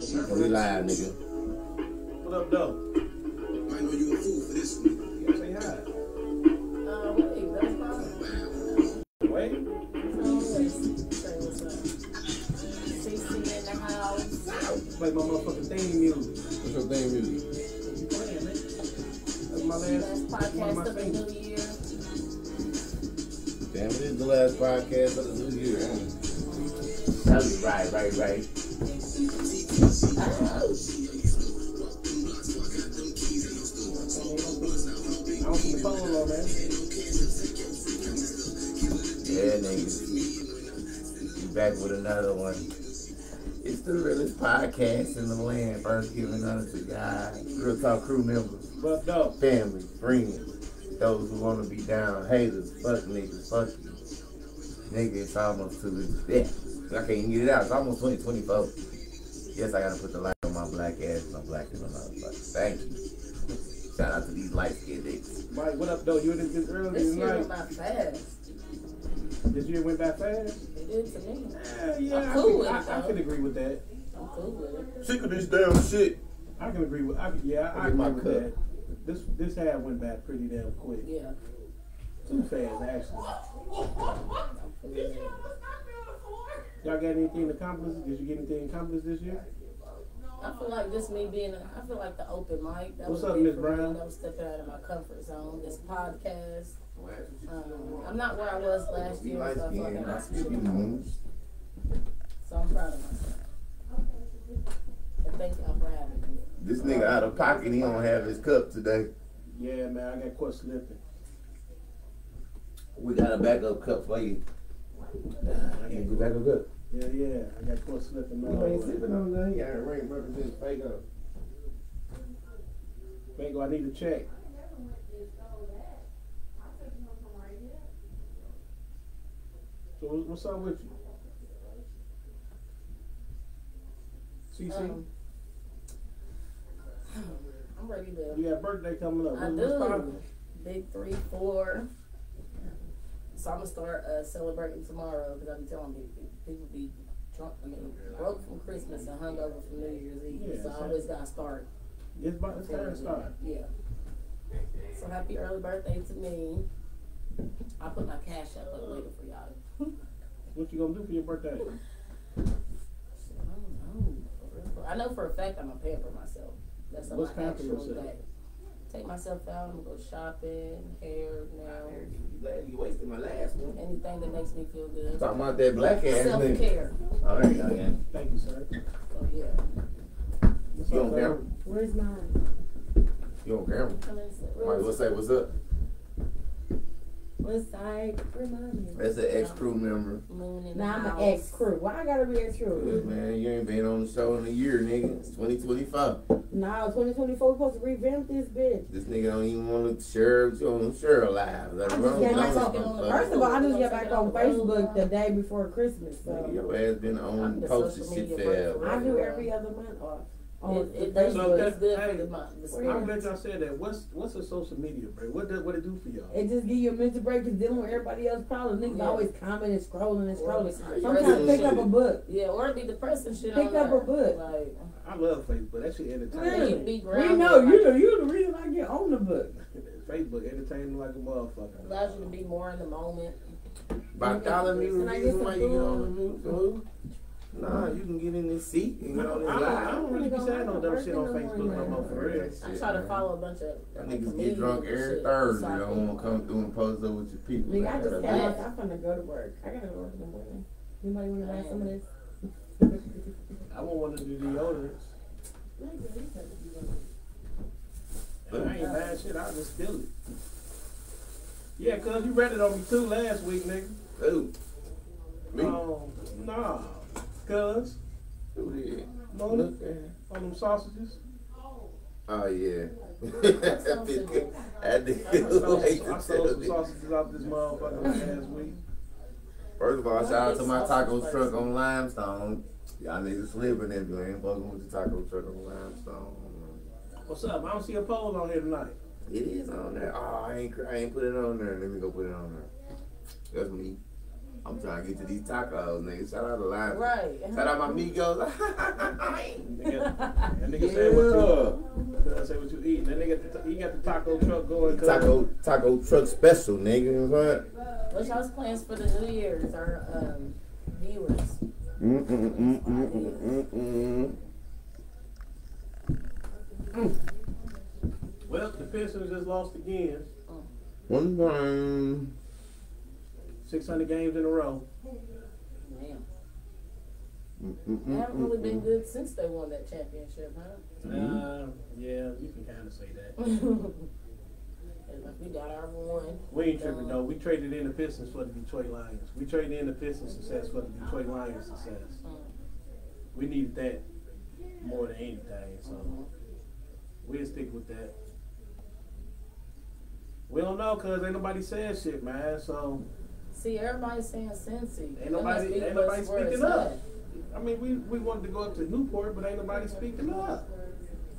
We live, nigga. What up, though? I know you a fool for this one. You say hi. Uh, wait, that's fine. Wait. Say what's up. CC in the house. Play my motherfucking theme music. What's your theme music? You playing, man? That's my last, Last podcast my of the new year. Damn, it is the last podcast of the new year. ain't it? That'll be right, right, right. I don't see the phone on, man. Yeah, niggas. We back with another one. It's the realest podcast in the land. First giving honor to God, Real Talk crew members, What up, family, friends, those who want to be down, haters, fuck niggas, fuck you. Nigga, it's almost to the yeah. I can't even get it out. It's almost 2024. Yes, I gotta put the light on my black ass and I'm black than another. Thank you. Shout out to these light skinned niggas. Mike, what up, though? You in this this early This year went tonight? by fast. This year went by fast? It did to me. Yeah, yeah. I'm I cool can- with it, I, I can agree with that. I'm cool with it. Sick of this damn shit. I can agree with. I, yeah, I Look at my agree with cup. that. This this half went by pretty damn quick. Yeah. Too fast, actually. I'm cool with it. Y'all got anything accomplished? Did you get anything accomplished this year? I feel like just me being, a, I feel like the open mic. That What's was up, Miss for me. Brown? That was stepping out of my comfort zone. This podcast. Um, I'm not where I was last year, light so I feel skinned, like I I got some still shit be accomplished. So I'm proud of myself. And thank y'all for having me. This nigga out of pocket, he don't have his cup today. Yeah, man, I got caught slipping. We got a backup cup for you. You get backup cup. Yeah, yeah, I got caught slipping. You ain't the way. sipping on that. He got a ring represents fake up. I need a check. So what- what's up with you? CC, Um, I'm ready to. you got birthday coming up. I What- what's do. Big three, four. So I'm gonna start uh, celebrating tomorrow because I'll be telling people people be drunk. I mean, broke from Christmas and hungover from New Year's Eve. Yeah, so I so- always gotta start. It's about it's time to start. Yeah. So happy early birthday to me. I'll put my cash up up later for y'all. What you gonna do for your birthday? I don't know. For. I know for a fact I'm gonna pamper myself. That's on What's my pamper actual yourself? day. Take myself out. I'm gonna go shopping, hair, nails, You wasted my last one. anything that makes me feel good. Talking about that black ass Self care. All right, there you go, yeah. Thank you, sir. So yeah. What's You up, on man? camera? Where's mine? You on camera? Come in, sit. Might well say what's up. What's side? Remind me. That's an ex crew member. Moon Now I'm an ex crew. Why I gotta be ex Good, crew? man. You ain't been on the show in a year, nigga. It's 2025. Nah, 2024 we supposed to revamp this bitch. This nigga don't even want to share, you don't share alive. Like, I just bro, got back no, on- no, no. First of all, I just got back on Facebook the day before Christmas, so Your ass been I'm on the posted shit media forever. I do every other month off on It, it the does So, Facebook. good hey, for the month. the I'm glad y'all said that. What's what's a social media break? What does what it do for y'all? It just give you a mental break because dealing with everybody else's problems. Niggas Yeah. always commenting, scrolling, and Or scrolling. it's Sometimes depressing pick up a book. Yeah, or it be depressing shit Pick up there. a book. Like, I love Facebook. That shit Yeah, entertaining. We know you the you the reason I get on the book. Facebook entertaining like a motherfucker. allows you to be more in the moment. Bartholomew Can I get reviews why you get on the food? News. Who? Nah, you can get in this seat and I get on don't, this I don't, I don't really be saying no dumb shit on Facebook no more for real. I try to follow a bunch of Y'all like, niggas get drunk every shit, Thursday. so I You don't can- want to come through and post up with your people. Nigga, I just Like, got Yeah. I'm finna go to work. I gotta go to work in the morning. Anybody wanna buy some of this? I won't want one of the deodorants. But I ain't bad shit. I'll just steal it. Yeah, cuz you read it on me too last week, nigga. Who? Me? Um, nah. Cuz, Who did? Mona, on them sausages. Oh yeah. sausage? I did I stole, I stole some sausages out this motherfucker last week. First of all, shout out to my taco truck on Limestone. Y'all niggas slipping if you ain't fucking with the taco truck on Limestone. What's up? I don't see a poll on here tonight. It is on there. Oh, I ain't, I ain't put it on there. Let me go put it on there. That's me. I'm trying to get to these tacos, nigga. Shout out to Limestone. Right. Shout out my Migos. Nigga, That nigga said what you Cuz say what you eating. That nigga got the, he got the taco truck going. Taco taco truck special, nigga. You know what What's y'all's plans for the New Year's or um, viewers? Mm, mm, mm, mm, mm, mm, mm. Well, the Pistons just lost again. One time. 600 games in a row. Man, Mm, mm, they haven't really been good since they won that championship, huh? Uh, yeah, you can kind of say that. And like, we got our one. We ain't tripping though. We traded in the Pistons for the Detroit Lions. We traded in the Pistons success for the Detroit Lions success. Mm. We needed that more than anything. So we'll stick with that. We don't know cause ain't nobody said shit, man. So See, everybody's saying Cincy. Ain't nobody- They must be ain't nobody speaking up. at. I mean, we we wanted to go up to Newport, but ain't nobody speaking up.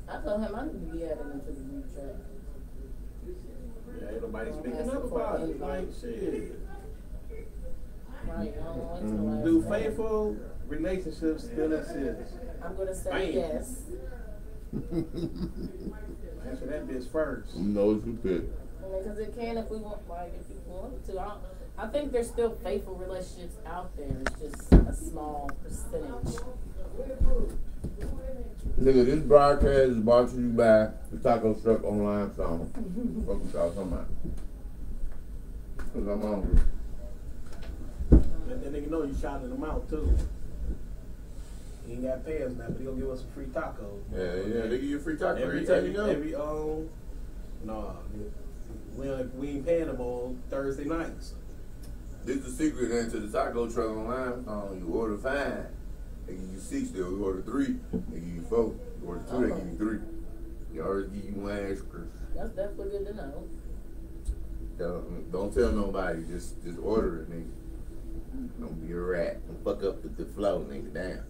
I told him I need to be added into the group chat. Yeah, ain't nobody speaking up about an it. Like shit. Right, I don't wait till the Mhm. Do faithful relationships still exist? I'm gonna say Bam. yes. Answer that bitch first. No, you could. Because it can if we want, like, if people want to. I, don't- I think there's still faithful relationships out there. It's just a small percentage. Nigga, this broadcast is brought to you by the Taco Truck on Limestone. Fuck you y'all talking about? Cause I'm hungry. Let that nigga know you shouting them out too. He ain't got to pay us now, but he gonna give us some free tacos. Yeah, yeah, they give you a free taco Every every time every, you go. every um, no, we ain't, we ain't paying them on Thursday nights. This is the secret into the Taco Truck on Limestone. You order five, they give you six. They order three, they give you four. You order two, they give you three. They always give you one extra. That's definitely good to know. Don't, don't tell nobody. Just just order it, nigga. Don't be a rat. Don't fuck up with the flow, nigga. Damn.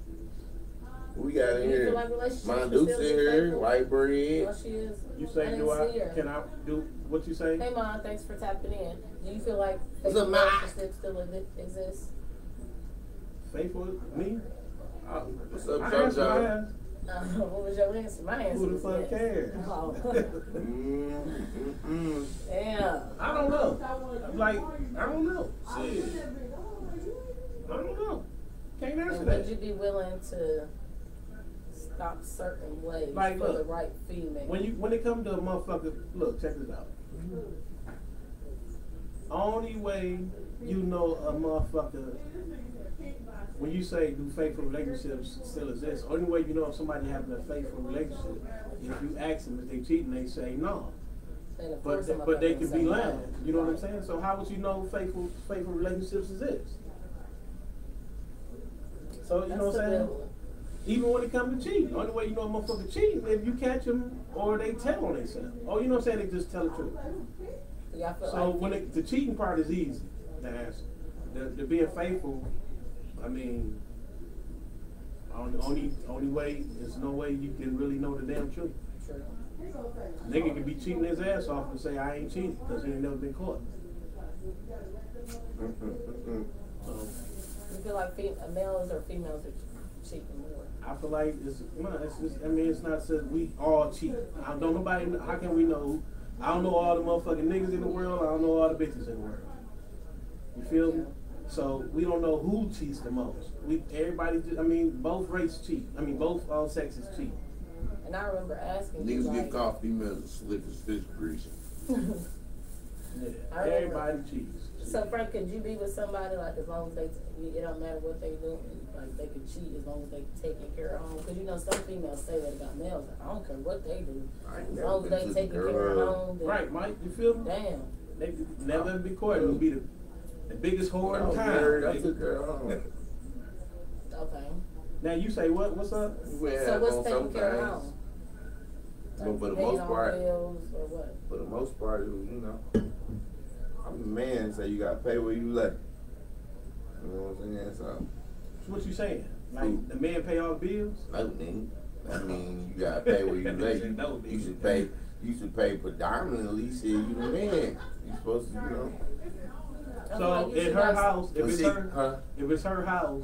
What we got in here? feel like relationships Duke's in here. White bread. Well, she is. You I say, do I? Can I do what you say? Hey, Mom, thanks for tapping in. Do you feel like What's faithful up, relationships still exi- exist? Faithful me? I, What's up, I Joe answer Joe? Uh, what was your answer? My answer Who the was fuck yes. cares? Oh. Mm, mm, mm. yeah. I don't know. I'm like, I don't know. Shit. I don't know. Can't answer And that. would you be willing to stop certain ways Like, for look, the right female? When you when it comes to a motherfucker, look, check this out. Only way you know a motherfucker when you say do faithful relationships still exist, only way you know if somebody having a faithful relationship, if you ask them if they cheating, they say no. But course they, I'm but they can be lying. You know what I'm saying? So how would you know faithful faithful relationships exist? So you know what I'm saying? Even when it comes to cheating, the only way you know a motherfucker cheating if you catch them or they tell on themselves. Oh, you know what I'm saying? They just tell the truth. Yeah, So like when it, the cheating part is easy to answer. The, the being faithful, I mean, only only only way there's no way you can really know the damn truth. True. Nigga can be cheating his ass off and say I ain't cheating because he ain't never been caught. So You feel like fem- uh, males or females are cheating more? I feel like it's, no, it's just, I mean, it's not said we all cheat. I don't nobody. How can we know? I don't know all the motherfucking niggas in the world. I don't know all the bitches in the world. You feel me? So we don't know who cheats the most. We everybody. ju- I mean, both race cheat. I mean, both all sexes cheat. And I remember asking you, Niggas like, get caught, females are slick as fish grease. Yeah, I remember- everybody cheats. So Frank, could you be with somebody like as long as they, it don't matter what they do, like they can cheat as long as they taking care of home? Because you know some females say that about males. Like, I don't care what they do, I as long as they to taking care of home. Then, Right, Mike? You feel me? Damn. They never be caught. It would be the, the biggest whore in was town. married, I nigga. took her home. Okay. Now you say what? What's up? We had So what's on taking care of sometimes. home? No, for the most part, bills or what? for the most part, you know, I'm a man, so you gotta pay where you lay. You know what I'm saying? So, So what you saying? Like the man pay all the bills? no, nigga. I mean, you gotta pay where you lay. You, No, you should pay. You should pay predominantly. Shit, you the man. You supposed to, you know. So in her house, if But it's her, huh? if it's her house,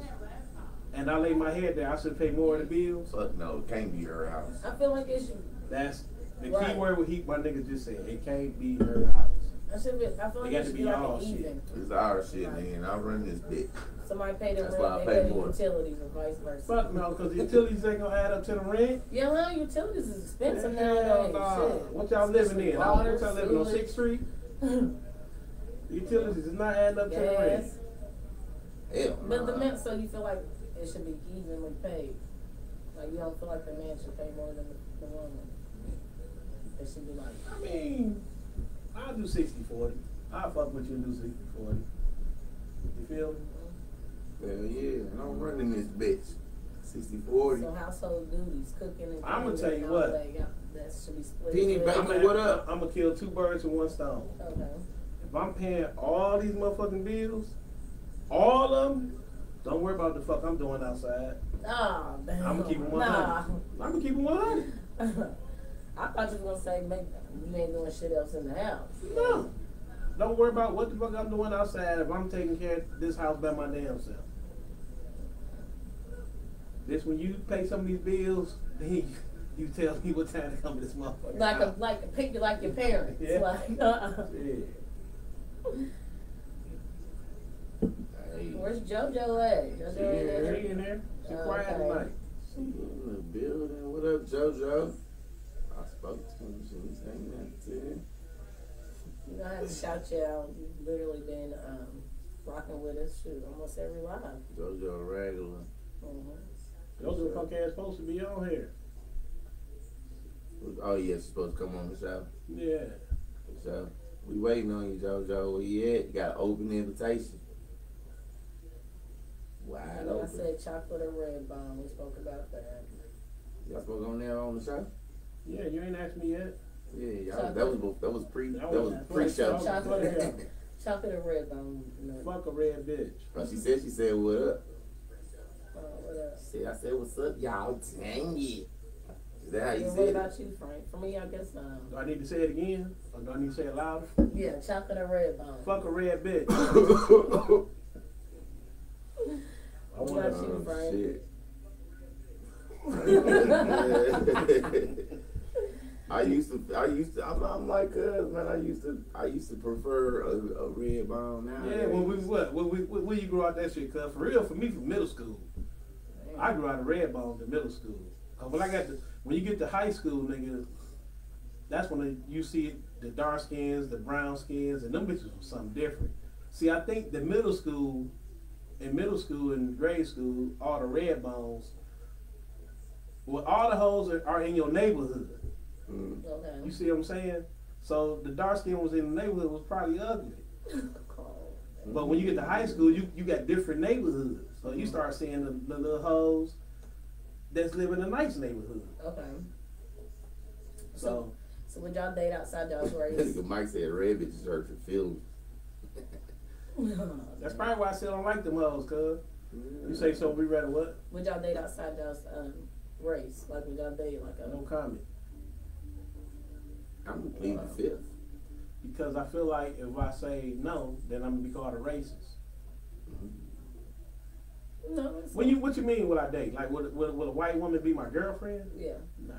and I lay my head there, I should pay more of the bills. Fuck no, it can't be her house. I feel like it should. That's the Right. key word. What he, my nigga just said. It can't be her house. I should be. I feel It like got it to should be be like all shit. even. It's our shit, man. I run this bitch. Somebody pay the That's rent, why I they pay pay the more. utilities, and vice versa. Fuck no, because the utilities ain't gonna add up to the rent. Yeah, well, utilities is expensive Hell nowadays. nah. Shit. What y'all living in? Water, what y'all living on Sixth Street? Utilities is not adding up to the rent. Gas. Hell But the man, so you feel like it should be evenly paid. Like you don't feel like the man should pay more than the, the woman. It should be like. I mean, I'll do 60 40. I'll fuck with you and do 60 40. You feel me? Hell yeah, and I'm running this bitch. 60 40. So household duties, cooking and I'ma tell you what. That, yeah, that should be split. Penny. Baker, I'm what up? I'm gonna kill two birds with one stone. Okay. If I'm paying all these motherfucking bills, all of them, don't worry about the fuck I'm doing outside. Ah, damn. I'm gonna keep it 100. Nah. I'm gonna keep it 100. I thought you was gonna say make, you ain't doing shit else in the house. No. Don't worry about what the fuck I'm doing outside if I'm taking care of this house by my damn self. This when you pay some of these bills, then you, you tell me what time to come to this motherfucker. Like a like a picture like your parents. Yeah. Like, uh, yeah. Hey, where's JoJo at? JoJo She in there. there? She in there. She Oh, quiet okay. tonight. she in the building. What up, JoJo? I spoke to him. She was saying that to him. You know, I have to shout you out. You've literally been um, rocking with us shoot almost every live. JoJo regular. Mm-hmm. Those are punk ass supposed to be on here. Oh, yeah, she's supposed to come on the show. Yeah. So, we waiting on you, JoJo. Where you at? You got an open invitation. Wide And then I open. said chocolate or red bomb. We spoke about that. Y'all spoke on there on the show? Yeah, you ain't asked me yet. Yeah, y'all, that was bef- that was pre That that was- was pre show. Chocolate chocolate or red bone. No. Fuck a red bitch. But she said she said what up. Uh, what else? She I said what's up, y'all. Dang it. Is that how you Yeah, what said it? about you, Frank? For me, I guess um, Do I need to say it again? Or do I need to say it louder? yeah, chocolate or red bomb. Fuck a red bitch. I What want about you, Frank? shit. I used to, I used to, I'm, I'm like, cuz man, I used to, I used to prefer a, a red bomb now. Yeah, when we what? When we when, when you grow out that shit? Cause for real, for me, from middle school, I grew out of red bones in middle school. Cause when I got to, when you get to high school, nigga, that's when you see the dark skins, the brown skins, and them bitches was something different. See, I think the middle school, in middle school and grade school, all the red bones, well, all the hoes are, are in your neighborhood. Mm. Okay. You see what I'm saying? So the dark skin was in the neighborhood was probably ugly. But when you get to high school, you, you got different neighborhoods. So you start seeing the, the little hoes that's living in a nice neighborhood. Okay. So So would y'all date outside y'all's race? Nigga Mike said red bitches hurt your feelings. that's probably why I still don't like them hoes, cuz. You say so, we ready what? Would y'all date outside y'all's um, race? Like would y'all date like a No comment. I'm gonna plead the fifth. Because I feel like if I say no, then I'm gonna be called a racist. No? It's When you what you mean would I date? Like would, would, would a white woman be my girlfriend? yeah. Nah.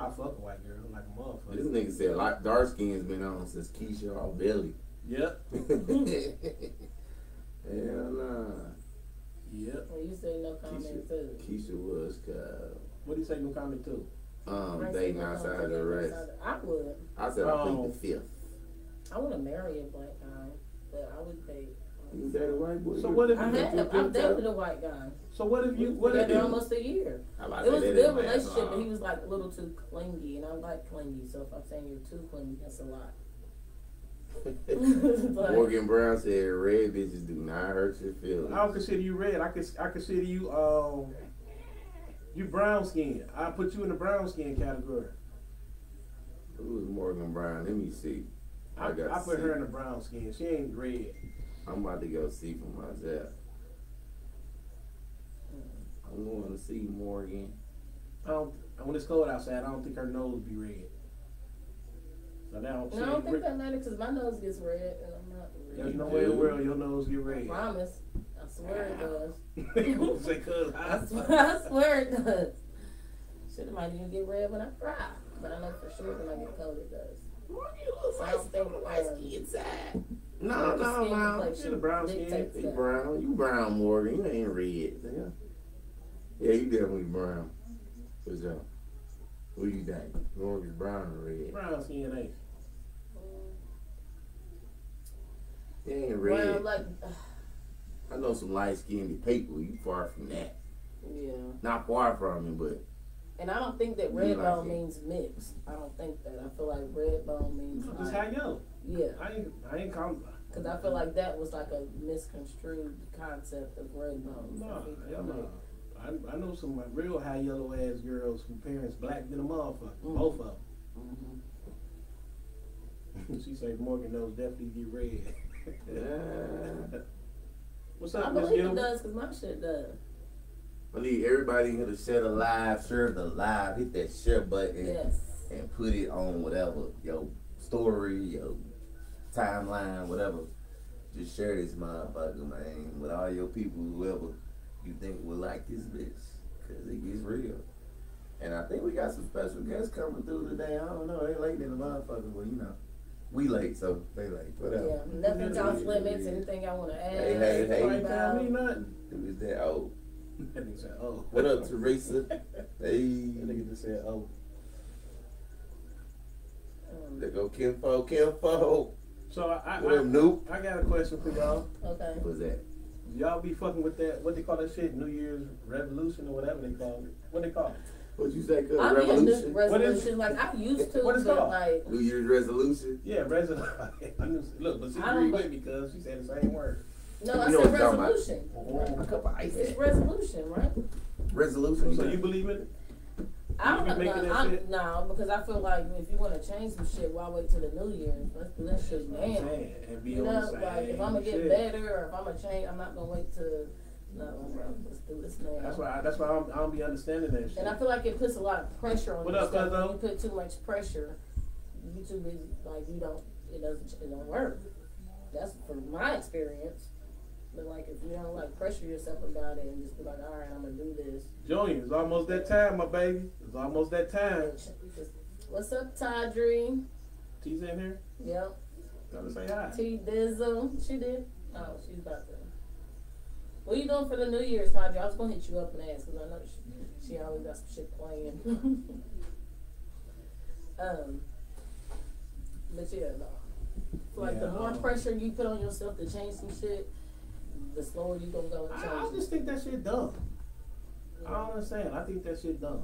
I fuck a white girl like a motherfucker. This nigga said like dark skin's been on since Keisha or Belly. Yep. Hell nah. Yep. Well, you say no comment Keisha, too. Keisha was What do you say no comment too? um Frank dating outside of the dating race. I would. I said I Oh. plead the fifth. I want to marry a black guy, but I would date. You date a white boy? So what if I you have. I've dated a white guy. So what if you We what if together you almost a year. It was a good didn't last relationship, but he was like a little too clingy, and I like clingy. So if I'm saying you're too clingy, that's a lot. But- Morgan Brown said red bitches do not hurt your feelings. I don't consider you red. I can I consider you um you brown skin. I put you in the brown skin category. Who's Morgan Brown? Let me see. I, I got I put to her in the brown skin. She ain't red. I'm about to go see for myself. I'm going to see Morgan. I don't. When it's cold outside, I don't think her nose be red. So now she No, I don't think that matters because my nose gets red, and I'm not red. There's no way in the world your nose get red. I promise. I swear it does. Say, cuz I I, swear, I swear it does. Shit, it might even get red when I cry. But I know for sure when I get cold it does. So I don't think, um, No, the no, skin no. complexion She the brown skin. You brown. You brown, Morgan. You ain't red. Yeah, yeah you definitely brown. For sure. What do you think? Morgan's brown or red? brown skin ain't. He ain't Well, red. like, I know some light skinned people. You far from that. yeah. Not far from it, but And I don't think that red like bone it. means mixed. I don't think that. I feel like red bone means It's like, how yellow. Yeah. I ain't, I ain't calling. Because I feel like that was like a misconstrued concept of red bones. No, I think hell no. I, I know some like, real high yellow ass girls whose parents black than a motherfucker. Mm. Both of them. she say Morgan knows definitely get red. yeah. What's I up, Miss believe it does because my shit does. I need everybody here to share the live, share the live, hit that share button, Yes. and put it on whatever your story, your timeline, whatever. Just share this motherfucker, man, with all your people, whoever you think would like this bitch, cause it gets real. And I think we got some special guests coming through today. I don't know, they late in the motherfucker, but you know, we late, so they late. Whatever. Yeah. Nothing's off limits. Anything I want to add? Hey, hey, hey. Nobody tell me nothing. Who is that? Oh, That nigga said, oh. what up, Teresa? That Hey, nigga just said, oh. Um, there go Kimfo, Kimfo. So I, I, What up, Noop? I, I got a question for y'all. okay. What's that? Y'all be fucking with that, what they call that shit, New Year's Revolution or whatever they call it. What they call it? What you say, cuz? I'm into Revolution? What is- resolution. Like I used to, what is but called? like New Year's resolution? Yeah, resolution. Look, but she I agreed don't- with me because she said the same word. no, You I know said what I'm talking about. resolution. Oh. A cup of ice. It's resolution, right? Resolution? So you believe in it? I don't know. no, because I feel like if you want to change some shit, why wait till the new year? Let's do that shit That's what I'm now. And be You know, like if I'm gonna get shit. better or if I'm gonna change, I'm not gonna wait till no. Let's do this now. That's why. I, that's why I don't, I don't be understanding that shit. And I feel like it puts a lot of pressure on What you. up, stuff. When you put too much pressure, you too busy. Like you don't, it doesn't, it don't work. That's from my experience. But like if you don't like pressure yourself about it and just be like, all right, I'm gonna do this. Junior, it's almost that time, my baby. It's almost that time. What's up, Tydree? T's in here. Yep. Gotta say hi. T Dizzle. She did. Oh, she's about to. What are you doing for the New Year's, Tydree? I was gonna hit you up and ask because I know she, she always got some shit playing. um. But yeah, no. Like the more um, pressure you put on yourself to change some shit, the slower you gonna go I, I just think that shit dumb. I don't understand. I think that shit dumb.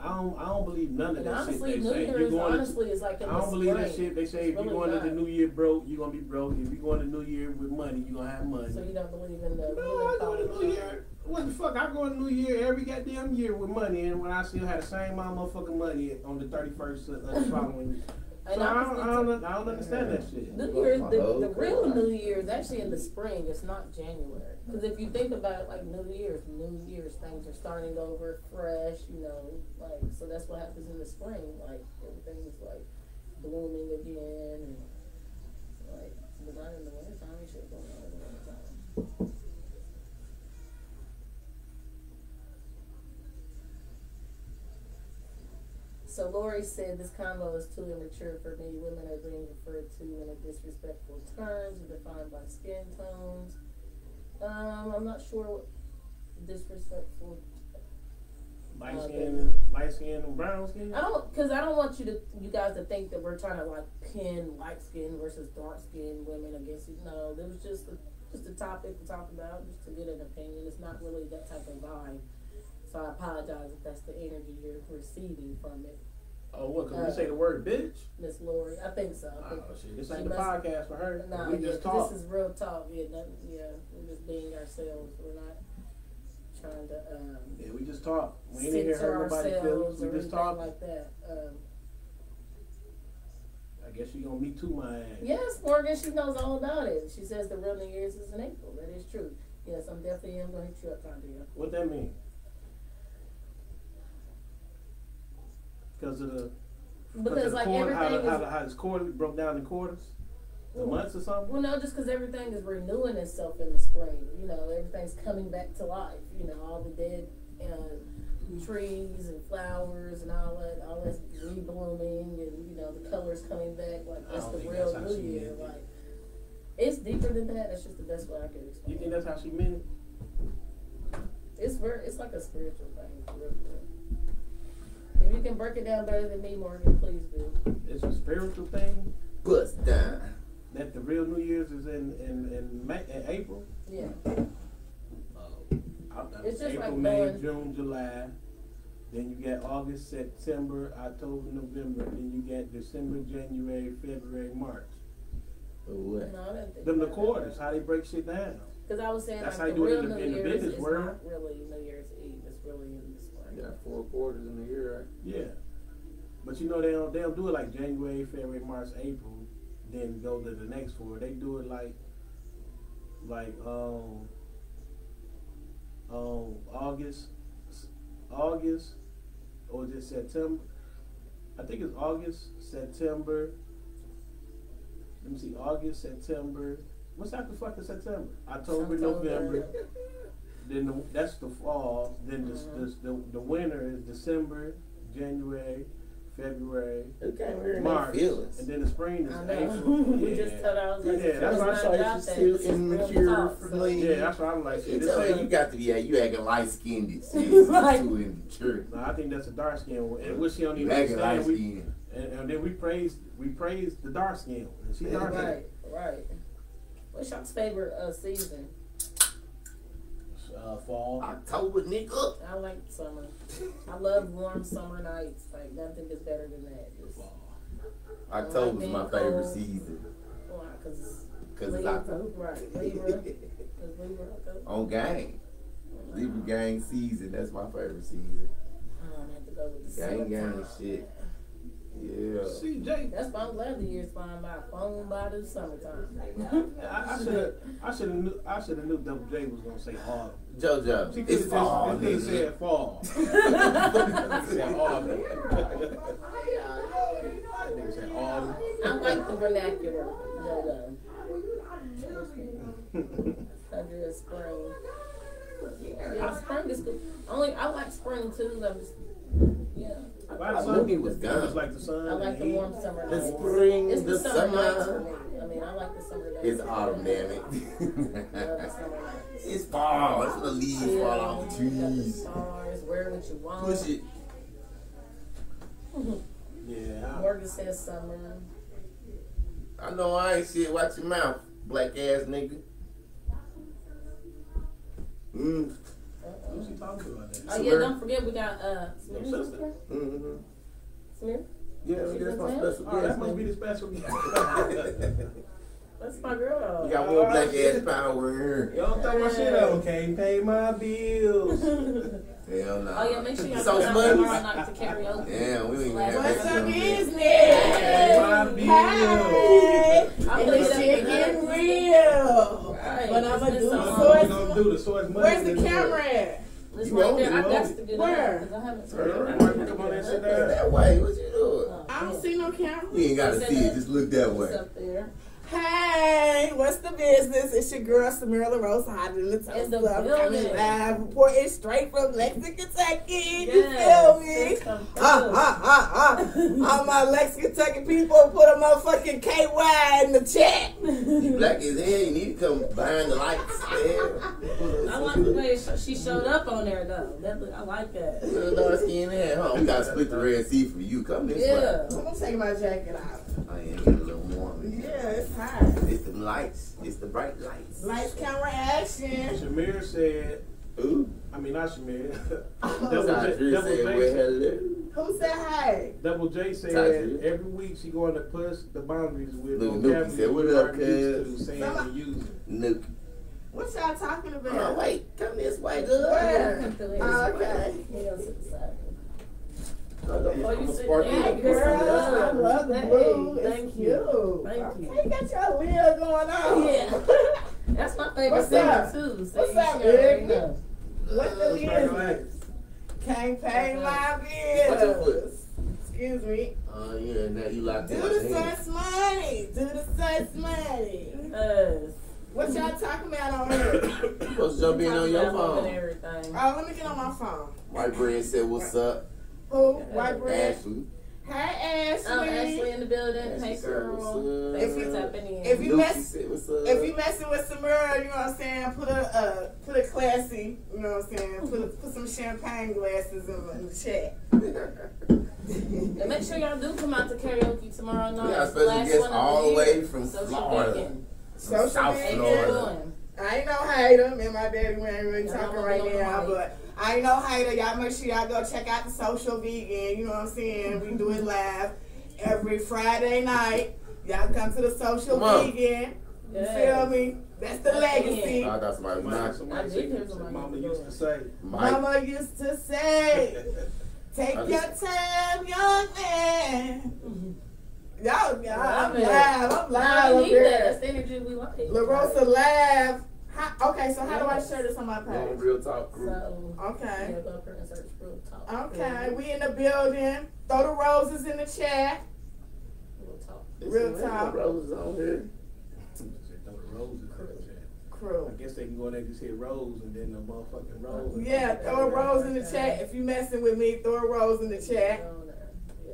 I don't. I don't believe none of And that honestly, shit. New Year's you going honestly is like I the don't believe spring. that shit. They say if It's you're really going not. into New Year broke, you're gonna be broke. If you're going to New Year with money, you're gonna have money. So you don't believe in the No, I go to New Year. What the fuck? I go to New Year every goddamn year with money, and when I still had the same amount of motherfucking money on the 31st of the following year. And So I don't, I don't, I don't understand that shit. New Year's, the, the real. New Year is actually in the spring. It's not January. Because if you think about it, like New Year's, New Year's things are starting over fresh. You know, like so that's what happens in the spring. Like everything's like blooming again, and like but not in the wintertime. You should go on in the wintertime. So Lori said this combo is too immature for me. Women are being referred to in a disrespectful terms or defined by skin tones. Um, I'm not sure what disrespectful. Light Uh, skin, light skin, brown skin. I don't, cause I don't want you to, you guys to think that we're trying to like pin light skin versus dark skin women against you. No, it was just a, just a topic to talk about, just to get an opinion. It's not really that type of vibe. So I apologize if that's the energy you're receiving from it, Oh, what? Cause Uh, we say the word bitch. Miss Lori. I think so. I think Oh shit, this ain't the must- podcast for her. Nah, we yeah, just talk. this is real talk. Yeah, that, yeah, we're just being ourselves. We're not trying to um, Yeah, we just talk. We ain't in here hurt nobody feelings. We just talk. like that. Um, I guess you gonna me too my ass. yes, Morgan, she knows all about it. She says the real New Year's is in April. That is true. Yes, I'm definitely am going to hit you up, Tandria. What that mean? Because of the Because of the like quarter, how, everything how, is the, how it's quarterly broke down in quarters. The months or something? Well, no, just because everything is renewing itself in the spring. You know, everything's coming back to life. You know, all the dead uh, trees and flowers and all that, all that's reblooming, and you know the colors coming back. Like that's the real that's how New Year. it. Like it's deeper than that. That's just the best way I could You explain. think it. that's how she meant it? It's very, it's like a spiritual thing. For real, real. If you can break it down better than me, Morgan, please do. It's a spiritual thing Bust down. that the real New Year's is in in in, May, in April. Yeah. Uh, It's just April, like May, going- June, July. Then you get August, September, October, November. Then you get December, January, February, March. What? No, I think Them the about quarters, how they break shit down. Because I was saying That's like how the you do it real in the- New in the Year's business is world. not really New Year's Eve. It's really in the spring. You got four quarters in the year, right? Yeah. But you know they don't they don't do it like January, February, March, April, then go to the next four. They do it like like um um August August or just September? I think it's August, September. Let me see, August, September. What's after fucking September? October, November. Then the, that's the fall. Then the, Mhm. the, the the winter is December, January, February, Who came here March, feelings? and then the spring is I know. April. we Yeah. just told I was like, Yeah, that's it's what I not saw. about It's that. still It's immature for me. Yeah, that's what I'm like. You Shit, this tell you, you got to be, yeah, you acting light skinned. It's it's too immature. No, I think that's a dark skin one, and which she don't You even acting light understand. We, skinned. and, and then we praise we praise the dark skin. And she dark. Right, right. What's y'all's favorite uh, season? Uh, fall. October, nigga. I like summer. I love warm summer nights. Like nothing is better than that. Just, Fall. October's my favorite season. why? Cause Because it's Libra, October. right? Libra, Cause Libra October. On gang. Libra gang season. That's my favorite season. I don't have to go with the Gang gang summertime. shit. Yeah. CJ. That's why I'm glad the year's flying by. Flown by the summertime. I should have I should have knew I should have knew Double J was gonna say autumn. JoJo. She It's could fall, have nigga. said fall. That nigga said autumn. That nigga said autumn. I like the vernacular, Jojo. Under spring. Yeah, spring is good. Only I like spring too. I'm yeah. Why the I sun? knew he was gone. It's like the sun. I like the heat. warm summer The nights. spring, It's the, the, summer, nights for summer. me. I mean, I like the summer days. It's autumn, damn it. I love the summer it's fall. It's when the leaves fall off the You the trees. stars, wear what you want. Push it. Yeah. Morgan says summer. I know I ain't shit. Watch your mouth, black ass nigga. Mm. Who's she talking about that? Oh yeah, don't forget we got uh Your Smith. sister? Mm-hmm. Smith? Yeah, that's my special Oh, that must be the special guest. That's my girl. You got more black ass power in here. Y'all throw my shit out. Can't pay my bills. Hell no. Oh yeah, make sure y'all So come out money. tomorrow night to karaoke. Damn, we don't even Slash- have What's up, shit on there. business? Pay my. Hey, I'm and gonna the get shit up getting real. Right, But I'ma do the so We're long. source. do the source money. Where's the camera at? It's You right there. I got to get Where? because I haven't Turn seen around. it. Come on and sit That way, what you doing? I don't see no camera. You ain't gotta see it, just look that It's way. up there. Hey, what's the business? It's your girl Samirah LaRosa hot in the In the toast. Coming live, reporting straight from Lexington, Kentucky. You feel me? it's so Ah, cool. ah, ah, ah. All my Lexington, Kentucky people put a motherfucking KY in the chat. You black as hell, you need to come behind the lights. Yeah. I like the way she showed up on there though. That look, I like that. Little dark skin there, huh? We gotta split the Red Sea for you. Come this way. Yeah. I'm gonna take my jacket off. Oh yeah, Yeah, it's hot. It's the lights. It's the bright lights. Lights, camera, action. Shamir said, Ooh. I mean not Shamir. Double Tadri J, Double said, well, J, hello. Who said hi? Double J said Tadri. every week she going to push the boundaries with Look, vocabulary Nuki said, "What we up, aren't used cuz?" saying and using. Nuke. What y'all talking about? Oh, about? wait. Come this way, Where? good. Oh, okay. Oh, you said, yeah, girl, I love the blue. Thank you. you. Thank you. You got your wheel going on. Yeah. That's my favorite singer, too. So What's up, Edgar? What the is pay my bills. Excuse me. Oh, uh, yeah, now you locked Do the search money. Do the search money. Yes. What y'all talking about on here? Supposed to jump in on your phone. Oh, let me get on my phone. White Bread said, "What's up?" Who? White bread. Ashley?" Hey, Ashley. Oh, Ashley in the building. Ashley Hey, said, girl. "What's up?" Thanks If you- tapping in. if you Lucy mess- said, "What's up?" If you messing with Samirah, you know what I'm saying, put a uh, put a classy, you know what I'm saying, put a, put some champagne glasses in, in the chat. And make sure y'all do come out to karaoke tomorrow night. We got special last one of all the year. way from Social Florida. Weekend. Social South media. Florida. Doing. I ain't no hater. Me and my daddy we ain't really Yeah, talking right now, mic. but I ain't no hater. Y'all make sure y'all go check out the social vegan. You know what I'm saying? We do it live every Friday night. Y'all come to the social Come vegan. You Yes. feel me? That's the legacy. I got somebody Somebody, somebody I did said- hear said somebody Mama used to say. Mike. Mama used to say, take I your time, young man. Y'all, y'all, I'm live. I'm live we up need that. there. That's the energy we like. La Rosa live. How, okay, so how do I share this on my On page? Real Talk Crew. So, Okay. yeah, go up here and search Real Talk. Okay, we in the building. Throw the roses in the chat. Real Talk. Real There's some talk. Roses on here. Throw the roses in the chat. Crew. I guess they can go in there and just hit rose and then the motherfucking rose. Yeah, throw a rose in the chat. If you messing with me, throw a rose in the chat. Yeah.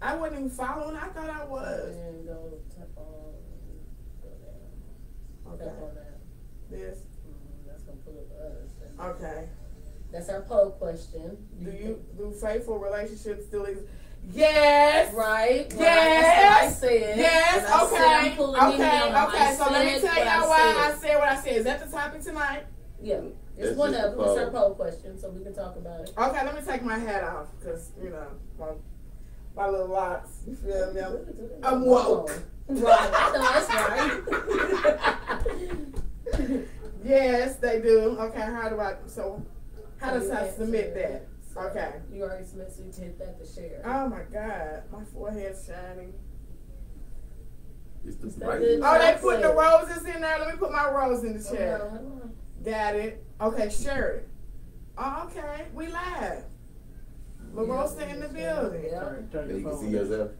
I wasn't even following. I thought I was. And go tap on. Go down. Tap Okay. On that. This. Mm, That's gonna pull up us. Okay. That's our poll question. Do you do faithful relationships still exist? Yes. Right. Well, Yes. That's what I said. Yes. When I said I'm Okay. him Okay. down, I Okay. So let me tell y'all I why said. I said what I said. Is that the topic tonight? Yeah. That's It's one of a them. It's our poll. poll question, so we can talk about it. Okay. Let me take my hat off because you know my my little locks. You feel me? I'm, I'm woke. Right. I know that's right. Yes, they do. Okay, how do I? So, how does I submit that? So, Okay. You already submitted, so you hit that to share. Oh my God, my forehead's shining. It's the Is that bright. Oh, they put the roses in there. Let me put my rose in the oh, chair. on, hold on. Got it. Okay, share it. Oh, okay, we live. La Rosa in the building. Yeah. Turn, turn You can see phone. yourself.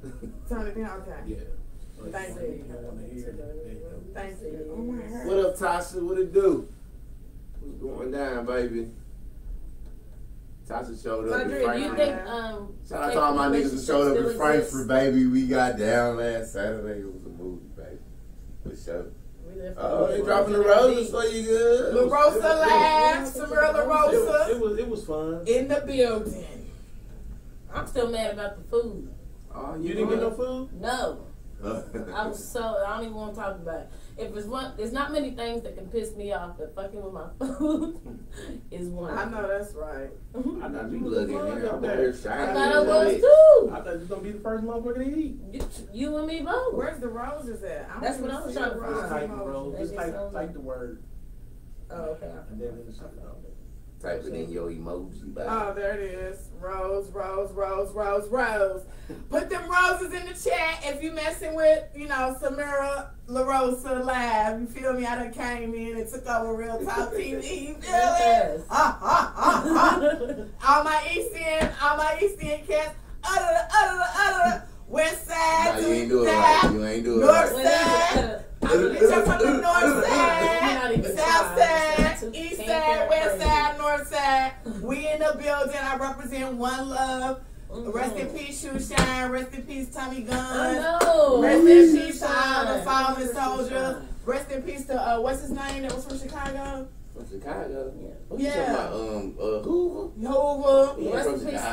Turn it down. Okay. Yeah. Thank you. you. don't want to hear it. There you go. Thank you. Oh my God. What up, Tasha? What it do? What's going down, baby? Tasha showed up. Audrey, in do you Frankfurt. think um Shout out to all my niggas that showed up in still Frankfurt, baby. We got down last Saturday. It was a movie, baby. For sure. We definitely Oh, they dropping the roses for you good. La Rosa live. Samirah La It Rosa was, it was it was fun. in the building. I'm still mad about the food. Oh, You didn't get no food? No. I was so I don't even want to talk about it. If it's one, there's not many things that can piss me off, but fucking with my food is one. I know that's right. I thought You you was looking here. up I'm there. here I thought I was too. I thought you was gonna be the first motherfucker to eat. You, you and me both. Where's the roses at? don't That's what I was trying to rose Just type emoji. bro. Just type type the word Oh, okay. and then it's something else. Type it in your emoji, baby. Oh, there it is. Rose, rose, rose, rose, rose. Put them roses in the chat if you messing with, you know, Samirah LaRosa Live. You feel me? I done came in and took over Real Talk TV. You feel Yes. it? Ah, ah, ah, ah. All my East End, all my East End cats. Utter, utter, utter. West side, Nah, you ain't the doing it right. You ain't doing it North right. side. I'm gonna get you from the north side, south side, east side, west side, north side. We in the building. I represent one love. Rest in peace, Shoe Shine. Rest in peace, Tommy I Gun. know. Rest in peace all the fallen Where's soldiers. Rest in peace to uh, what's his name that was from Chicago? From Chicago. Yeah. What you Yeah. talking about? Um, uh, Hoover? Hoover.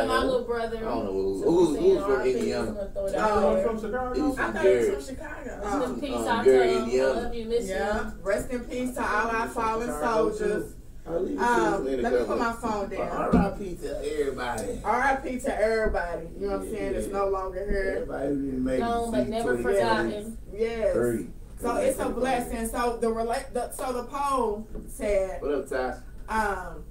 Yeah, Rest from in peace to Chicago. my little brother. I don't know who- So who- who's from RIP, Indiana? I'm gonna it Oh, out there. from Chicago? I from thought he was from Chicago. Rest in Oh. peace, um, I Gary, I Indiana. love you, miss Yeah. you. Rest in peace to all our fallen soldiers. I'll leave it Um, let me put my phone down. R.I.P. to everybody. R.I.P. to everybody. You know what I'm saying? It's no longer here. Everybody who didn't make No, but never forgotten. Yes. 30. So it's a blessing. So the rela- the so the poll said, What up, Tash? um,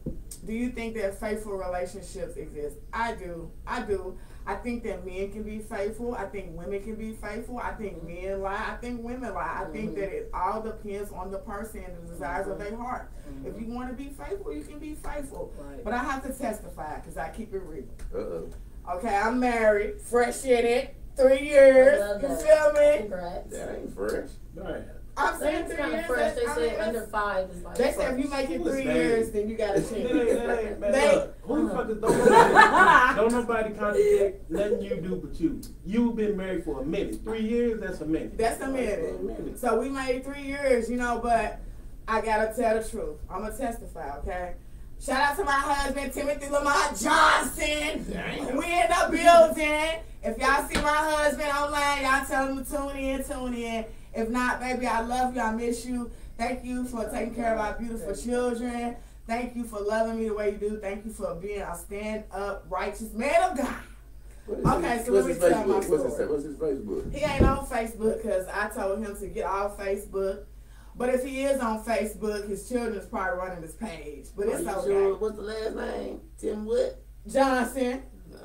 do you think that faithful relationships exist? I do. I do. I think that men can be faithful. I think women can be faithful. I think men lie. I think women lie. I think Mhm. that it all depends on the person and the desires of their heart. If you want to be faithful, you can be faithful. Right. But I have to testify because I keep it real. Uh-oh. Okay, I'm married, fresh in it, three years. You feel me? Congrats. That ain't fresh. Right. I'm saying That's three years. fresh. They that's- I said mean, under five is like. They said if you make it three years, then you got a That ain't, chance. They- who the fuck is, don't nobody, don't nobody contradict nothing you do but you. You've been married for a minute. Three years, that's a minute. That's a minute. So we made three years, you know, but I gotta tell the truth. I'm gonna testify, okay? Shout out to my husband, Timothy Lamar Johnson. We in the building. If y'all see my husband online, y'all tell him to tune in, tune in. If not, baby, I love you. I miss you. Thank you for taking care of our beautiful children. Thank you for loving me the way you do. Thank you for being a stand up, righteous man of God. Okay, his- so let me tell my Facebook? What's his, story. what's his Facebook? He ain't on Facebook because I told him to get off Facebook. But if he is on Facebook, his children's probably running his page. But it's okay. sure? What's the last name? Tim what? Johnson. Oh,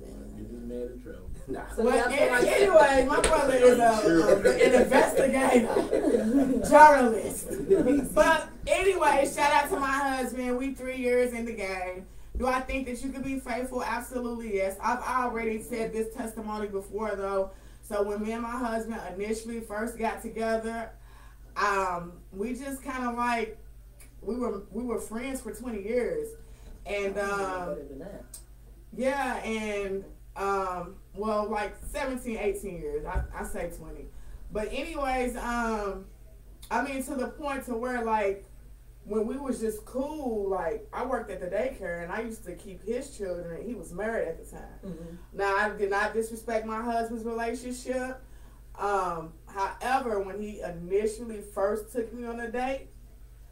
no. You just made a trouble. Nah. So But y'all feel like- an- anyway, my brother is a, a- an investigator, journalist. But anyway, shout out to my husband. We three years in the game. Do I think that you can be faithful? Absolutely, yes. I've already said this testimony before, though. So when me and my husband initially first got together, um, we just kind of like we were we were friends for twenty years, and um, Better than that. yeah, and um, well, like 17, 18 years. I, I say 20. But anyways, um, I mean to the point to where like when we was just cool, like I worked at the daycare and I used to keep his children. He was married at the time. Mhm. Now I did not disrespect my husband's relationship. Um, however, when he initially first took me on a date,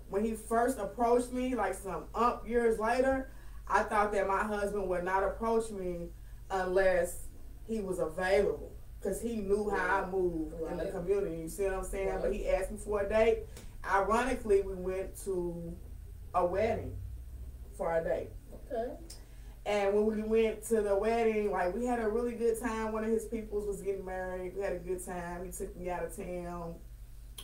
when he first approached me, like some up years later, I thought that my husband would not approach me unless he was available. Cause he knew how I move in the community. You see what I'm saying? But he asked me for a date. Ironically, we went to a wedding for a date. Okay. And when we went to the wedding, like we had a really good time. One of his peoples was getting married. We had a good time. He took me out of town.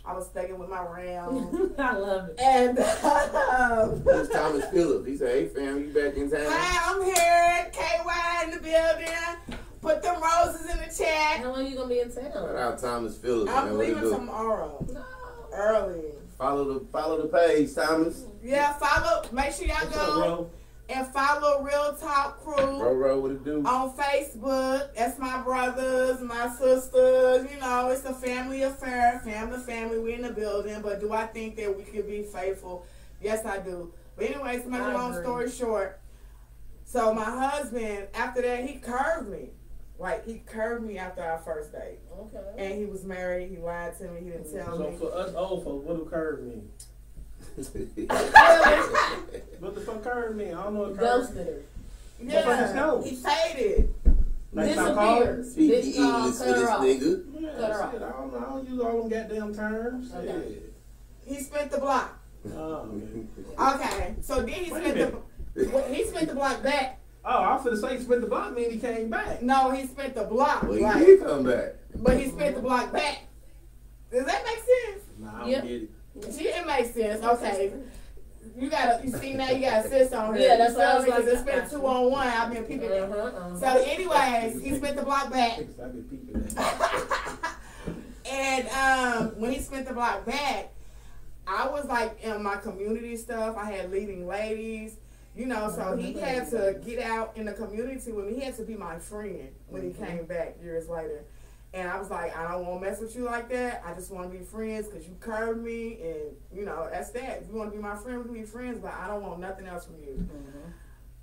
I was staying with my round. I love it. and um, It's Thomas Phillips. He said, "Hey fam, you back in town?" hi, I'm here. KY in the building. Put them roses in the chat. How long you gonna be in Shout town? out Thomas Phillips. I'm What he leaving tomorrow. No. Early. Follow the follow the page, Thomas. Yeah, follow. Make sure y'all What's go bro? and follow Real Talk Crew. Bro, bro, what it do? on Facebook. That's my brothers, my sisters. You know, it's a family affair, family, family. We in the building. But do I think that we could be faithful? Yes, I do. But anyway, to make a I long agree. story short, so my husband, after that, he curved me. Like he curved me after our first date, Okay. and he was married. He lied to me. He didn't tell So me. So for us old folks, what do curve mean? What the fuck curve mean? I don't know what curve Ghosted mean. her. Yeah, knows? he faded. Like stop calling? Disappears. Speak Didn't call, English for cut her this off. nigga. Yeah, Cut her shit, I don't know. I don't use all them goddamn terms. Okay. Shit. He spent the block. Oh, okay. Okay, so then he Wait spent the he spent the block back. Oh, I was finna say he spent the block mean he came back. No, he spent the block. Well, he like, did come back. But he spent the block back. Does that make sense? Nah, I don't Yep. get it. See, it makes sense. Okay. You gotta, you see now you gotta sis on here. Yeah, that's You what I was me? 'Cause like, it's been two on one. I've been peeping. Uh-huh, uh-huh. So, anyways, he spent the block back. I've been peeping and um, when he spent the block back, I was like in my community stuff. I had leading ladies, you know. So he had to get out in the community with me. He had to be my friend when he came back years later. And I was like, I don't want to mess with you like that. I just want to be friends because you curved me, and you know that's that. If you want to be my friend, we can be friends. But I don't want nothing else from you. Mhm.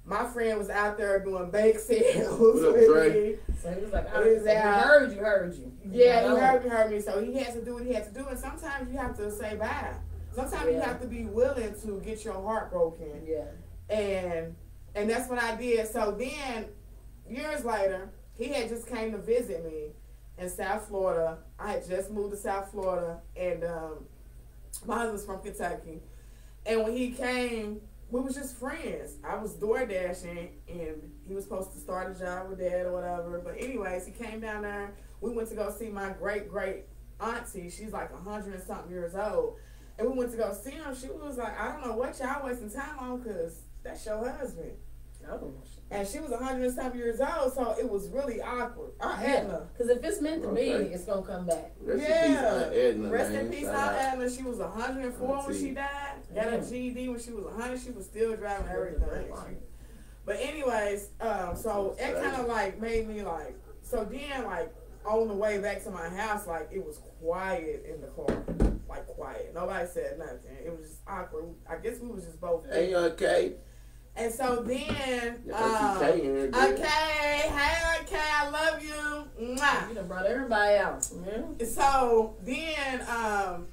My friend was out there doing bake sales with me. So he was like, I, It is if he heard you, heard you. Yeah, he heard me, heard me. So he had to do what he had to do, and sometimes you have to say bye. Sometimes you have to be willing to get your heart broken, Yeah. And and that's what I did. So then, years later, he had just came to visit me in South Florida. I had just moved to South Florida, and um, my husband's from Kentucky. And when he came, we was just friends. I was door dashing, and he was supposed to start a job with dad or whatever. But anyways, he came down there. We went to go see my great great auntie. She's like a hundred and something years old. And we went to go see him. She was like, I don't know what y'all wasting time on, cause that's your husband. Oh, and she was a hundred and something years old, so it was really awkward. Our yeah. Edna. Because if it's meant to be, Okay. it's gonna come back. Rest in peace, Yeah. Edna, Rest man. in peace, Shout Aunt. Edna. She was 104 when she died. Got her Yeah. GED when she was 100. She was still driving everything. But anyways, um, so it kind of like made me like. So then, like on the way back to my house, like it was quiet in the car, like quiet. Nobody said nothing. It was just awkward. I guess we was just both. Hey, Aunt Kay. And so then, Yeah, um, Auntie Kay in here, girl. okay, hey, okay, I love you. Mwah. You done brought everybody out. Yeah. So then, um,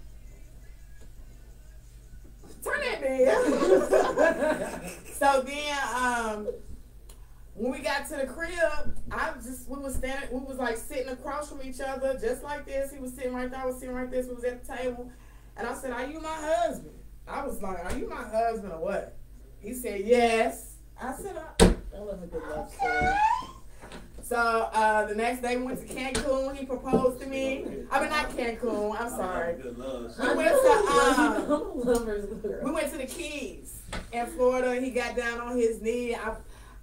turn that down. so then, um, when we got to the crib, I was just we was standing, we was like sitting across from each other, just like this. He was sitting right there, I was sitting right this. So we was at the table, and I said, "Are you my husband?" I was like, "Are you my husband or what?" He said, "Yes." I said, "Uh, That was a good love story. Okay. So uh, the next day we went to Cancun. He proposed to me. I mean not Cancun. I'm sorry. We went to um, we went to the Keys in Florida. He got down on his knee. I,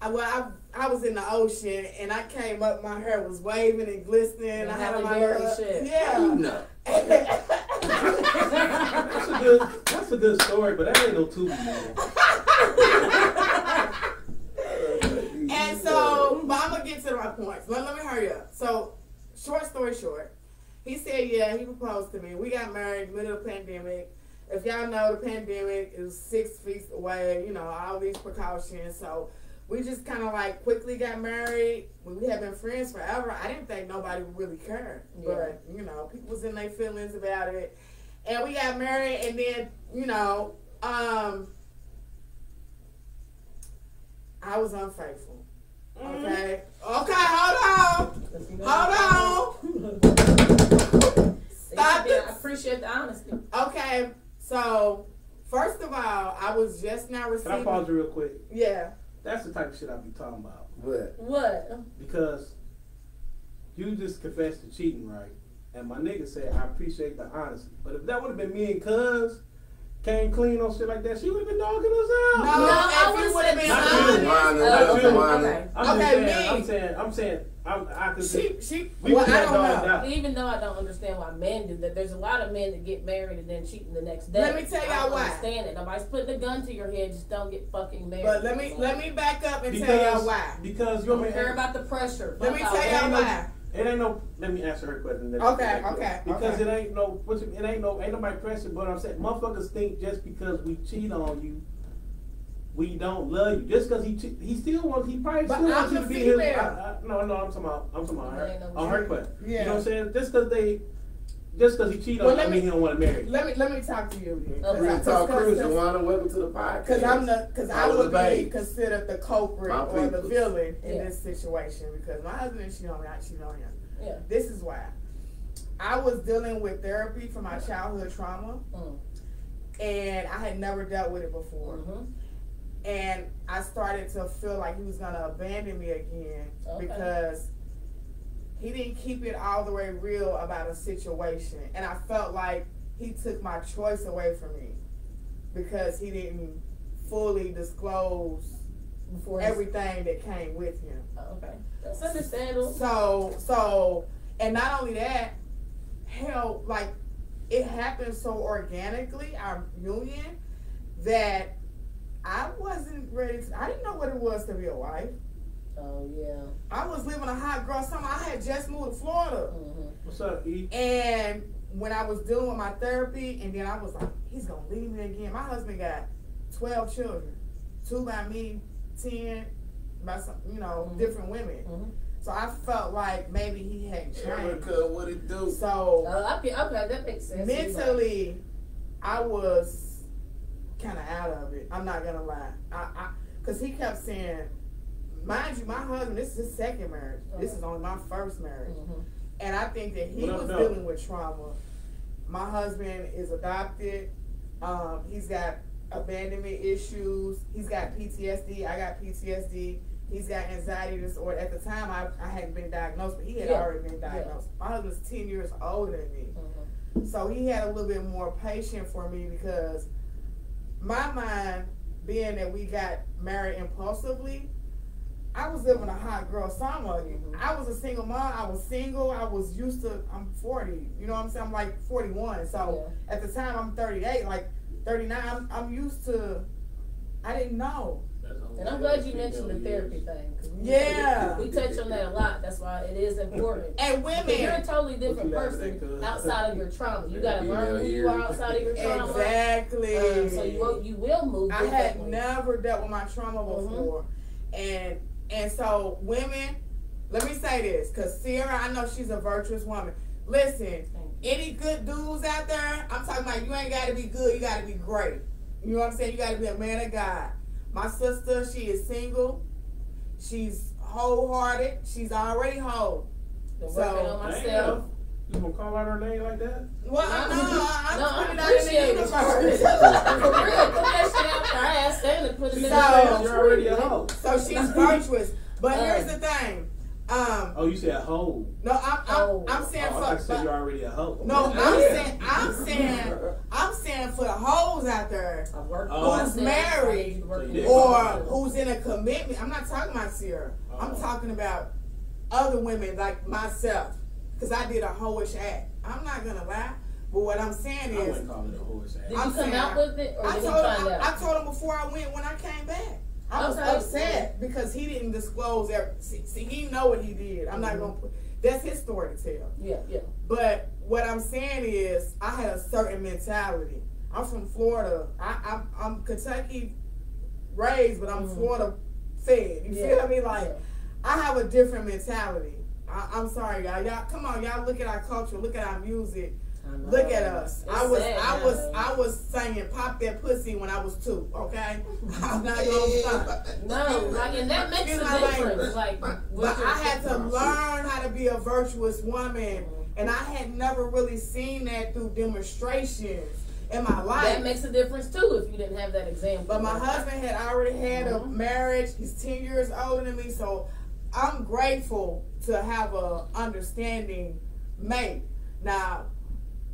I well I, I was in the ocean and I came up. My hair was waving and glistening. Yeah, I had on my Berry little- yeah. No. That's a good. That's a good story, but that ain't no man. And so, but I'm gonna get to my points. Let, let me hurry up. So, short story short, he said, yeah, he proposed to me. We got married middle of the pandemic. If y'all know, the pandemic is six feet away. You know, all these precautions. So, we just kind of like quickly got married. We had been friends forever. I didn't think nobody would really care, but you know, people was in their feelings about it. And we got married, and then you know, um, I was unfaithful. Okay. Okay, hold on. Hold on. Stop it. I appreciate the honesty. Okay. So, first of all, I was just now receiving. Can I receiving. pause you real quick? Yeah. That's the type of shit I be talking about. What? What? Because you just confessed to cheating, right? And my nigga said, I appreciate the honesty. But if that would have been me and Cuz came clean on shit like that, she would have been dogging us out. No, No, I if you would've would have been Not honest. you. Whining, not you okay. I'm just Okay, saying, me. I'm saying, I'm saying, I'm, I could She, she, we well, I don't know. out. Even though I don't understand why men do that, there's a lot of men that get married and then cheat the next day. Let me tell y'all don't why. understand it. Nobody's putting a gun to your head. Just don't get fucking married. But let me let me back up and tell y'all why. because you Don't know, care about the pressure. Let me tell y'all why. It ain't no. Let me answer her question. then. Okay, okay, Because okay. it ain't no. It ain't no. Ain't nobody pressing. But I'm saying, motherfuckers think just because we cheat on you, we don't love you. Just because he cheat, he still wants. He probably But still wants you to be his. female. I, I, no, no. I'm talking about. I'm talking about There ain't her. no On her cheat. question. Yeah. You know what I'm saying? Just because they. Just because he cheat on Well, you, I mean me- he don't want to marry. Let me let me talk to you then. Okay. Real talk cruise, Joanna. Welcome to the podcast. Because I'm the because I All would be considered the culprit My or the villain in Yeah. this situation because my husband and she on me, I cheat on him. Yeah. This is why. I was dealing with therapy for my childhood trauma, Mm. and I had never dealt with it before. Mhm. And I started to feel like he was gonna abandon me again Okay. because he didn't keep it all the way real about a situation, and I felt like he took my choice away from me because he didn't fully disclose Before everything that came with him. Oh, okay. That's understandable. So, so, and not only that, hell, like it happened so organically, our union, that I wasn't ready. To, I didn't know what it was to be a wife. Oh yeah. I was living a hot girl summer. I had just moved to Florida, hmm What's up, E? and when I was dealing with my therapy, and then I was like, he's gonna leave me again. My husband got twelve children, two by me, ten by some, you know, Mhm. different women. Mhm. So I felt like maybe he had changed. Erica, what it do? So Uh, okay, okay, that makes sense. mentally, I was kind of out of it. I'm not gonna lie. I, I, cause he kept saying, mind you, my husband, this is his second marriage. This is only my first marriage, hmm and I think that he What was though? dealing with trauma. My husband is adopted. Um, he's got abandonment issues. He's got PTSD. I got PTSD. He's got anxiety disorder. At the time, I, I hadn't been diagnosed, but he had Yeah. already been diagnosed. My husband's 10 years older than me. hmm So he had a little bit more patience for me because my mind, being that we got married impulsively, I was living a hot girl summer. Mhm. I was a single mom. I was single. I was used to. I'm 40. You know what I'm saying? I'm like 41. So at the time I'm 38, like 39. I'm, I'm used to. I didn't know. And I'm glad you mentioned the therapy thing. we- Yeah. We touch on that a lot. That's why it is important. And But you're a totally different What you gotta say, person outside of your trauma. You gotta learn who you are outside of your trauma. Exactly. Um, so you will, you will move I had never dealt with my trauma Mhm. before, and and so women. Let me say this, cause Sierra, I know she's a virtuous woman. Listen, any good dudes out there, I'm talking about you ain't gotta be good, you gotta be great. You know what I'm saying? You gotta be a man of God. My sister, she is single. She's wholehearted. She's already whole. Been So, working on myself. You gonna call out her name like that? Well, I No, know. I'm no, I putting it out in appreciate the universe. For real, put that shit out there. I asked Stan to put it in the So- You're already a hoe. so she's virtuous. But Uh, here's the thing. Um, Oh, you said hoe. no, I'm. I'm, I'm saying Oh, I thought you said you're already a hoe. no, I'm saying I'm saying I'm saying for the hoes out there Oh. Who's married I need to work So or who's in a commitment. I'm not talking about Sierra. I'm Oh. talking about other women like myself. Cause I did a hoish act. I'm not gonna lie, but what I'm saying I is, wouldn't call it a horse act. you I'm come saying out I- with it, or I told him. I, I told him before I went when I came back. I was Okay. upset because he didn't disclose every. See, see, he know what he did. I'm not gonna put. That's his story to tell. Yeah, yeah. But what I'm saying is, I had a certain mentality. I'm from Florida. I, I'm, I'm Kentucky raised, but I'm Mhm. Florida fed. You Yeah, feel me? Like yeah. I have a different mentality. I, I'm sorry, y'all. Y'all, come on, y'all. Look at our culture. Look at our music. Look at us. It's I was, sad I was. I was saying "Pop That Pussy" when I was two. Okay, I'm not gonna front. No, like, and that makes a difference. Like, But I had to learn how to be a virtuous woman, and I had never really seen that through demonstrations in my life. That makes a difference too if you didn't have that example. But my husband had already had a Mhm. marriage. He's ten years older than me, so I'm grateful to have a understanding mate. Now,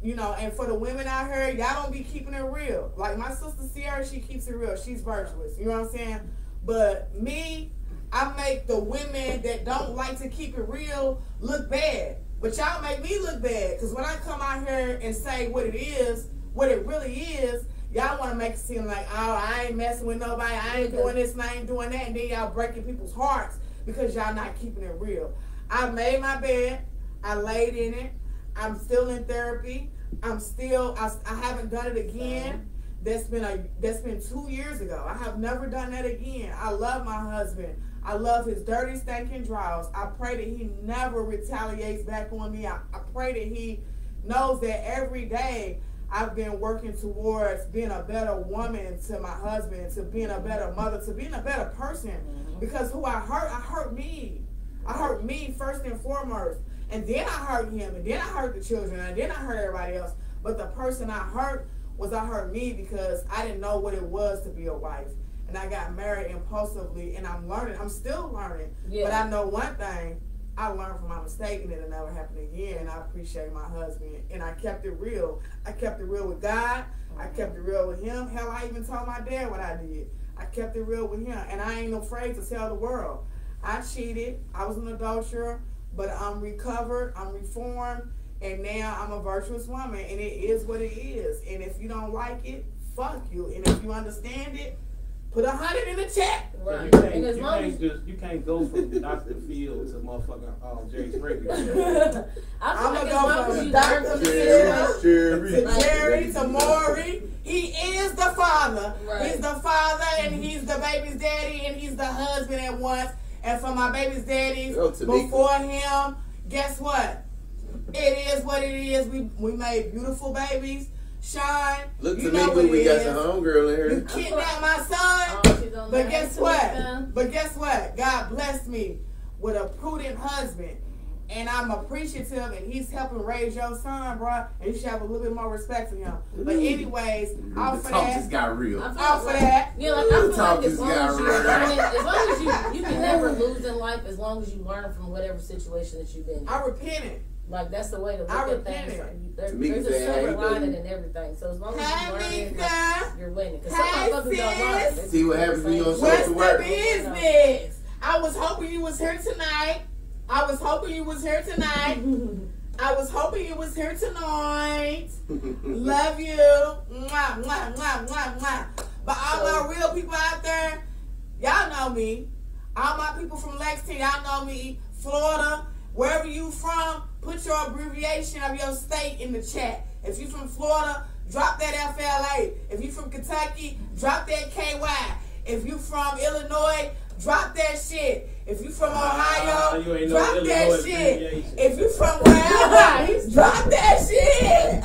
you know, and for the women out here, y'all don't be keeping it real. Like my sister Sierra, she keeps it real. She's virtuous. You know what I'm saying? But me, I make the women that don't like to keep it real look bad. But y'all make me look bad. Cause when I come out here and say what it is, what it really is, y'all want to make it seem like, oh, I ain't messing with nobody. I ain't doing this and I ain't doing that. And then y'all breaking people's hearts because y'all not keeping it real. I made my bed. I laid in it. I'm still in therapy. I'm still. I, I haven't done it again. That's been a. That's been two years ago. I have never done that again. I love my husband. I love his dirty, stinking drawers. I pray that he never retaliates back on me. I, I pray that he knows that every day I've been working towards being a better woman to my husband, to being a better mother, to being a better person. Mm-hmm. Because who I hurt, I hurt me. I hurt me first and foremost. And then I hurt him, and then I hurt the children, and then I hurt everybody else. But the person I hurt was I hurt me because I didn't know what it was to be a wife. And I got married impulsively, and I'm learning. I'm still learning. Yeah. But I know one thing. I learned from my mistake, and it'll never happen again. And I appreciate my husband, and I kept it real. I kept it real with God. I mm-hmm. kept it real with him. Hell, I even told my dad what I did. I kept it real with him, and I ain't afraid to tell the world. I cheated. I was an adulterer, but I'm recovered. I'm reformed, and now I'm a virtuous woman, and it is what it is. And if you don't like it, fuck you. And if you understand it, put a hundred in the check. So you can't, And you can't just you can't go from Dr. Phil to motherfucking um, Jerry Springer. I feel I'ma like go from Dr. learn from Jerry. to Jerry, to Maury. He is the father. Right. He's the father, and he's the baby's daddy, and he's the husband at once. And for my baby's daddies Yo, before him, guess what? It is what it is. We we made beautiful babies. Sean, Look you to know me, what we it got is. some homegirl in You here. kidnapped my son. Oh, But guess what? Tamika. But guess what? God blessed me with a prudent husband. And I'm appreciative, and he's helping raise your son, bro. And you should have a little bit more respect for him. But anyways, off the for talk that. just got real. I feel Off for like- that. Yeah, like I feel Talk like as long as you got learn it, as long as you you can never lose in life as long as you learn from whatever situation that you've been in. I repented. Like that's the way to look I at things. repented. Like, there, Tamika there's a silver "Hey, lining in everything. So as long as you Hey, learn it, like, you're winning. Because some Hey, motherfuckers don't learn. sis. See what happens the when you same don't show shit. up What's to the work. business? I was hoping you was here tonight. I was hoping you was here tonight. I was hoping you was here tonight. Love you. Mwah, mwah, mwah, mwah, mwah. But all my real people out there, y'all know me. All my people from Lexington, y'all know me. Florida, wherever you from, put your abbreviation of your state in the chat. If you from Florida, drop that FLA. If you from Kentucky, drop that KY. If you from Illinois, drop that shit. If you from Ah, you Ohio, ain't no drop that shit. abbreviation. If you from wherever, drop that shit.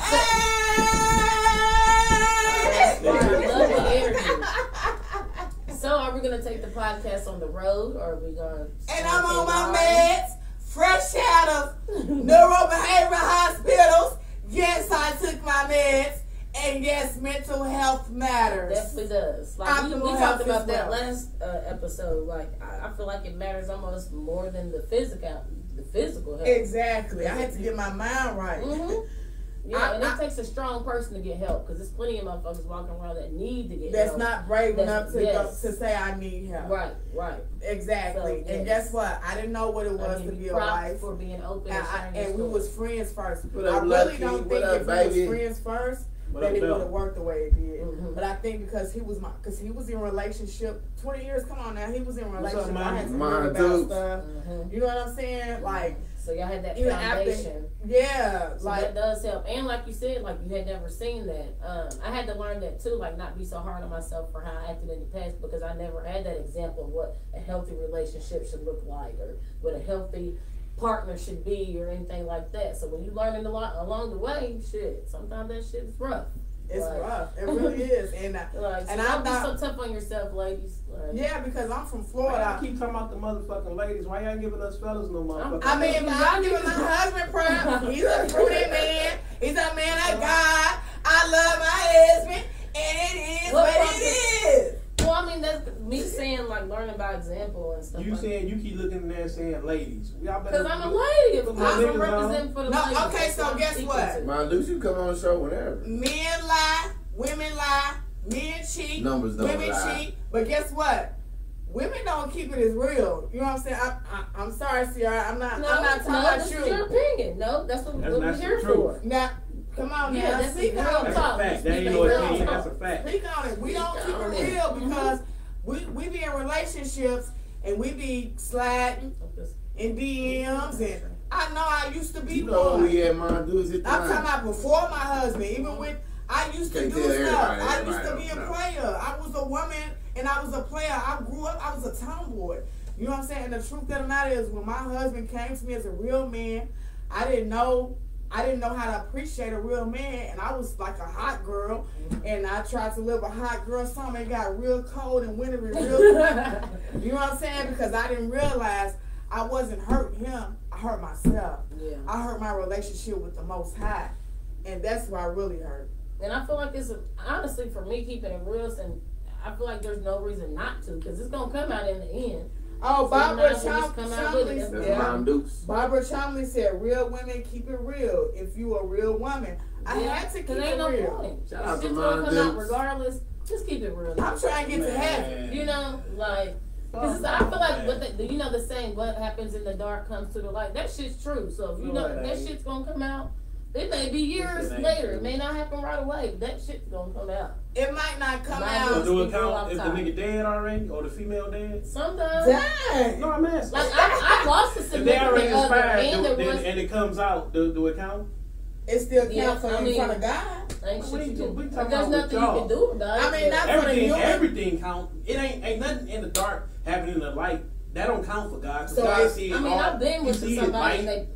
That's why I Hey! love the energy. So are we gonna take the podcast on the road or are we gonna And I'm on my meds, fresh out of neurobehavioral hospitals. Yes, I took my meds. And yes, mental health matters. Definitely does. Like we, we Optimal talked about that wealth. last uh, episode. Like I, I feel like it matters almost more than the physical, the physical health. Exactly. I had to get my mind right. hmm Yeah, I- and it I- takes a strong person to get help because there's plenty of motherfuckers walking around that need to get That's help. That's not brave That's- enough to yes. go, to say I need help. right, right. Exactly. So, And yes. guess what? I didn't know what it I was to be a wife. for being open And, and, I, and we was friends first. What I really Lucky? don't What think up, if baby? we was friends first, What that it would Bella? have worked the way it did. Mhm. But I think because he was my, because he was in relationship, twenty years. Come on now, he was in a up, relationship. I had to Mine about too. stuff. Mhm. You know what I'm saying? Like, So y'all had that even after, foundation. yeah, So like that does help. And like you said, like you had never seen that. Um, I had to learn that too, like not be so hard on myself for how I acted in the past because I never had that example of what a healthy relationship should look like or what a healthy partner should be or anything like that. So when you learning a lot along the way, shit, sometimes that shit is rough. it's Like- rough. It really is. And uh, Like, so And don't I'm be not- so tough on yourself, ladies. Like, yeah, because I'm from Florida. y'all keep talking about the motherfucking ladies? Why y'all giving us fellas no motherfucking? I mean, but I'm giving my husband props. He's a fruity man. He's a man of God. I love my husband, and it is What what, it is. Well, I mean, that's me saying like learning by example and stuff. You like saying you keep looking there saying ladies? Y'all better. Because I'm a lady, of Put course. my I'm niggas on. representing for the No, ladies. okay, That's so guess what? to. My Deuce, you come on the show whenever. Men lie, women lie, men cheat, Numbers don't women lie. cheat. But guess what? Women don't keep it as real. You know what I'm saying? I, I, I'm sorry, Sierra. I'm not. No, I'm not talking no, about this you. is your opinion. No, that's what, That's what we're here the for. Now, come on Yeah, now. that's Speak real on it. talk. a fact. That ain't no opinion. That's a fact. Speak on it. We don't keep it real mm-hmm. because we we be in relationships and we be sliding in DMs and I know I used to be You know one. who we had my Deuce at the I'm talking about before my husband, even mm-hmm. with I used to Can't do stuff. everybody, I used to be a know. player. I was a woman and I was a player. I grew up, I was a tomboy. You know what I'm saying? And the truth of the matter is when my husband came to me as a real man, I didn't know I didn't know how to appreciate a real man and I was like a hot girl mm-hmm. and I tried to live a hot girl summer. It got real cold and wintry real quick. You know what I'm saying? Because I didn't realize I wasn't hurting him. I hurt myself. Yeah. I hurt my relationship with the Most High, and that's why I really hurt. And I feel like it's honestly for me keeping it real, and I feel like there's no reason not to because it's gonna come out in the end. Oh, So Barbara now we just Chom- come out with it. Chomley, That's yeah. Barbara Chomley said, "Real women keep it real. If you a real woman, I Yeah, had to keep 'cause it ain't no real. point. Shout out to Shit's gonna Mom come out regardless. Just keep it real. I'm trying to get to heaven. You know, like. Cause I feel like what the, you know the saying, what happens in the dark comes to the light. That shit's true. So if you No, know it that shit's gonna come out, it may be years It later. It may not happen right away. But that shit's gonna come out. It might not come Might out. do it Speak real count if the nigga dead already or the female dead? Sometimes, Dang. No, I'm asking. like I, I lost a if they already significant other, expired and do, then, and it comes out, do, do it count? It still Yeah, counts for I in mean- front of God. ain't shit you do- can. we there's nothing with you y'all. can do about it. I mean, that's- for the Everything, everything count. It ain't ain't nothing in the dark happening in the light. That don't count for God. 'cause So God it's- I mean, all. I've been with somebody and they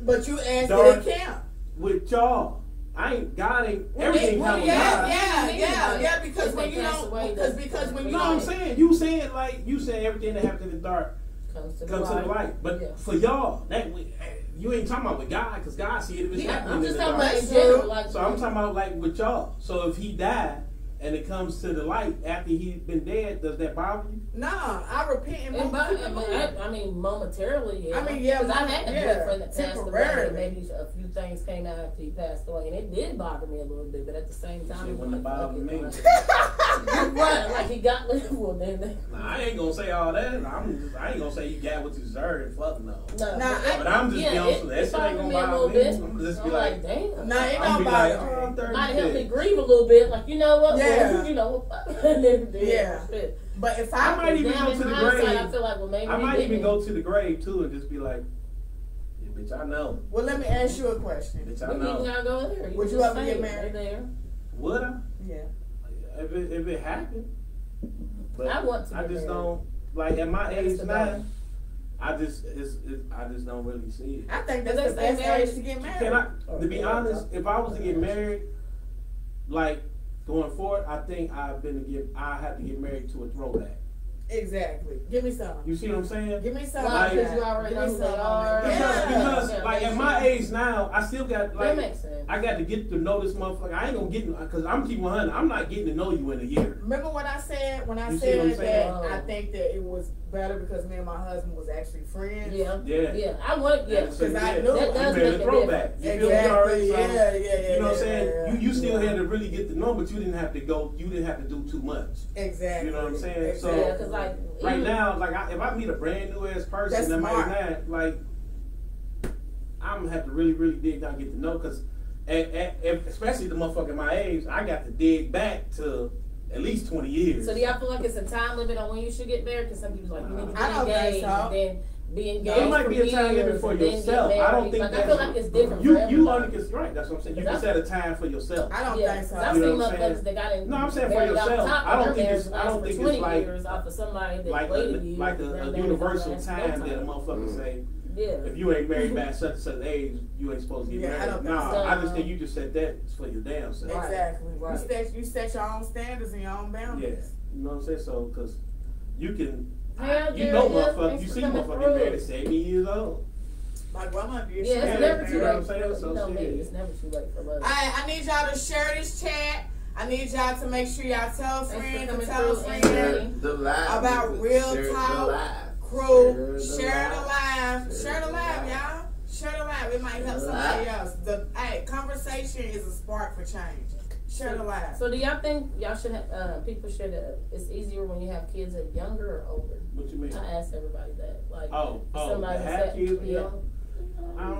But you asked Dark. did it count? With y'all. I ain't God ain't everything well, count with Yeah, yeah, yeah, yeah. Because if when you pass don't, because because when You you know what I'm saying? You saying like you saying everything that happens in the dark comes to the comes to light. the light. But Yeah. for y'all, that you ain't talking about with God because God see it if it's Yeah, happening I'm in just the talking dark. about in general. Like, So I'm talking about like with y'all. So if he died and it comes to the light after he's been dead, does that bother you? Nah, I repent and And move by, to I, mean, moon. I, I mean, momentarily, yeah. I mean, yeah, Because I've had a yeah, boyfriend that passed away, and maybe a few things came out after he passed away, and it did bother me a little bit. But at the same time, Shit it was wouldn't like, bother fuck me. it, like, right, like he got well, then. then- Nah, I ain't gonna say all that. I'm just, I ain't gonna say you got what you deserve. Fuck no. No, Nah, but, But I'm just yeah, be honest it, with that shit ain't gonna me a bother little me. bit. I'm just be I'm like, damn. Nah, it I'm don't be bother like, me. oh, I'm Might have helped me grieve a little bit, like you know what? Yeah. You know, and then, then, Yeah. Shit. But if I I, might even go to the grave. I feel like, well, maybe I might even didn't. go to the grave too and just be like, yeah, bitch, I know. well, let me ask you a question. Bitch, I You even know. gotta go there. Would you ever get married? They there. Would I? Yeah. If it, if it happened. But I want to I just married. don't like at my That's age the now. I just it's, it's I just don't really see it. I think But that's the best marriage- age to get married. Can I? To be oh, honest, if I was to get oh, married, like going forward, I think I've been to get. I have to get married to a throwback. Exactly. Give me some. You see what I'm saying? Give me some. Why? on Because that. you already Give know me who some they on are. that. Because, because Yeah, like they at my age now, I still got that makes sense. I got to get to know this motherfucker. I ain't gonna get because I'm keeping 100. I'm not getting to know you in a year. Remember what I said when I You see what I'm said saying? that I think that it was better because me and my husband was actually friends. yeah. Yeah. Yeah. I want. Yeah. So, Because I yeah, know you that does made make a a throwback. You feel? Already, Exactly. so- Yeah, yeah, yeah. You know what I'm yeah, saying? yeah, You you still yeah. had to really get to know, but you didn't have to go. You didn't have to do too much. Exactly. You know what I'm saying? So- Yeah, because like Right even- now, like I, if I meet a brand new ass person that might not like, I'm gonna have to really, really dig down, and get to know, because, especially the motherfucker my age, I got to dig back to at least 20 years. So do y'all feel like it's a time limit on when you should get married? Because some people like you need to I get don't think engaged so. and then be engaged. It might for be a time limit years for and then get yourself. I don't think like, that's I feel like it's different. You you everybody. only can right. That's what I'm saying. You can set a time for yourself. I don't Yeah, think so. 'cause I've know seen what I'm saying? that got in. No, I'm saying for yourself. I don't think it's- I don't think it's like- off of somebody that Like a, like a, their a marriage universal time that a motherfucker mm. say. Yeah. If you ain't married by such and such age, you ain't supposed to get Yeah, married. don't Nah, so. I just think you just said that for your damn self. Exactly. Right. You set you set your own standards and your own boundaries. Yeah, boundaries. you know what I'm saying? So, cause you can, Hell, you know, yeah, motherfucker, you see coming motherfucker through. married at 70 years old. My grandma did. Yeah, she it's never too You know what I'm late. saying? So You know it's never too late for love. Alright, I need y'all to share this chat. I need y'all to make sure y'all tell a Thanks for friend tell a through, friend. Anthony. The live. About real Share the talk, live. Crew, Share share the live. live. Share the live, y'all. Share the live. It might help somebody else. The hey, conversation is a spark for change. Share the live. So do y'all think y'all should have uh, people should uh, it's easier when you have kids that are younger or older? What you mean? I asked everybody that. Like Oh, oh, somebody have said- kids, yeah. Yeah.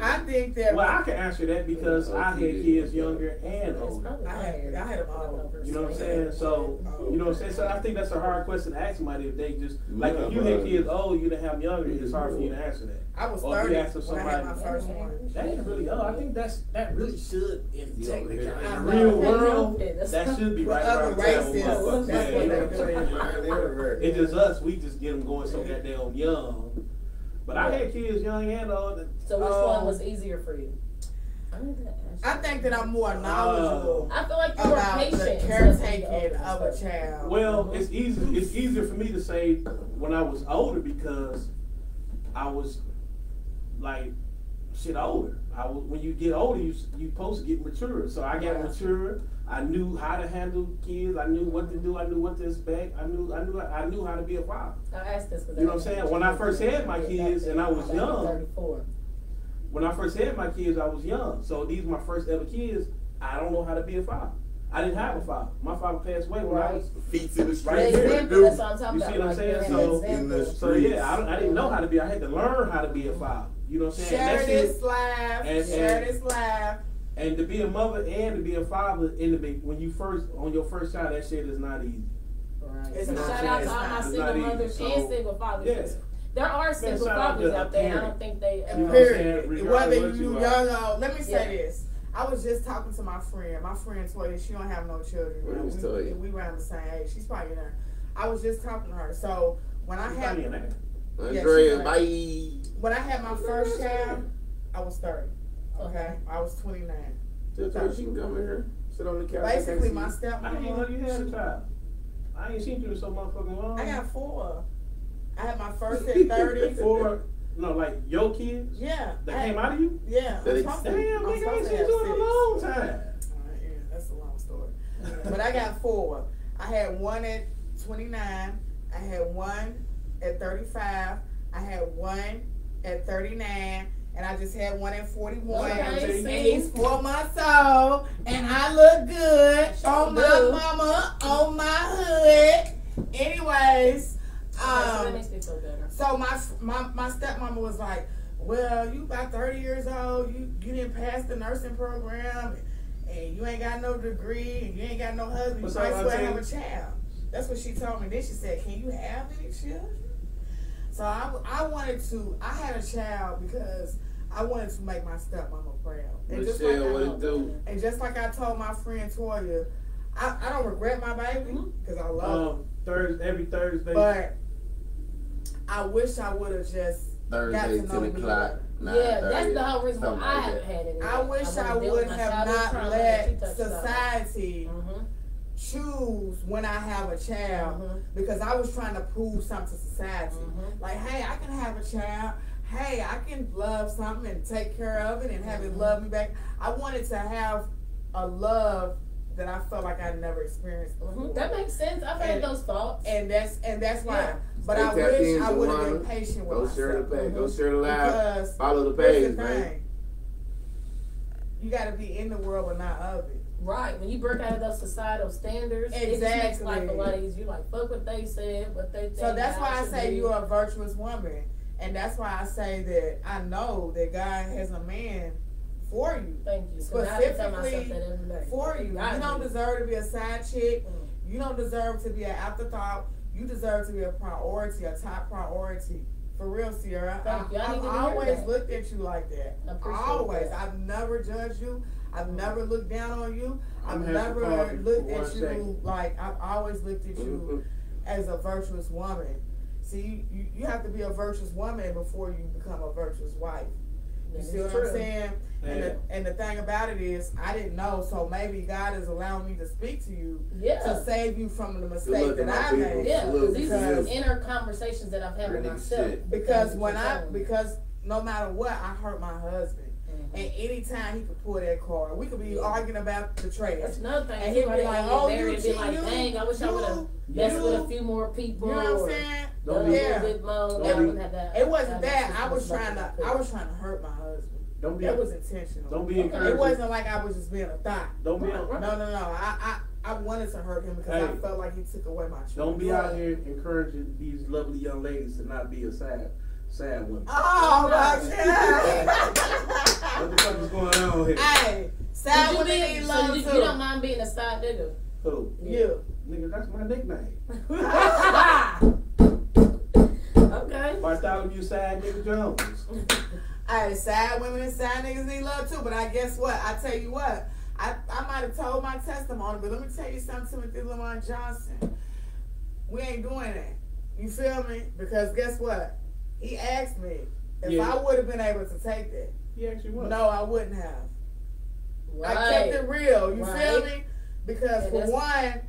I think that well, I can answer that because I had kids younger and older. I had- I had them all. You know what I'm saying? So, oh, you know what I'm saying? So I think that's a hard question to ask somebody if they just, like, if you had kids old, you didn't have them younger, it's hard for you to answer that. I was Or if you thirty ask for when I had my somebody- first one. That ain't really, oh, I think that's, that really should, in technically, in the real world, that should be right other around the time races, Yeah, you know what I'm saying? It's just us, we just get them going so goddamn young. But I had kids young and old. So which Um, one was easier for you? I, need to ask I think that I'm more knowledgeable you. I feel like you're more about patient. the caretaking of a child. Well, it's easy. It's easier for me to say when I was older because I was like shit older. I was, when you get older, you you supposed to get mature. So I got Right. mature. I knew how to handle kids. I knew what to do. I knew what to expect. I knew I knew I knew how to be a father. I asked this because You know what I'm saying? When I first had my kids and I was young, Thirty-four. When I first had my kids, I was young. So these my first ever kids. I don't know how to be a father. I didn't have a father. My father passed away when I was Feet to the Right street. here. Example, that's what I'm talking You about. see what I'm saying? So- In the So yeah, I, I didn't know how to be. I had to learn how to be a father. You know what I'm saying? Share this shit- live. and- share and- this live. And to be a mother and to be a father in the big when you first on your first child, that shit is not easy. Right. It's So not- shout out it's to all my not- single not easy. mothers So, and single fathers. yeah. There are single fathers out there. I don't think they. You know what I'm saying? Period. Regardless Whether what you you are. young or let me say Yeah. this. I was just talking to my friend. My friend Toya, she don't have no children. Where now. we, Toya? we around the same age. She's probably there. I was just talking to her. So when I had funny in there. Andrea, Yeah, bye. when I had my first child, I was thirty. Okay, I was twenty nine. Just so she can come in here, sit on the couch. Basically, my stepmom. I didn't know you had a child. I ain't seen you in so motherfucking long. I got four. I had my first at thirty. four. No, like your kids Yeah. that I- came out of you. Yeah. That I'm supposed Damn, I'm nigga, I ain't seen you in a long time. Alright, yeah, that's a long story. but I got four. I had one at 29. I had one at 35. I had one at 39. And I just had one at 41. Okay, and see? he's four months old. And I look good Sure on my do. mama, on my hood. Anyways, so that um, makes me feel better. so my my my stepmama was like, "Well, you about thirty years old. You you didn't pass the nursing program, and you ain't got no degree, and you ain't got no husband. You What's might as well have a child." That's what she told me. Then she said, "Can you have any children?" So I I wanted to. I had a child because I wanted to make my stepmama proud. And just like Michelle, what I, it do? and just like I told my friend Toya, I, I don't regret my baby because I love her. Um, Thursday, every Thursday. But I wish I would have just Thursday, got to 10 know me o'clock. Yeah, that's the whole reason why I haven't had it. I wish I would have not let society Mm-hmm. Choose when I have a child Mhm. because I was trying to prove something to society. Mhm. Like, hey, I can have a child. Hey, I can love something and take care of it and have it Mhm. love me back. I wanted to have a love that I felt like I never experienced before. hmm That makes sense. I've had those thoughts. and that's and that's why. Yeah. But Stay I tapped wish I would have been patient with Go share the myself. page. Go share the live. Because Follow the here's page, the man. You gotta be in the world but not of it. Right. When you break out of those societal standards, it just makes Exactly. life a lot easier. You like fuck what they said, what they think. So that's why I say be. you're a virtuous woman. And that's why I say that I know that God has a man for you. Thank you. 'Cause I tell myself Specifically that every day. For you. You don't me. deserve to be a side chick. Mm. You don't deserve to be an afterthought. You deserve to be a priority, a top priority. For real, Sierra. Thank. I I've always looked at you like that. Always. that. I've never judged you. I've never looked down on you. I'm I've gonna have to never looked at you second. like I've always looked at you as a virtuous woman. See, you, you have to be a virtuous woman before you become a virtuous wife. You That see what true. I'm saying? And, the, and the thing about it is, I didn't know, so maybe God is allowing me to speak to you Yeah. to save you from the mistake that I people. made. Yeah, because these are because- inner conversations that I've had with myself. Because when I, because no matter what, I hurt my husband. And anytime he could pull that card, we could be Yeah. arguing about the trash. That's another thing. And he'd be like, like, "Oh, you married and be cheat, like, you- dang, I wish I would have messed with a few more people. You know what I'm saying? Don't done be- a Yeah. little bit more. Don't That be- have that. It wasn't that that. I was trying to. I was trying to hurt my husband. Don't be. That was intentional. Don't be Okay. It wasn't like I was just being a thought. Don't be. Right, right. No, no, no. I, I, I wanted to hurt him because I felt like he took away my children. Don't be out here encouraging these lovely young ladies to not be a sad, sad woman. Oh my What god! the fuck is going on here? hey, sad Did women be, need so love you, you too. don't mind being a side nigga? Who? You. Nigga, that's my nickname. Okay. Bartholomew Sad Nigga Jones. Hey, sad women and sad niggas need love too. But I guess what? I tell you what. I, I might have told my testimony, but let me tell you something, Timothy Lamont Johnson. We ain't doing that. You feel me? Because guess what? He asked me if Yeah. I would have been able to take that. He actually was. No, I wouldn't have. Right. I kept it real. You feel me? Because Yeah, for one,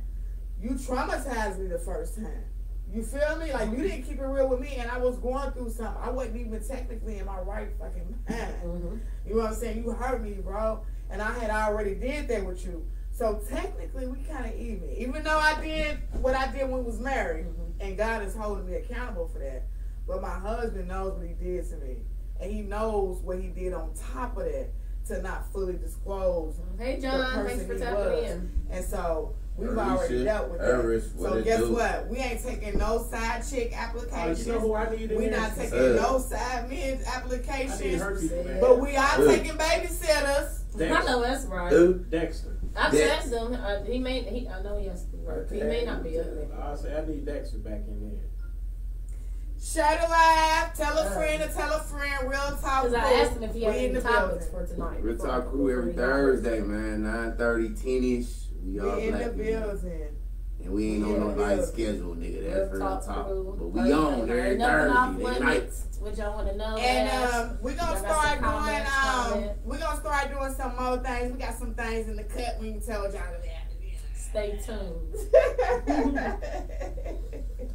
you traumatized me the first time. You feel me? Like you didn't keep it real with me, and I was going through something. I wasn't even technically in my right fucking mind. Mhm. You know what I'm saying? You hurt me, bro, and I had already did that with you. So technically, we kind of even. Even though I did what I did when we was married, Mhm. and God is holding me accountable for that. But my husband knows what he did to me, and he knows what he did on top of that to not fully disclose Hey the person thanks for he tapping was. in. And so we've Alicia, already dealt with that. So guess do? what? We ain't taking no side chick Oh, applications. you know who I need we here? not taking Uh. no side men applications. people. But we are Uh. taking babysitters. I know that's right. Who? Dexter. I've Dex. asked him. Uh, he may. He, I know he has to work. He may not be ugly. I say I need Dexter back in there. Share the live. Tell a Uh. friend to tell a friend. Real talk. Because I crew. asked him if he had We in any the topics building. for tonight. Real before- Talk Crew every before he got Thursday, man. 9.30, 10ish. We all in the black people. building. And we ain't on Yeah. nobody's schedule, nigga. That's Real real talk talk. But we Thursday. on every Thursday. Night. limits. What y'all want to know? And ask. um, we're gonna Y'all got start some doing comments, um, we're gonna start doing some more things. We got some things in the cut. We can tell y'all that. Stay tuned.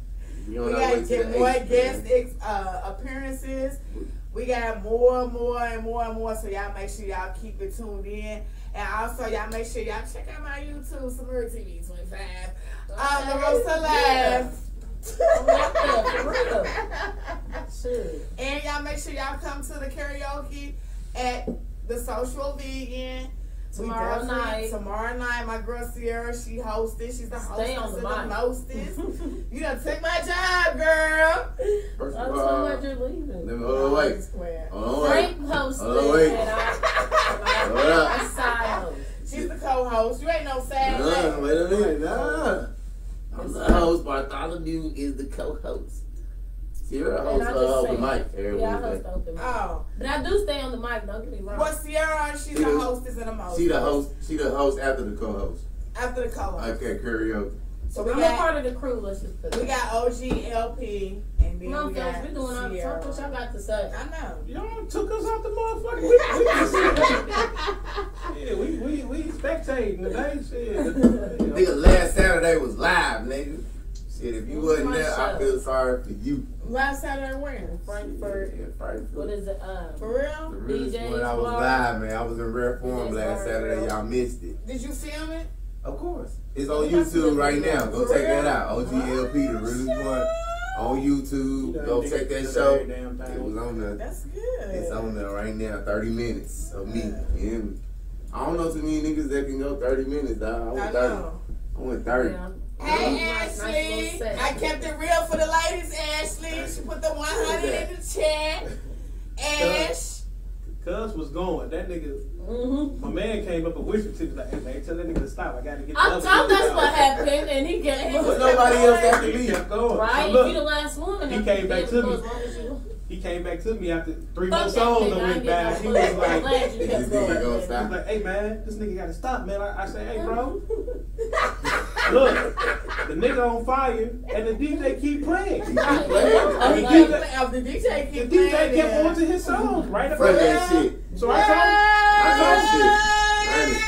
We we on our way gotta get more eighth, guest ex- uh, appearances. We We got more and more and more and more, so y'all make sure y'all keep it tuned in. And also, y'all make sure y'all check out my YouTube, Samirah TV 25. Um, LaRosa Live. For real. Shit. And y'all make sure y'all come to the karaoke at the Social Vegan. We Tomorrow night. Tomorrow night, my girl Sierra, she hosted. She's the Stay hostess on the and the mostest. you done took my job, girl. First I of was so all, glad you're leaving. let me hold on, wait. Square. Hold on, wait. Frank hosted Oh, wait. and I, Hold I, up. I side host. She's the co-host. You ain't no sad Nah, wait a minute, nah. I'm the host, Bartholomew is the co-host. Sierra And hosts I uh, open say- mic every Yeah, I host Wednesday. open mic. Oh. But I do stay on the mic, don't get me wrong. Well, Sierra, she's She the the- hostess and the most. She the host. She the host after the co-host. After the co-host. Okay, karaoke. So we I'm a part of the crew, let's just put we got OG, LP, and then Come on, we fellas, got we doing all the talk. What y'all got to say? I know. Y'all took us out the motherfucking. We, we yeah, we we we spectating today. Shit. Nigga, last Saturday was live, nigga. Shit, if you wasn't my there, I feel sorry for you. Last Saturday when? Frankfort. Yeah, Frankfort. What is it? Um, For real? The realest DJ's one I was live, man. I was in rare form DJ's last Saturday. bro. Y'all missed it. Did you film it? Of course. It's on Yeah, YouTube right now. Go For check that out. OGLP, the realest one. On YouTube. Go check that show. It was on there. That's good. It's on there right now. 30 minutes of me. You hear? I don't know too many niggas that can go 30 minutes, dog. I I went 30. know. I went 30. Yeah. Hey Nice- nice Ashley, little set. I kept it real for the ladies. Ashley, she put the 100 in the chat. Ash, Cuz was going. That nigga, Mhm. my man came up and whispered to me like, "Hey man, tell that nigga to stop. I gotta get." the I other thought that's out." what happened, and he gave But nobody else had to He be. kept going. Right? So look, if you the last woman. he then came you back get to go me. As long as you- he came back to me after three more Fuck that songs nigga, that I went ain't by. get He was like, This nigga going, gonna baby. he was like, "Hey man, this nigga gotta stop, man." I, I say, "Hey bro, look, the nigga on fire, and the DJ keep playing." He Right. keep playing. I'm He like, keep- the DJ The keep DJ playing kept it. on to his songs right Run about that that. shit. So I told him, I told him,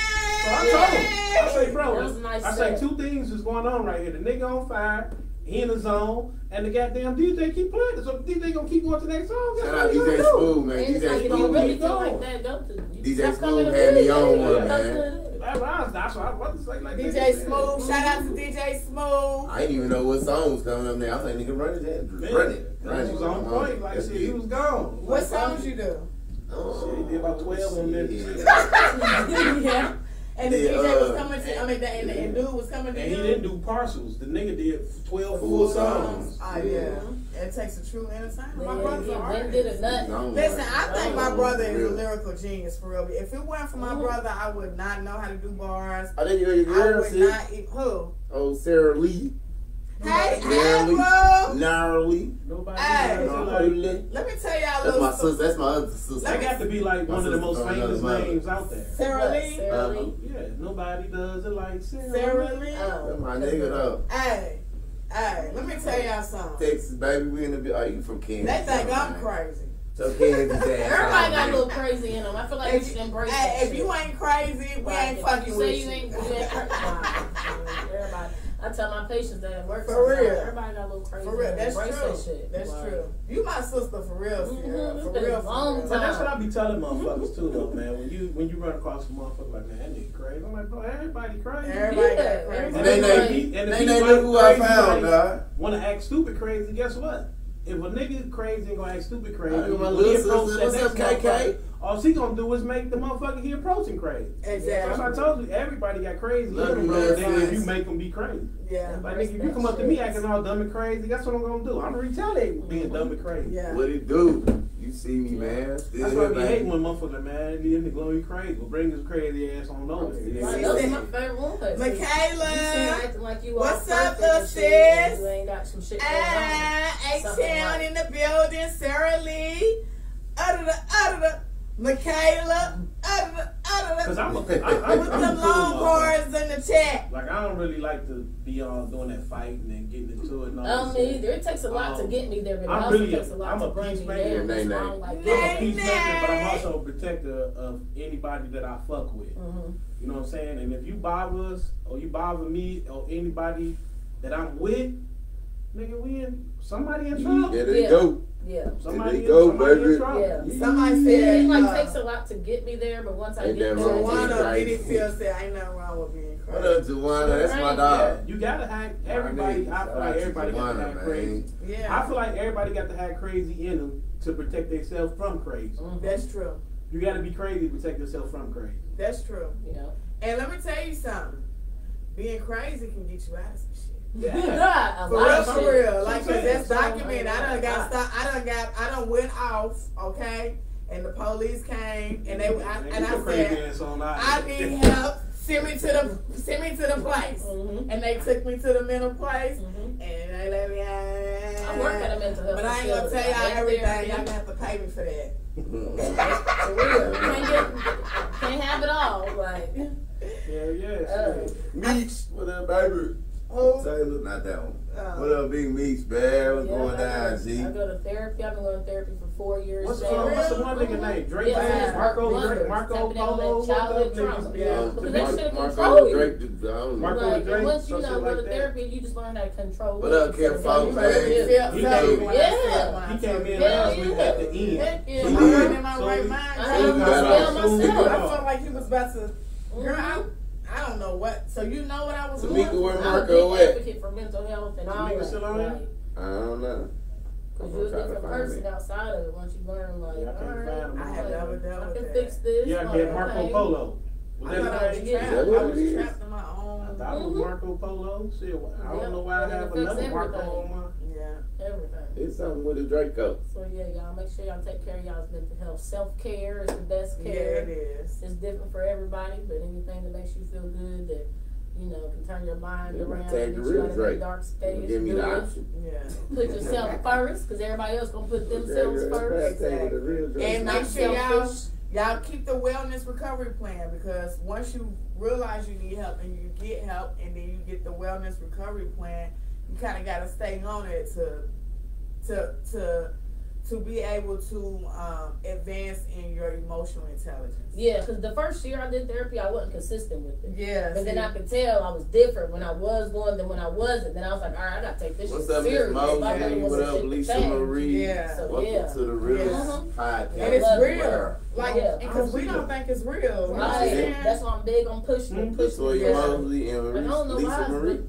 so I told him, I say, bro, That a nice I say two things is going on right here. The nigga on fire, he in the zone, and the goddamn DJ keep playing. So the DJ gonna keep going to the next song. That's Shout out DJ gonna do. Smooth, man. And it's like DJ if Smooth. really keep going. like that, DJ stop Smooth had me on one, man. to it. That's what I was, that's what I was about to say. Like DJ that. Smooth, shout out to DJ Smooth. I didn't even know what song was coming up now. I was like, nigga, run it, Andrew. Man, Run it. Run That it. was on point. Like shit, he was gone. What songs you do? Oh, Shit, he did about 12 on that shit. shit. yeah. And the Yeah, DJ was uh, coming to, I mean, the, and, the, and dude was coming to And you. he didn't do parcels. The nigga did 12 full Full songs. songs. Oh, yeah. It takes a true entertainer. My Yeah, brother's he an artist. did a nut. Listen. I think my brother is a lyrical genius for real. If it weren't for my Mhm. brother, I would not know how to do bars. I didn't hear your I girl, would sis. not. Who? Oh, Sarah Lee. Hey, hey, Narrowly. Nobody Hey. did nothing like Gnarly. Let me tell y'all That's little my story. sister. That's my other sister. That got to be like My one of the most famous names out there. Sarah Lee. Sarah Uh-huh. Lee? Yeah, nobody does it like Sarah. Sarah Lee. Oh, That's my 'cause nigga of- though. Hey, hey. Let me tell y'all something. Texas, baby, we in the. Are Oh, you from Kansas? They think I'm man. crazy. So Kansas ass. Everybody got a little crazy in them. I feel like we If, should embrace that hey, if shit. you ain't crazy, we Right, ain't fucking you with you. you ain't, you ain't everybody. I tell my patients that at work. For sometimes, real. Everybody got a little crazy. For real, that's embrace true. That shit. That's Like, true. You my sister for real, Sierra. Mhm, For it's been real, a for long real. But that's what I be telling motherfuckers too, though, man. When you when you run across a motherfucker like, man, that nigga crazy. I'm like, bro, everybody crazy. Everybody Yeah, got crazy. And And they if know, he- and if they he know who I crazy, found, dog. Want to act stupid crazy? Guess what? If a nigga crazy and gonna act stupid crazy, I do my when little he sister, approach what's up, KK? All she gonna do is make the motherfucker he approaching crazy. That's Exactly. why I told you, everybody got crazy Love them, you, bro. man. Then if you make them be crazy. Yeah. Like, nigga, if you come up to me acting all dumb and crazy, that's what I'm gonna do. I'm gonna retaliate being dumb and crazy. Yeah. What it do? You see me, man. Still That's here, why I be hating baby. when motherfuckers, man, you in the glow, you crazy. Well, bring this crazy ass on over. Yeah. Like, those are my favorite one. You see Michaela. acting like you all What's up, little and shit, and sis? You ain't got some shit going on. Something H-Town like- in the building. Sarah Lee. Udda udda. Michaela. Udda Cause udda. I'm a, I, I'm, With I'm the a long motherfucker. cards in the chat. Like I don't really like to be on doing that fighting and getting into it. And all Um, this me either. It takes a lot to Um, get me there, but I'm also really takes a lot I'm to a bring me peacemaker. there. Nay, That's nay. I'm like, I'm a Nay, peacemaker, but I'm also a protector of anybody that I fuck with. Mhm. You know what I'm saying? And if you bother us or you bother me or anybody that I'm with, nigga, we in somebody in trouble. There they Yeah. go. Yeah. Somebody, There they go, somebody baby. in trouble. Yeah. Somebody Yeah, said, it like uh, takes a lot to get me there, but once I get there, wrong? it's- Juana Right. Diddy Field said, ain't nothing wrong with being crazy. What up, Juana? That's my Right. dog. You gotta have everybody. I feel like everybody got to Juana, have man. crazy. I feel like everybody got to have crazy in them to protect themselves from crazy. Mhm. that's true. You got to be crazy to protect yourself from crazy. That's true. You know. And let me tell you something. Being crazy can get you out of some shit. Yeah. For real, of for shit. real. Like, cause saying. that's So, documented. I done got God. stuck. I done got. I done went off. Okay, and the police came and they. I, and I said, ass on out. I need help. Send me to the. Send me to the place. Mhm. And they took me to the mental place, Mhm. and they let me. I work at a mental health But I ain't gonna tell y'all I everything. there, Y'all gonna have to pay me for that. For real. Can't, get, can't have it all. Like, Yeah, yeah. Uh, shit. Meech, what baby? Oh, Taylor, not that one. uh, What up, Big Meech, man? What's yeah, going I down, go, go to therapy. I've been going to therapy for four years. What's, now. uh, what's the one nigga name? Drake Yeah, Fans? Marco, Wonders. Drake, Marco Polo? childhood trauma. Yeah. Yeah. Because the that Mar- shit Marco control you. Drake, I don't know. Marco Like, Drake, once you know go like to that. therapy, you just learn how to control. What up, Kim So, Folk, you man? He yeah. He came- when I Yeah. said He came in last week at the end. Yeah. I He heard in my right mind. I too. am got myself. I felt like he was about to. Girl, I, Mhm. I don't know what. So you know what I was Tamika, doing? where I'm Marco at? advocate for mental health and all Tamika that. still on there? Like, I don't know. Cause I'm you're a trying different person it. outside of it once you learn like, Yeah, I can't alright, find 'em. I have never dealt I can fix this. Yeah, like, get Marco. Polo. Was I that thought I was name? trapped. Is that what I was trapped in my I own. thought it was. Marco Polo. Shit, I don't Yeah, know why I have affects another Marco on my. Yeah. Everything. It's something with a Draco. So yeah, y'all make sure y'all take care of y'all's mental health. Self care is the best care. Yeah, care. it is. It's different for everybody, but anything that makes you feel good that you know can turn your mind Yeah, around take and the get you real out of Drake. that dark space. Give me do the option. Yeah. Put yourself first, because everybody else gonna put themselves first. Take the. And make sure y'all selfish. Y'all keep the wellness recovery plan because once you realize you need help and you get help and then you get the wellness recovery plan, you kind of got to stay on it to to to to be able to um, advance in your emotional intelligence. Yeah, because the first year I did therapy, I wasn't consistent with it. Yeah. But then. I could tell I was different when I was going than when I wasn't. Then I was like, all right, I gotta take this What's shit up, Miss serious. If I really Mosley? What up, shit Lisa. Marie? Yeah. So, Welcome yeah. to the real Yeah. Podcast. and it's love it. real. Like, Yeah. because we don't think it's real. You know what I'm Right. That's why I'm big on pushing and Mhm. pushing. Latoya Yeah. Mosley and But I don't know Lisa Marie.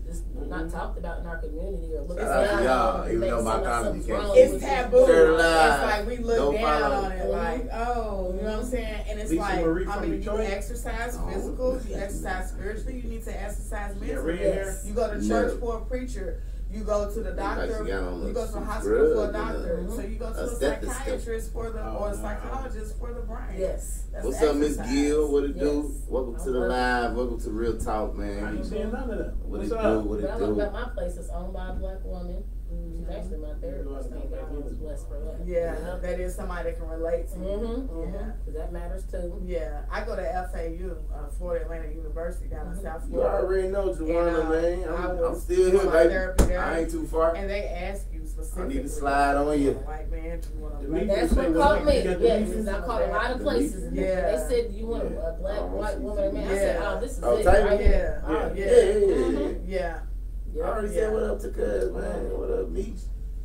It's, it's not mm-hmm. talked about in our community or looked Shout out to y'all, even though my seem comedy can't- it's taboo. It's like we look Don't down follow. on it, like, oh, you know what I'm saying? And it's Lisa like, Marie I from mean, you Detroit? exercise Oh. physical, you exercise spiritually, you need to exercise mentally. red hair. Yes. You go to No. church for a preacher. You go to the doctor. she got on You go to the hospital for a doctor. So you go to a a psychiatrist for the Oh, or a oh, no. psychologist for the brain. Yes. That's What's up, Miss. Gill? What it do? Yes. Welcome to the I love it. live. Welcome to Real Talk, I ain't man. saying none of that. What What's it do? up? What But I it love do? that my place is owned by a black woman. She's actually my therapist. Thank God was blessed for that. Yeah, that is somebody that can relate to. you. Mm-hmm. Yeah. Because that matters too. Yeah, I go to FAU, uh, Florida Atlantic University down in Mhm. South You Florida. already know, Juana, And, uh, man. I I'm, was I'm still here, baby. therapy there. I ain't too far. And they ask you specifically. I need to slide on you. Like, man, do you want to meat- That's what what's called up. me. You got the Yes, because I called a lot of The places. Yeah. They said, you want a, Yeah. a black, Oh, white woman, or man?" I said, "Oh, this is Oh, it, type here." Yeah. Oh, Yeah, yeah. Yeah, yeah. I already Yeah. said what up to Cuz, man. What up, Meech?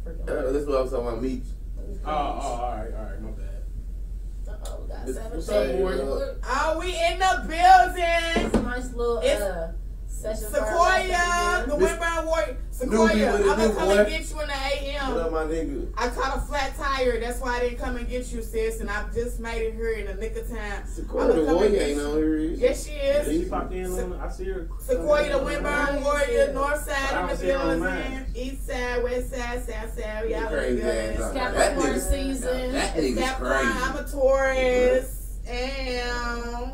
Freaking- Uh, this is what I was talking about, Meech. Oh, oh, all right, all right, my bad. Uh-oh, we got This- seven what's up, days. boy? Are we in the building? It's a nice little It's uh, session. for our Sequoia, the Miss- Windburn Warrior. Sequoia, I'm gonna come boy? and get you in the AM. What up, my nigga? I caught a flat tire. That's why I didn't come and get you, sis. And I just made it here in the nick of time. Sequoia I'ma the warrior ain't you. on here, is Yes, she is She is. popped in on. I see her. Sequoia, the Windburn Warrior, North Side in don't the see her on building. East Side, West Side, South Side. Y'all in the Crazy building. ass. Capricorn season. That It's nigga's Capricorn. I'm a Taurus. And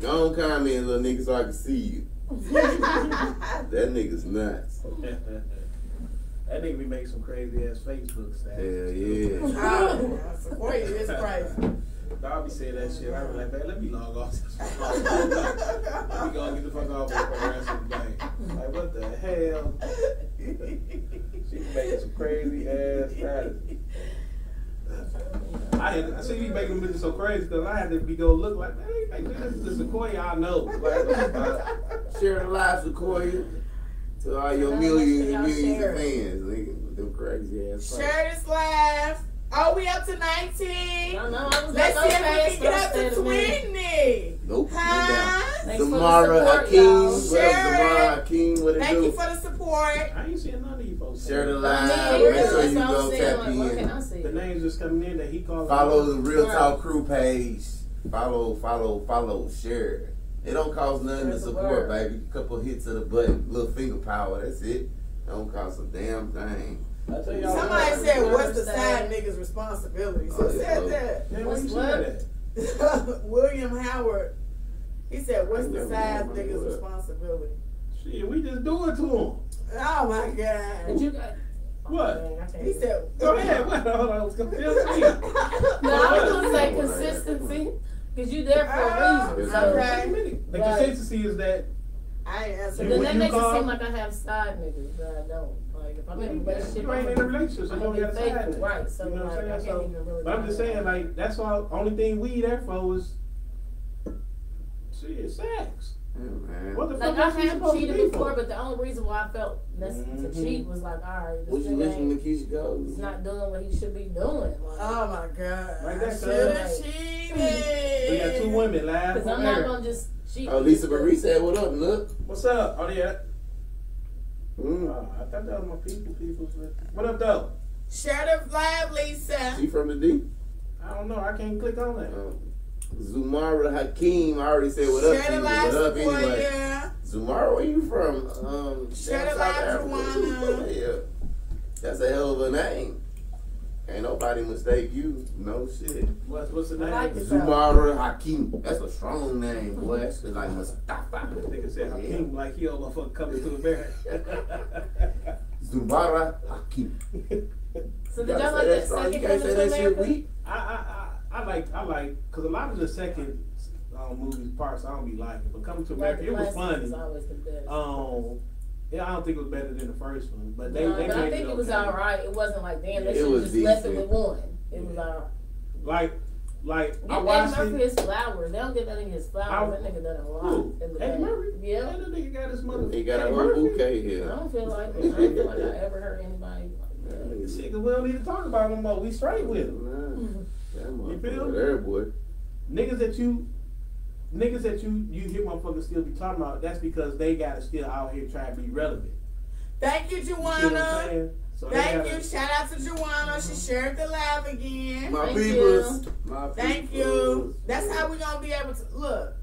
Don't comment, little nigga, so I can see you. That nigga's nuts. that nigga be making some crazy ass Facebook stats. Hell yeah. Oh, Sequoia is crazy. Dog be saying that shit. I be like, man, let me log off. let me go and get the fuck off for the rest of the day. Like, what the hell? She be making some crazy ass status. I had, I see you making them bitches so crazy because I had to be go look like, man, hey, this is the Sequoia I know. Like, what the fuck? Share the live, Sequoia. To all your millions and millions of fans, nigga, with them crazy ass. Share this live. Oh, we up to 19. I know I Let's see if we can get up to 20. Nope. Huh? Thanks for the Zamara support, Hakeem. What Share Zamara it. Hakeem? What it Thank do? you for the support. I ain't seeing none of you folks. Share the I live. Make sure you that's what I'm go saying, tap like, what can in. I see? The names just coming in that he called. Follow the Real Talk Crew page. Follow, follow, follow, share. It don't cost nothing to support, word. baby. Couple hits of the button, little finger power. That's it. Don't cost a damn thing. Tell y'all Somebody what. said, what's the Understand. side nigga's responsibilities? Oh, Who yeah, said oh. that? Man, where What's you what? William Howard. He said, what's the never side nigga's responsibility? Shit, we just do it to him. Oh my Did God. you got? What? Oh, man, I can't He do said, Go ahead. What? Hold on. It's confusing me. it. No, I was gonna say consistency, cause you're there for Oh, a reason. Yeah. So, Okay. The Right. consistency is that I ain't so answering then that makes call- it seem like I have side niggas, but I don't. Like if I'm in a relationship, you ain't in a relationship, so I'm you don't gonna got be a side nigga. right? So You know what I'm saying? So- really. But I'm just saying, that. like, that's all. Only thing we there for is shit, sex. Yeah. What the Like fuck I haven't cheated before, but the only reason why I felt necessary Mhm. to cheat was like, all right, What this you nigga listening ain't, to Keyshia Cole? he's not doing what he should be doing. Like, Oh my God. Like I that, should have cuz. cheated. We got two women live Cause I'm not gonna just cheat. Oh, Lisa Marie said, "What up, look? What's up? Oh yeah. Mm. Oh, I thought that was my people. People. What up, though? Share the live, Lisa. She from the D. I don't know. I can't click on that. Um, Zumara Hakeem. I already said what up to Share you. What up support, anyway? yeah. Zumara, where you from? Um, Share down the South Africa. Yeah, that's a hell of a name. Ain't nobody mistake you. No shit. What's what's the name? I like. Zumara Hakeem. That's a strong name, boy. It's like Mustafa. Nigga said Hakeem like he old motherfucker coming to America. Zumara Hakeem. So You did gotta y'all like that that second You can't say to that shit weak. I, I, I, I like I like because a lot of the second um, movies parts I don't be liking, but coming to America it was funny. Is always the best. Um, yeah, I don't think it was better than the first one, but they no, they but I think it was alright. It wasn't like damn, they should have was just left it decent. with one. It was alright. Like like I Give watched Eddie Murphy his flowers. They don't give that nigga his flowers. I- that nigga done a lot Who? in the Eddie. Murphy? Yeah. That nigga got his mother. He got a Eddie whole Murphy? bouquet I here. don't feel like I don't feel like I ever heard anybody like that. Shit, 'cause we don't need to talk about him no more. We straight with him. Nah, that You feel motherfucker me? there, boy. Niggas that you, niggas that you you hear motherfuckers still be talking about. That's because they gotta still out here trying to be relevant. Thank you, You see what I'm Juana. saying? So Thank gotta- you. Shout out to Juana. She mm-hmm. shared the live again. My Thank peoples. My Thank you. That's how we gonna be able to look.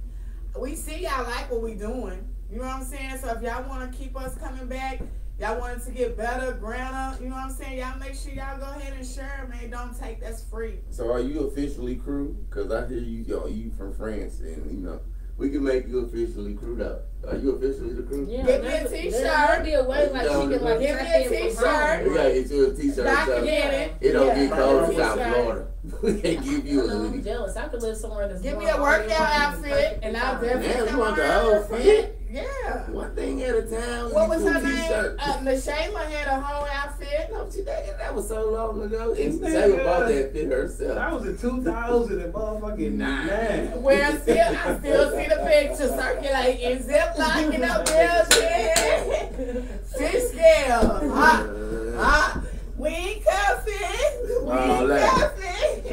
We see y'all like what we doing. You know what I'm saying? So if y'all wanna keep us coming back, y'all want it to get better, grander, you know what I'm saying? Y'all make sure y'all go ahead and share, man. Don't take that's free. So are you officially crew? Cause I hear you, yo, you from France, and you know we can make you officially crewed up. Are you officially the crew? Yeah, Give me a there's t-shirt. There'll be a way like she can like Give me tap a in from t-shirt. We home. gotta get you a t-shirt. Document so it. It don't Yeah, get buy cold a in South. Florida. We can't give you a I know, I'm jealous. I could live somewhere that's Give me a workout outfit, and I'll definitely Man, you want the around. whole fit? Yeah. One thing at a time. What was her name? t-shirt. Uh, Nashayla had a whole outfit. No, she, that, that was so long ago. And Nigga. Shayla bought that fit herself. That was in 2000 and motherfucking nine. Where still, I still see the picture circulating, ziplock in the building. Fish scale. Huh? Huh? We ain't cuffing. We ain't cuffing.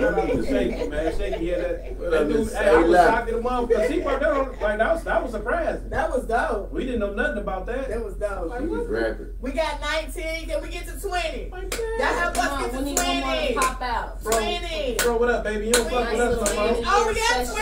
Shout out to Shaky, man. Shaky had that. What that dude, hey, I was Shayla? shocked at the mom because he worked out. Like, that was, that was surprising. That was dope. We didn't know nothing about that. That was dope. She was rapping. We got 19. Can we get to 20? Like, Y'all damn. help us get to need one more to 20. pop out. Bro, 20. Bro, what up, baby? You don't fuck with us no more. Oh, we got 20.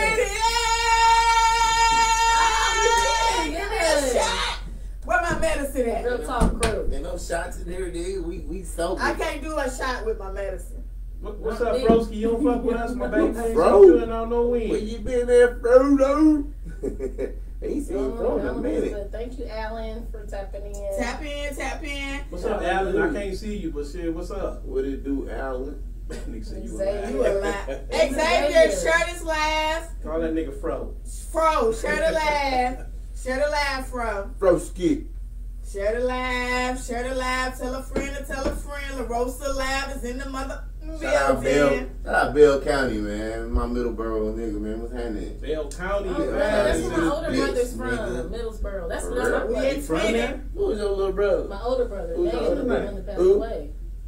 Oh, Yay! we Give did. me a shot. Where my medicine at? Real talk crew. Ain't no shots in here, dude. We we sober. I can't do a shot with my medicine. What, what's up, broski? You don't fuck with us, my baby. Ain't Bro. you and I don't know Where you been there, Frodo? he seen Oh, um, Frodo in a minute. Thank you, Alan, for tapping in. Tap in, tap in. What's up, Alan? I can't see you, but shit, what's up? What it do, Alan? Nigga said you Xavier. You a alive. lie. Xavier, share this live. Call that nigga Fro. Fro, share the live. Share the live, Fro. Froski. Share the live. Share the live. Tell a friend to tell a friend. LaRosa Live is in the mother. Shout out Bell, shout out Bell County, man. My Middlesboro nigga, man. What's happening? Bell County. Oh, man. That's where my older brother's from. Nigga. That's where I'm from. from there? Who's your little brother? My older brother. Who's your older brother? Who?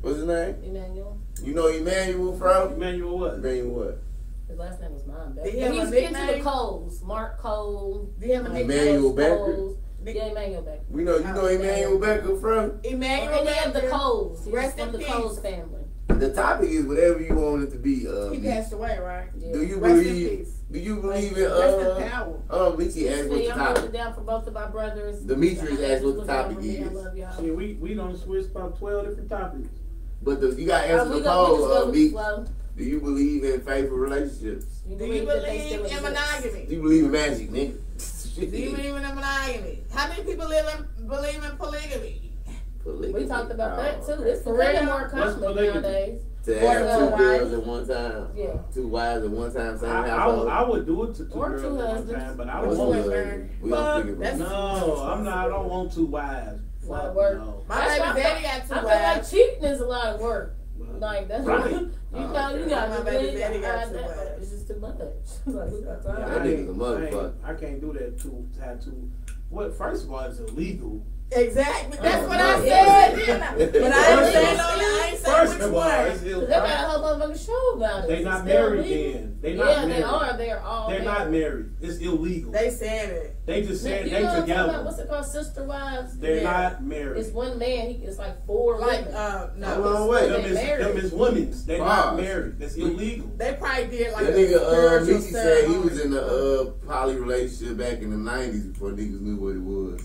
What's his name? Emmanuel. You know Emmanuel from? Emmanuel what? Emmanuel what? His last name was mine. He have he's into the Coles. Mark Cole. Did he have a? Emmanuel Becker. Yeah, Emmanuel Becker. We know you know Emmanuel Becker from? Emmanuel And they have the Coles. Rest of the Coles family the topic is whatever you want it to be. Um, he passed away, right? Yeah. Do you Rest believe? Do you believe in? Uh, um, Michi asked what the topic. I'm down for both of our brothers. Demetrius asked what the topic is. See, we we don't switch about twelve different topics. But the, you gotta answer the poll, uh, Meek. Do you believe in faithful relationships? You do you believe in monogamy? Do you believe in magic, nigga? do you believe in monogamy? How many people live in, believe in polygamy? Polygamy. We talked about that too. It's really more common nowadays. To have two girls at one time, yeah. two wives at one time, same I, household. I, I would do it to two or girls two at one time, but I would want to. No, I'm not. I don't want two wives. A lot of work. No. My that's baby daddy got two I feel like cheating is a lot of work. Like that's right. you oh, know, okay. you got my baby daddy got two wives. It's just too much. like, yeah, I, I, ain't, I, ain't, I can't do that. Two tattoo. What? First of all, it's illegal. Exactly. That's uh, what I said. but I ain't saying no. I ain't saying which one. They got a whole motherfucking show about it. They not married then. They not yeah, married. they are. They're all. They're married. not married. It's illegal. They said it. They just said you they know together. About, what's it called? Sister wives. They're yeah. not married. It's one man. He, it's like four. Like women. uh, no. Long way. Them is, them is women's. They're not married. That's illegal. They probably did like. That nigga, uh, said he was in a uh, poly relationship back in the nineties before niggas knew what it was.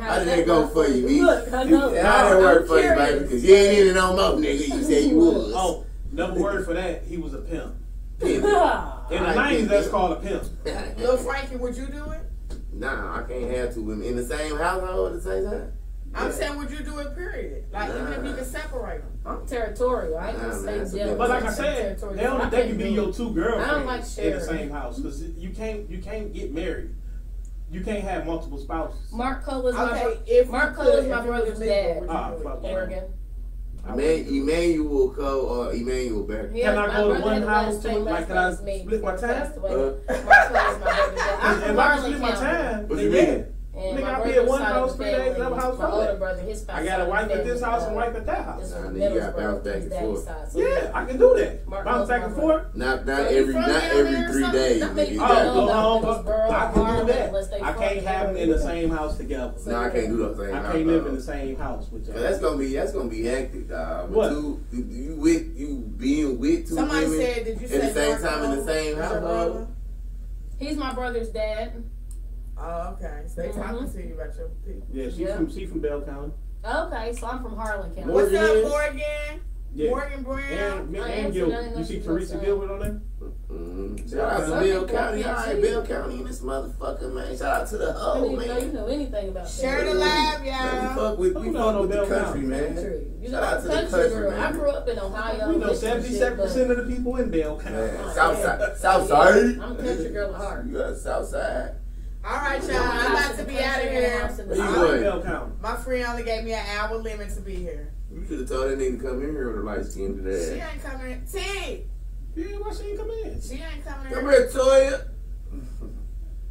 How did it go for you, Look, I know. How did it work for you, baby? Because you ain't in it no more, nigga. You said you was. Oh, another word for that, he was a pimp. pimp. In the nineties, that's called a pimp. Little Frankie, would you do it? Nah, I can't have two women in the same household at the same time. I'm yeah. saying, would you do it? Period. Like nah. even if you can separate them. I'm territorial. I just say. But like I said, they only they can be your two girlfriends I don't like sharing. in the same house because you can't you can't get married you can't have multiple spouses. Mark Cole okay. my if Mark Cole is my brother's dad. Ah, fuck. Emmanuel Cole or Emmanuel Barrett. Can I go to one house too? Like, can I split my time? Mark Cole is my brother's dad. I'm If I split my time, What you mean? And Nigga, I be at one house three days, another house My older brother, his I got a wife at this house and wife at that house. This you got bounce back and forth. So yeah, I can do that. Mark bounce back and forth. Not not every not every three days. Oh, I can do that. I can't have them in the same house together. No, I can't do the same. I can't live in the same house with y'all. That's gonna be that's gonna be hectic, dog. What? You with you being with two women at the same time in the same house. He's my brother's dad. Oh, okay. So they mm-hmm. talking to you about your people. Yeah, she's yeah. from she's from Bell County. Okay, so I'm from Harlan County. Morgan. What's up, Morgan? Yeah. Morgan Brown. And, and, and You see Teresa Gilbert on there? Mm-hmm. Shout out to Bell County. All right, Bell County in this motherfucker, man. Shout out to the whole, man. You know anything about that. Share the lab, y'all. We fuck with, we fuck know, with the country, County. man. Country. Shout out to the country, girl. man. I grew up in Ohio. We know 77% of the people in Bell County. Man, South Side. I'm a country girl at heart. You got South Side. All right, y'all. I'm about to be out of here. My friend only gave me an hour limit to be here. You should have told that nigga to come in here with a light skin today. She ain't coming. T. Yeah, why she ain't coming in? She ain't coming. Come here, Toya.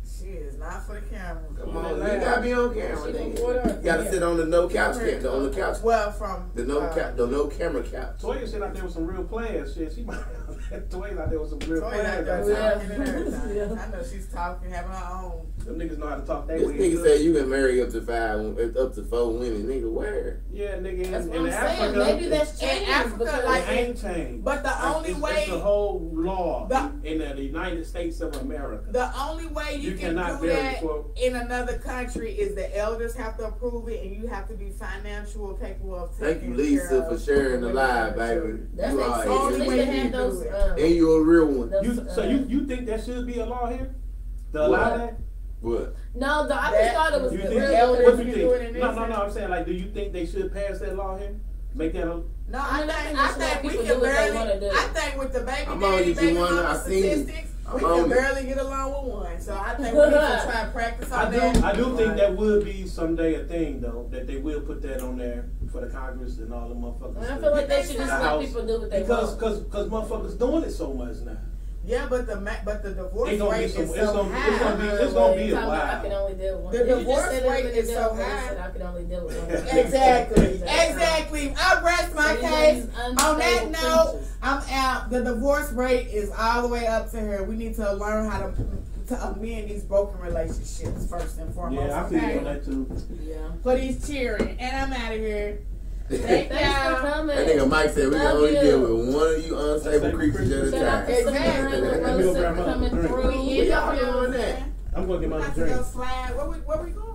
She is not for the camera. Come on, you gotta be on camera. You gotta sit on the no couch cap, the on the couch. Well, from the no uh, cap, the no camera cap. Toya said out there with some real players. Shit, she. Dwayne out there was some real Dwayne out. Yeah. I know she's talking, having her own. Them niggas know how to talk. They this nigga good. said you can marry up to five, up to four women. Nigga, where? Yeah, nigga. That's in, what in I'm Africa, saying. Maybe that's changed. In Africa, like it ain't changed. But the like, only it's, way it's the whole law the, in the United States of America. The only way you, you can do that for, in another country is the elders have to approve it, and you have to be financial capable of. taking Thank you, Lisa, for sharing the lie, baby. That's the only way you do it uh, and you a real one. The, you, so uh, you you think that should be a law here? The law that? What? No, the, I just thought it was you think. What you think? No, no, no. I'm saying like, do you think they should pass that law here? Make that a no, I, think, I think we can barely. I think with the baby I'm daddy, baby mama statistics, we can barely get along with one. So I think we can try and practice on I that. Do, I do think that would be someday a thing though that they will put that on there for the Congress and all the motherfuckers. And I feel like they should just The let House. people do what they because want. cause, cause motherfuckers doing it so much now. Yeah, but the but the divorce gonna rate some- is it's so gonna- it's high. gonna be- it's gonna be a Time that I can only deal with one. The you divorce rate is so high. that I can only deal with one. Exactly, exactly. I rest my These case. On that note, creatures. I'm out. The divorce rate is all the way up to here. We need to learn how to to amend these broken relationships first and foremost. Yeah, I feel on okay? that too. Yeah. For these cheering, and I'm out of here. Thank Thanks for y'all. coming. That nigga Mike said we can only you. deal with one of you unstable Unstable creatures at a Shout out to time. Exactly. Samara and Let me go grab my coming drink. through. Where y'all doing that? I'm gonna get my got go drink. slide. Where we where we going?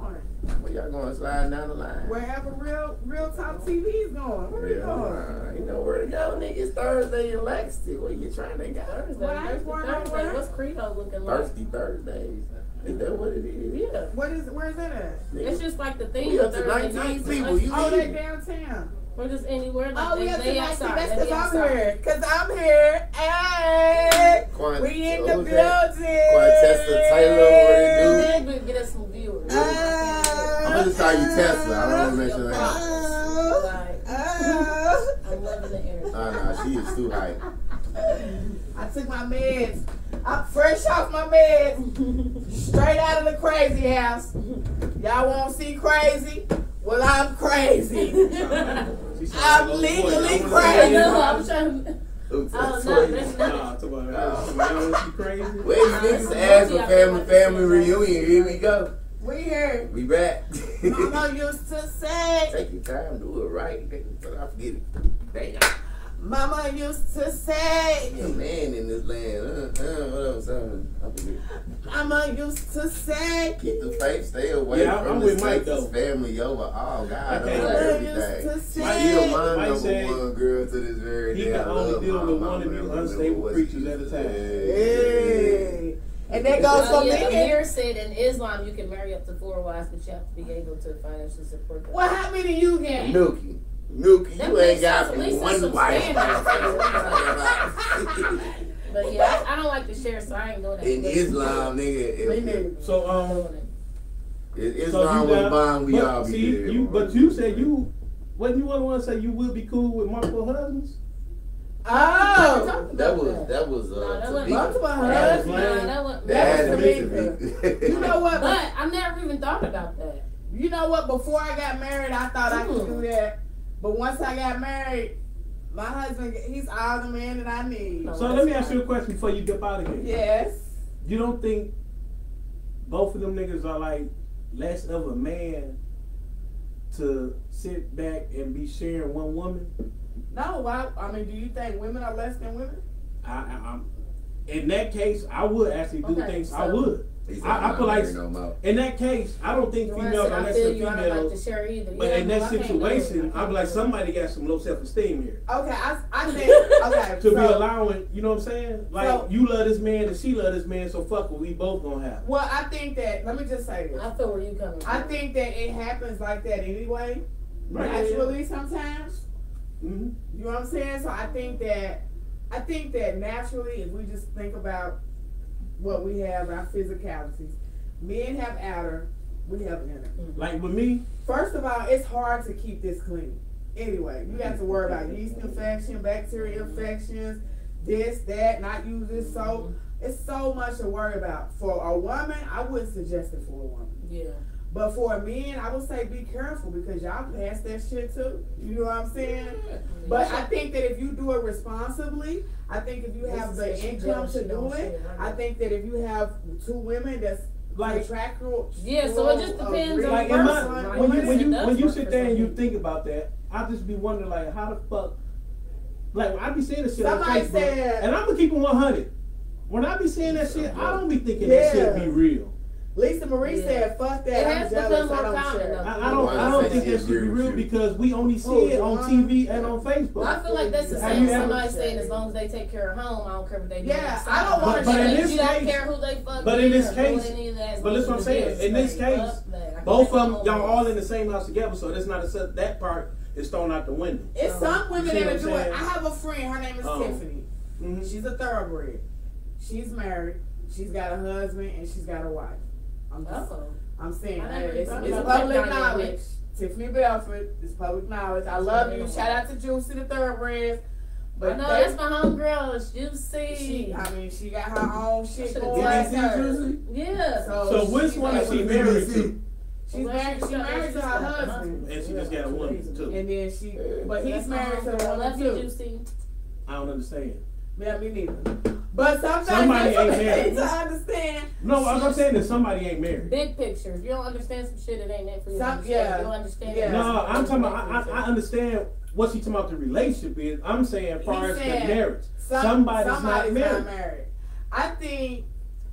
Where y'all going sliding down the line? Wherever real real talk TV is going. Where we Yeah, going? you know where to go, nigga. It's Thursday in Lexington. Where you trying to go? Thursday, Well, I Thursday, going Thursday. nowhere. What's Credo looking like? Thirsty Thursdays. Is that what it is? Yeah. What is where's that at? It's just like the thing. We of up to Thursday 19 people. You Oh, they leaving. downtown. Or just anywhere. Like Oh, we have they to outside. That's They because I'm outside. here. Because I'm here. Hey, Quan- we in what the was that? building. Quantessa Taylor, what it do? Get us some viewers. Uh, I'm gonna just call you Tesla. I don't want to mention her name. uh, Like, uh. I'm loving the energy. Oh no, she is too hype. I took my meds. I'm fresh off my meds. Straight out of the crazy house. Y'all won't see crazy? Well, I'm crazy. I'm legally boy. I wanna crazy. no. I'm trying. Oops, Oh that's no, what- that's Nah, not. talk about that. Y'all wanna crazy? Where you niggas ask for family family reunion? Here we go. We here. We back. Mama used to say. Take your time, do it right. I forget it. Damn. Mama used to say. Be a man in this land. Uh, uh, what else? Um, I forget. Mama used to say. Keep the faith, stay away Yeah, from I'm the with Mike, though. family over all God Okay. over Mama everything. used to Still say. my Mike number said one girl to this very he day. can only deal with one of you unstable creatures at a time. said. Hey. And that goes for yeah, men. Amir said in Islam you can marry up to four wives, but you have to be able to financially support them. Well, how many you get? Milky. Milky, That you ain't got sense. At least one wife. But yeah, I, I don't like to share, so I ain't doing that. In But- Islam, nigga, Me if, neither. So I'm um, doing it. if so Islam you was got, bond, we but all be see, there. you, but you said you, wasn't you one to say you would be cool with multiple husbands? Oh. that was that was No, uh, that wasn't- Tamika. Multiple That was husbands. that wasn't- That That was to Tamika. Tamika. You know what? But I've never even thought about that. You know what? Before I got married, I thought I could do that. But once I got married, my husband, he's all the man that I need. No. So let me ask you a question before you dip out of here. Yes. You don't think both of them niggas are like less of a man to sit back and be sharing one woman? No, why? I mean, do you think women are less than women? I, I, I'm, in that case, I would actually do Okay, things. I would. He said, I- I "I'm feel not like- married no more." In that case, I don't think You females are less than you, like females. to share. But Yeah, in that I can't do it. situation, I I'd be like, somebody got some low self esteem here. Okay, I, I think, okay. To be allowing, you know what I'm saying? Like, So- you love this man and she love this man, so fuck what we both gonna have. Well, I think that, let me just say this. I feel where you coming from. I think that it happens like that anyway, Right. naturally sometimes. Hmm You know what I'm saying? So I think that I think that naturally, if we just think about what we have, our physicalities, men have outer, we have inner. Like with me, First of all, it's hard to keep this clean. Anyway, you got to worry about yeast infection, bacteria infections, this, that, not use this soap. It's so much to worry about. For a woman, I wouldn't suggest it for a woman. Yeah. But for a man, I would say be careful because y'all pass that shit too. You know what I'm saying? But I think that if you do it responsibly, I think if you have the This is what she income to do don't it. I I think that if you have two women that's like, contractual, Yeah, so it just depends on like the in person. my, Like, when you when you when you sit there and you think about that, I just be wondering like, how the fuck? Like I be seeing this shit on Somebody Facebook, said- and I'm gonna keep it 100. When I be seeing that shit, I don't be thinking that shit be real. Lisa Marie Yeah. said, "Fuck that." It I'm has jealous. become I more don't common, share. though. I, I don't I don't think she that should be real because we only see Oh, it on Joanna. TV and on Facebook. I feel like that's the Have same you as ever- somebody saying as long as they take care of home, I don't care what they do. Yeah, outside. I don't wanna But- but in You this don't case- care who they fuck but in this case- any of that as but long listen what I'm saying, in this case, Fuck that. I can Both of them, y'all with all in the same house together, so that's not a that part is thrown out the window. It's some women that what do I'm it. I have a friend. Her name is Oh. Tiffany. hmm She's a thoroughbred. She's married. She's got a husband and she's got a wife. I'm just, Oh. I'm saying I that never it's, it's public knowledge. Tiffany Belford. It's public knowledge. I love you. Shout out to Juicy the Thoroughbreds. I know they- that's my homegirl. It's Juicy. She, I mean, she got her own shit Should've going. asked on. yeah. So which she one is she married to? She's married. She married to her husband, And she just got a woman too. and then she, but he's married to homegirl. the I love you, too. Juicy. I don't understand. Yeah, me neither. But sometimes Somebody you ain't need married. to understand. No, what I'm not saying is somebody ain't married. Big picture. If you don't understand some shit, it ain't meant for you. to Some- understand. yeah. You don't understand Yeah. No, I'm talking about. meant I, I understand what she talking about the relationship is. I'm saying, as far He as the marriage, Some, somebody's, somebody's not married. I think.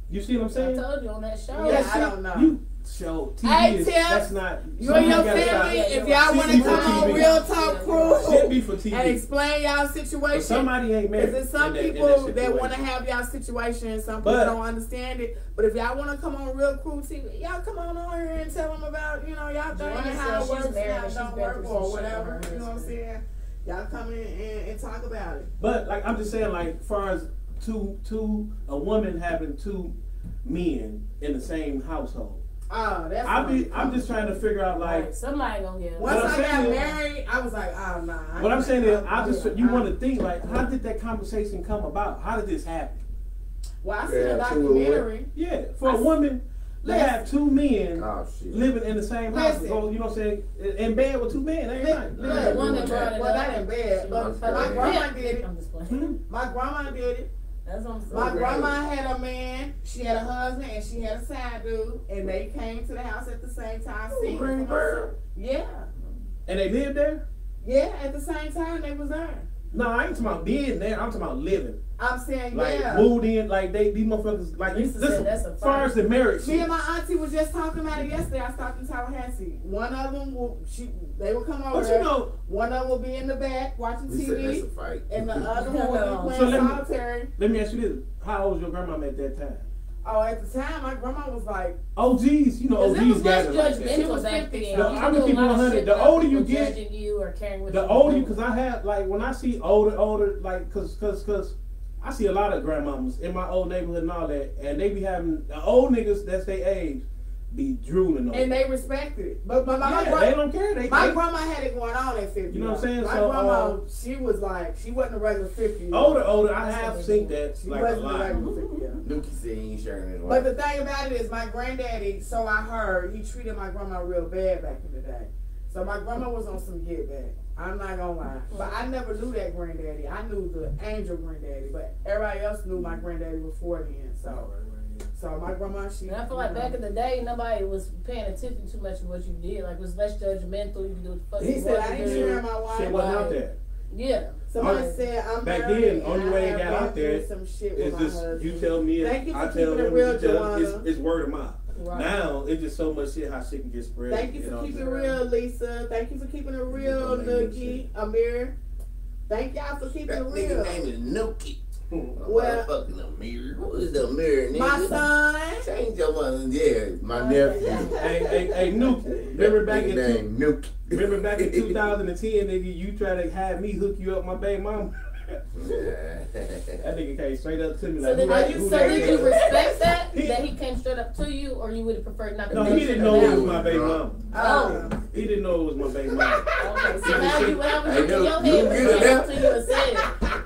You see what I'm saying? I told you on that show. Yeah, That's I don't know. You show TV Hey, is, Tiff, that's not. You and your somebody family, if y'all want to come on Real Talk Shit Crew be for and explain y'all But situation. somebody ain't married. Because there's some in people that that want to have y'all situation, some people But- don't understand it. But if y'all want to come on Real Crew TV, y'all come on over here and tell them about, you know, y'all thing and how it she's works and how it don't work through or whatever. You know what I'm saying? Y'all come in and, and talk about it. But like I'm just saying, like far as two two a woman having two men in the same household. Oh, that's I be, I'm just trying to figure out like Right, somebody gonna get. Once What I'm got saying is- married, I was like, oh, nah. I what I'm saying is I just you want to think like how did that conversation come about? How did this happen? Well, I seen a Yeah, two of documentary. Yeah, for I a s- woman They have two men Oh living in the same house, Listen. so, you know what I'm saying, in- in bed with two men, ain't Li- right. li- one that brought it Well, up. that ain't bad, but my grandma did it. I'm just playing. Hmm? My grandma did it. That's what I'm saying. My grandma had a man, she had a husband, and she had a side dude, and they came to the house at the same time. See, Green Bird. yeah, And they lived there? yeah, at the same time they was there. No, I ain't talking about being there. I'm talking about living. I'm saying, Like yeah. moved in, like they these motherfuckers. Like you, Lisa said listen, that's a as far as the marriage, Me and my auntie was just talking about it yesterday. I stopped in Tallahassee. One of them will, she, they will come over. but you know, One of them will be in the back watching We said that's TV, a fight. and the other one will be playing So let me- solitary. let me ask you this: How old was your grandma at that time? Oh, at the time, my grandma was like, "Oh, geez, you know, oh, geez, OGs was got less it like that. She was back 50. then. No, I'm could gonna keep a lot it of 100. The older you people get- judging you or caring what The older, do. because I have like when I see older, older, like, cause, cause, cause, I see a lot of grandmamas in my old neighborhood and all that, and they be having the old niggas that's their age be drooling on. and they respected it. But my, my, my, yeah, gra- they don't care. They, my they grandma had it going on at 50. You know what I'm saying? My So, grandma, uh, she was like, she wasn't a regular 50. older, older. I have seen that She like a wasn't a lot. regular 50. yeah. Dookie said he ain't sharing it. But the thing about it is, my granddaddy, so I heard, he treated my grandma real bad back in the day. So my grandma was on some get back. I'm not gonna lie. Mm-hmm. But I never knew that granddaddy. I knew the angel granddaddy, but everybody else knew my mm-hmm. granddaddy before then. So, so my grandma, she. And I feel like back in the day, nobody was paying attention too much to what you did. Like, it was less judgmental. You could do what the fuck He you said, want I to ain't do. sharing my wife. Shit wasn't out there. Yeah. Somebody Right. said I'm Back married then, and only I way it have got been out there through some shit with It's my just husband. you tell me, it, Thank you for I keeping tell it them, real, you tell Joanna. it's, it's word of mouth. Right. Now it's just so much shit how shit can get spread. Thank you for know what I'm keeping it real, Lisa. Thank you for keeping it real, Good Nookie, Amir. Thank y'all for keeping That it nigga real. name is Nookie. Well- fucking Amir. Who is the Amir nigga? My son. Change your mother. Yeah, my uh, nephew. Hey, hey, hey, Nuke. Remember back in Nigga two, name Nookie. remember back in 2010, nigga, you try to have me hook you up, my baby mama. That nigga came straight up to me So like, did, who that- you, so did you respect that? that he came straight up to you, or you would have preferred not to No, know he didn't know it was my baby mama. Oh. He didn't know it was my baby mama. Okay, so now you whatever Hey, in no, your you head get it came now. up to you and said,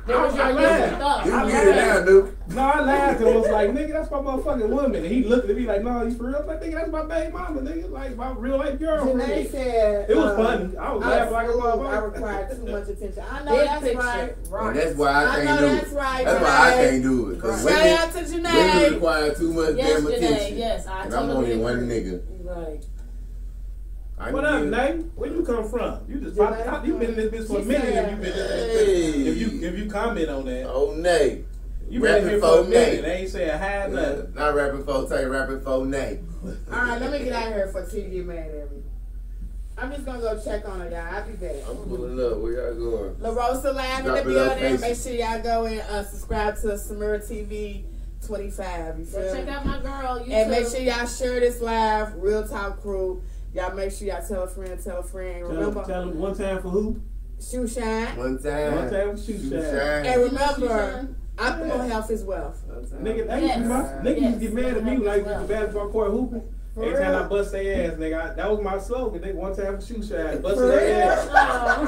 what was your I initial laughed. thought? You get it now, Nookie. No, I laughed and was like, nigga, that's my motherfucking woman. And he looked at me like, no, you for real? I'm like, nigga, that's my baby mama, nigga. Like, my real life girl. Janae said It was uh, funny. I was I, laughing like a I motherfucker. require too much attention. I know that's picture. right. And that's why I I can't know do that's it. right. That's why I Janae. can't do it. Cause Shout women, out to women require too much Yes, damn Janae, attention. yes, I and I'm totally only one nigga. Right. I What up, you. Nate? Where you come from? You just Janae. popped out. You been in this bitch for a minute. said- If you been in this Hey. bitch, if you if you comment on that, Oh, Nate, you been in here for a minute. They ain't saying hi Yeah, nothing. not rapping for Tay, rapping for Nay. All right, let me get out of here before T get mad at me. I'm just gonna go check on her, y'all. I'll be back. I'm pulling up. Where y'all going? La Rosa Live in Drop the building. Make sure y'all go and uh, subscribe to Samirah TV 25. You So feel check out my girl. YouTube. And make sure y'all share this live, Real Talk Crew. Y'all make sure y'all tell a friend, tell a friend. Tell, Remember, tell them one time for who? shoe shine. One time. One time for shoot Shoot shine. shine. And remember, optimal health is wealth. One time. Nigga, they Yes. used to, my, niggas used to get mad at me when I used to Well. be basketball court hooping. For Every time I bust their ass, nigga, I, that was my slogan. Nigga, one time for shoe shine, bust their ass.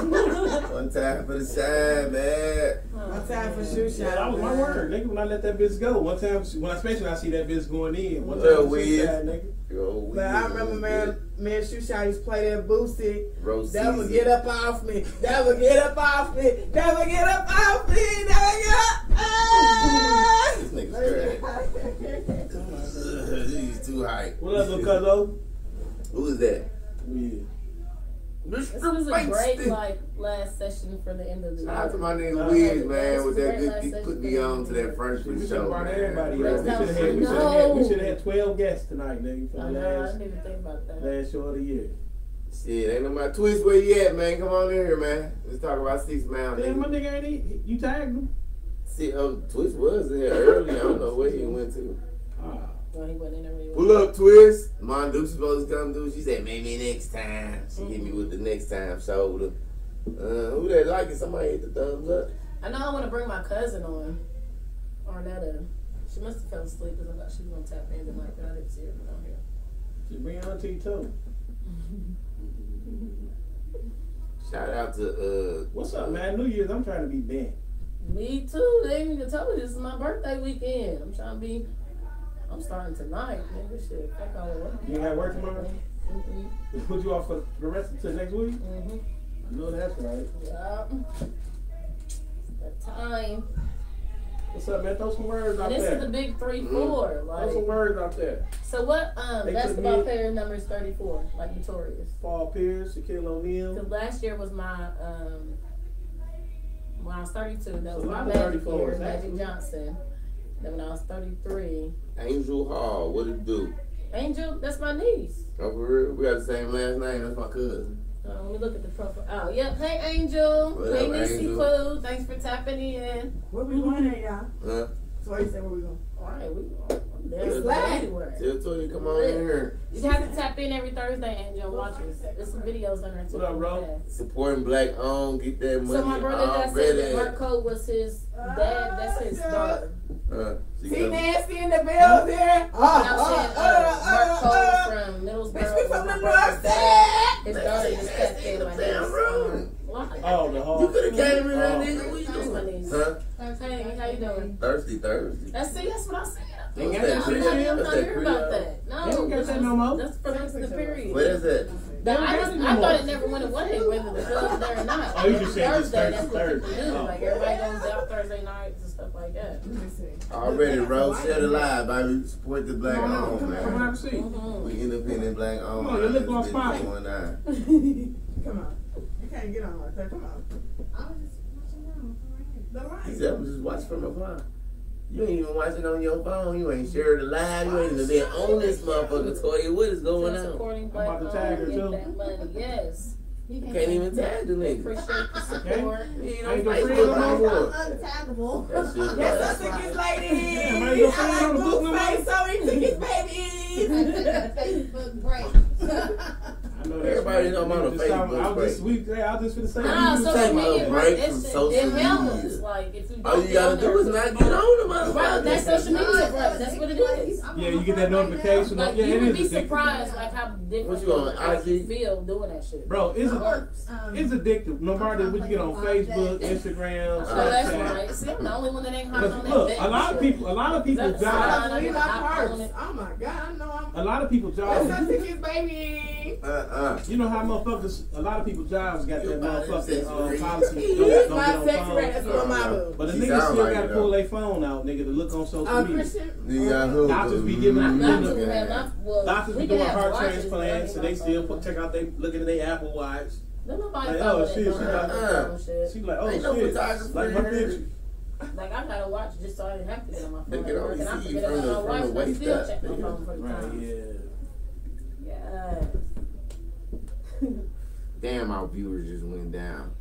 Oh. One time for the shine, man. One time for shoe Yeah, that was my word, nigga. When I let that bitch go, one time, when I, especially when I see that bitch going in, one What time up, for shoe Wiz? shine, nigga. Yo, But I remember, man, man, shoe shine used to play that Boosie. Roast Never season. get up off me. That Never get up off me. That Never get up off me. That Never get up. Ah! This nigga's trash. He's too hype. What up, little cuzzo? Who is that? Yeah. This was a great like last session for the end of the Shout out to my nigga No, Wiz, man, with that this good. He the put me on to that first We should have show, brought man. everybody Real. We should have shit. had, we No. had, we should have had 12 guests tonight, nigga, for I the know, I last, didn't even think about that. last show of the year. Shit, ain't no my twist where you at, man. Come on in here, man. Let's talk about six man. Damn, my nigga. nigga ain't he, you tagged him? See, oh, Twist was in here early. I don't know where he went to. Ah. Well, he wasn't in there really. Pull up, Twist. Mondu supposed to come through. She said, maybe next time. She hit me with the next time shoulder. Uh, who that like it? Somebody hit the thumbs up. I know I want to bring my cousin on. Arnetta. She must have fell asleep because I thought she was going to tap in like but I didn't see her down here. She bring on T too. Shout out to uh. What's up, man? New Year's, I'm trying to be bent. Me too. They even told me this is my birthday weekend. I'm trying to be. I'm starting tonight, nigga. Shit, fuck all the work. You ain't got work tomorrow? Mm-hmm. They put you off for the rest until next week? Mm-hmm. I know that's right. Yup. The time. What's up, man? Throw some words out And this is the big three Mm. four. Throw some Like, words out there. so what? Um, They basketball player number is thirty four, like Notorious. Paul Pierce, Shaquille O'Neal. Because last year was my um, when I was thirty two. That was So my Magic 34, year. Magic Johnson. Then when I was thirty three, Angel Hall, what it do? Angel, that's my niece. Oh, for real? We got the same last name. That's my cousin. Uh, let me look at the profile. Oh, yep. Hey, Angel. What hey, up, Nisi Poo. Thanks for tapping in. Where we going at, y'all? Huh? So where you say where we going? All right, we I'm there. It's It's live. Tell Toya, come on in here. You have to tap in every Thursday, Angel. and Watch us. There's some videos on there too. What up, bro? Supporting black owned, get that money So my brother that said that already. Marco was his dad. That's his daughter. Uh, she See come- Nancy in the building. And Oh, I said uh, uh, uh Mark uh, Cole from Bitch, Middlesboro we from my the north His daughter just tapped in my Damn room. Oh, the hall. You could have came in there, Oh. nigga. What you oh. doing? Huh? Hey, how you doing? Thursday, Thursday. That's see, that's what I said. Ain't got What's that that shit crib? in I'm not that hear crib? about that. No, They don't got this that is- no more. That's for the period. What is it? No, I, just, I thought it never went away, whether the club's there or not. Oh, you just said just Thursday, that's what Thursday, people do. Thursday. Like everybody goes out Thursday nights and stuff like that. Already, Rose said alive, baby. Support the black Come on, owned, come on, come man. have a seat. Mhm. We independent black owned. Come on, your lip man. gloss This fire. bitch going on. Come on. You can't get on like that. Come on. I was The He light. said, I'm just watching from afar. You ain't even watching on your phone. You ain't shared the live. You ain't even been on this motherfucker. Toya, what is going on? supporting I'm about to tag her, um, too. get that money. Yes. You can't even tag the nigga. Appreciate the support. You ain't on Ain't Facebook no no more. more. Untaggable. That shit Yes, right. I took his lady. Damn, I ain't gonna on the book no like more. Blueface, so he took his babies. Facebook break. I know that's Everybody right. know I'm on a Facebook I was just, break. we, hey, I was just finna say. Nah, you social media break break. from That shit, social it helps. media. Like if you All you gotta do there- is not get on the Right, motherfucker. that's social media break. That's what it is. Yeah, you get that notification. Like yeah, you would be surprised like how different What you on, like, you IG? feel doing that shit. Bro, it's, It works. Um, it's addictive. No matter what you get on Facebook, Instagram, Oh, that's Snapchat. right. See, I'm the only one that ain't hopping on But that look, a lot of people, a lot of people That's job, fine. Leave my I'm purse. on it. Oh my God, I know I'm. a lot of people That's jobs. I took his baby. Uh-uh. You know how motherfuckers, a lot of people jobs got Your that motherfucking uh, policy. He Don't, don't my get sex rat. That's phones. my boo. But the She niggas still like gotta pull their phone out, nigga, to look on social Uh, media. Christian. You who? Doctors be giving I'm them- not too well, Doctors be doing heart transplants, so they still put, check out they looking at their Apple Watch. No, nobody Like, follow oh, that shit, she got- ass shit. She like, oh Ain't no shit, like my in here. picture. Like I gotta watch just so I didn't have to get on my They phone. can only and I see you forget from the- from watch, the I waist still up, check my phone for the Right, time. yeah. Yes. Damn, our viewers just went down.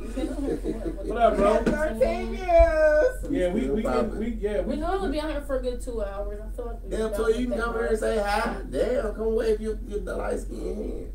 You've been on here for what? What up, bro? 13 years. Yeah, we we Poppin'. we yeah We we. normally be on here for a good two hours. I feel like we Damn, so you can come here and say hi. Damn, come wave your, your the light skin hand.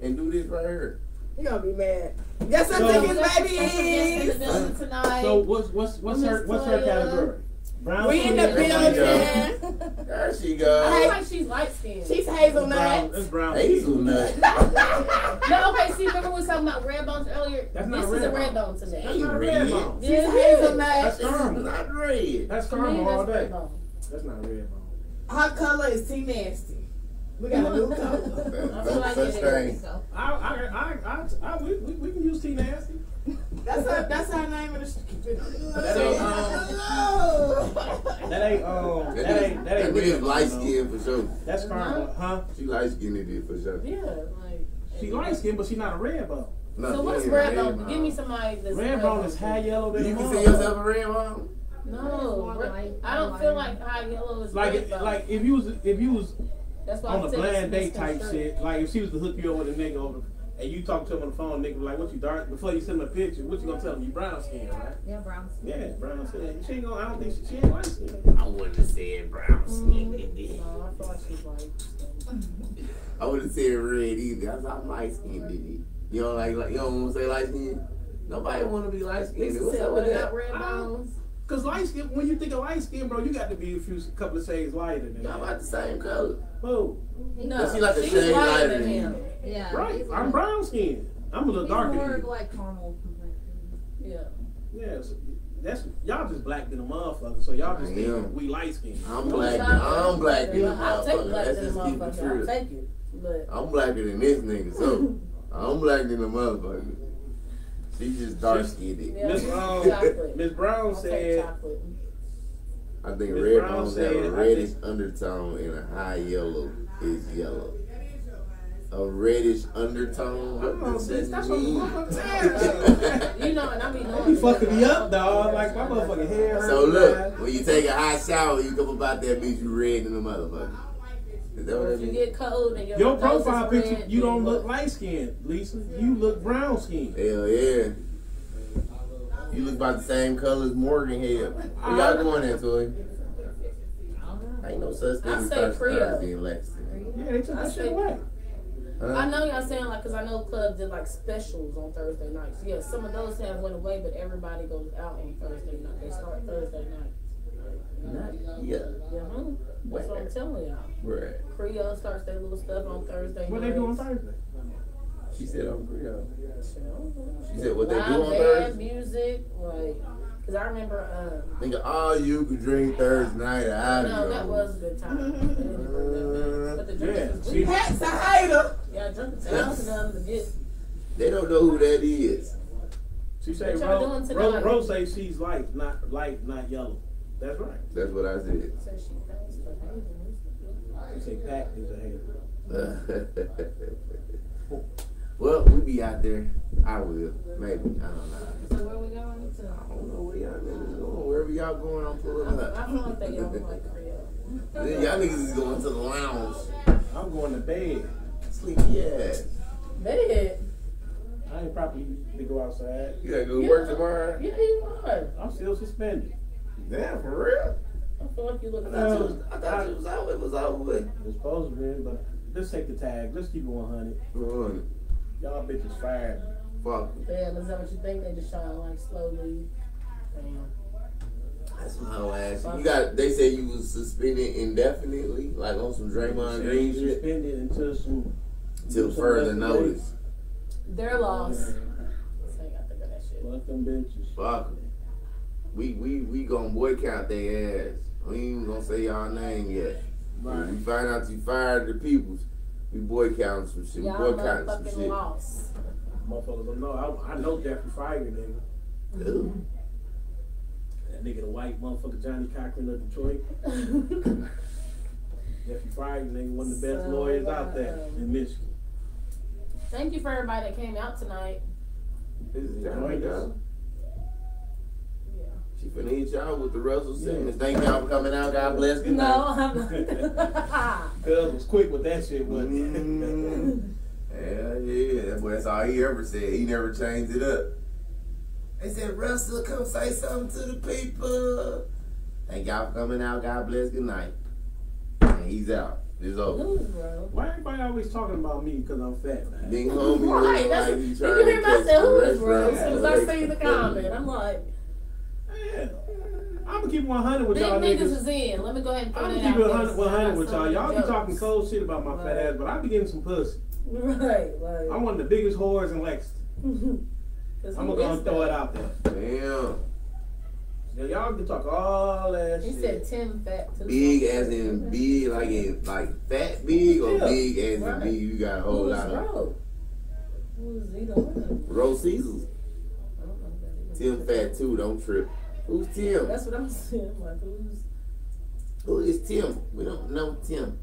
And do this right here. You gonna be mad. Yes, I So- took We his got some special guests in the baby. tonight. So what's what's what's her what's her Toya. category? Brown We in the building. There she I goes. feel like she's light skinned. She's hazelnut. that's brown. skin. Hazelnut. No, okay, see, remember we was talking about red bones earlier? That's not this is red a red bone. bone to. That's not red red. bone. She's Yeah, hazelnut. That's caramel. not red. That's caramel all that's day. That's not red bone. Her color is T nasty. We got a new color. There's I feel like such it I, I, I, I, I, we, we, we can use T nasty. That's her. That's her name in the street. That ain't, um, that ain't, um, that ain't, that That ain't nigga's red light though. skinned for sure. That's caramel, huh? She light skinned it for sure. Yeah, like. She light skinned, but she not a red bone. No, So what's red red bone? Give me somebody that's Red bone is high yellow than You can see yourself a red bone? No, red- I don't feel like high yellow is Like, red bone. like if you was, if you was That's on I'm a saying blind date type shit, like if she was to hook you up with a nigga over, and you talk to him on the phone, nigga like, what you dark? Before you send him a picture, what you gonna tell him? You brown skin, right? Yeah, brown skin. Yeah, brown skin. She ain't gonna. I don't think she, she ain't light skin. I wouldn't have said brown skin. Mm, no, I feel like she's like. I would have said red either. I was I'm light skin, did you? You don't like, like you don't want to say light skin? Nobody want to be light skin. What's up with that? red ah, bones? Cause light skin, when you think of light skin, bro, you got to be a few, couple of shades lighter than Y'all that. about the same color. Who? No, Is she like a she's shade lighter lighter than than him. Yeah. Right, I'm like- brown skin. I'm a little he's darker more than like caramel complexion. Yeah. Yes, that's y'all just black than a motherfucker. So y'all just think we light skinned. I'm black. I'm black than a I'll take motherfucker. black Let's than a just keep it motherfucker. I'll true. take it. But I'm blacker than this nigga, so I'm black than a motherfucker. She just dark skinned. yeah, Miss um. Miss Brown I'll said, chocolate. I think Miss red Brown bones have a reddish think- undertone and a high yellow is yellow. A reddish undertone. What Oh, does bitch, that that's what mean? motherfuckers said. You know, and I be knowing. He fucking me up, dog. Like my motherfucking hair. So look, man. when you take a hot shower, you come about that bitch you red than a motherfucker. Is that what Or that if you get cold and your Your profile picture, red, you don't look light skinned, Lisa. You look brown skinned. Hell yeah. You look about the same color as Morgan here. Where Uh-huh. y'all going there, Toy? Ain't no such thing I as say first Creole. Thursday in Lexington. Yeah, they took I that say- shit away. Huh? I know y'all saying like, cause I know clubs did like specials on Thursday nights. Yeah, some of those have went away, but everybody goes out on Thursday night. They start Thursday night. Not yet. Yeah, huh? that's what I'm telling y'all. Where at? Creole starts their little stuff on Thursday. What they do on. Thursday? She said I'm Creole. She She said what they do on Live band, Thursday? music, like, cause I remember, um, Nigga, all you could drink Thursday night out of no, that was a good time. They didn't bring that back. But the Yeah, drinking was see- good. Pat's a hater. Yeah, drinking sounds done to get. They don't know who that is. She said, What y'all Ro, Ro. Ro say she's light, not light, not yellow. That's right. That's what I said. Said she passed the hating. She say Pat is a hater. well, we be out there. I will. Maybe. I don't know. So where we going to? I don't know where y'all niggas going. Wherever y'all going, I'm pulling I up. feel like they don't like Creole. Then y'all niggas is going to the lounge. I'm going to bed. Sleepy ass. Bed. I ain't probably to go outside. You gotta go Yeah. work tomorrow? Yeah, you are. I'm still suspended. Damn, for real? I feel like you look I thought you was, I thought you was over. It was over with. It's supposed to be, but let's take the tag. Let's keep it 100. Go on. Y'all bitches fired. me. Fuck. Damn, is that what you think? They just trying to like slowly. Damn. That's my whole ass. You got. They say you was suspended indefinitely, like on some Draymond Green Say shit, Suspended until some. till further notice. Their loss. So you got to think of that shit. Fuck them bitches. Fuck 'em. We we we gonna boycott their ass. We ain't even gonna say y'all name yet. When we find out you fired the peoples, we boycotting some shit. We Y'all boycotting some motherfucking shit. lost. Motherfuckers don't know. I, I know Geoffrey Fieger, nigga. Ooh. That nigga, the white motherfucker Johnnie Cochran of Detroit. Geoffrey Fieger, nigga, one of the best So, lawyers out there in Michigan. Thank you for everybody that came out tonight. Is Joined Johnny us. Yeah. She finna hit y'all with the Russell Simmons. Thank y'all for coming out. God bless. Good No, night. I'm not. Cuz was quick with that shit, wasn't Mm. Hell yeah, that's, what- that's all he ever said. He never changed it up. They said, Russell, come say something to the people. Thank y'all for coming out. God bless. Good night. And he's out. It's over. Who's, bro? Why everybody always talking about me because I'm fat, man? Big homie Right, that's like did you to hear catch myself? the Who is bro? restaurant As soon as I see the comment, I'm like, Yeah. I'm gonna keep 100 with Big y'all niggas niggas. is in. Let me go ahead and throw I'm that gonna keep it out 100, 100 with y'all. Y'all be some talking jokes. cold shit about my fat ass, but I be getting some pussy. Right, like. I'm one of the biggest whores in Lexington. 'cause I'm gonna is throw it out there. Damn. Yeah, y'all can talk all that He shit. said Tim fat too. Big as in big, like in like fat big, or Yeah. big as in big. You got a whole Who was lot of Ro? Who was either one? Rose Caesars. I don't know who that is. Tim fat too. Don't trip. Who's Tim? That's what I'm saying. Like who's? Who is Tim? We don't know Tim.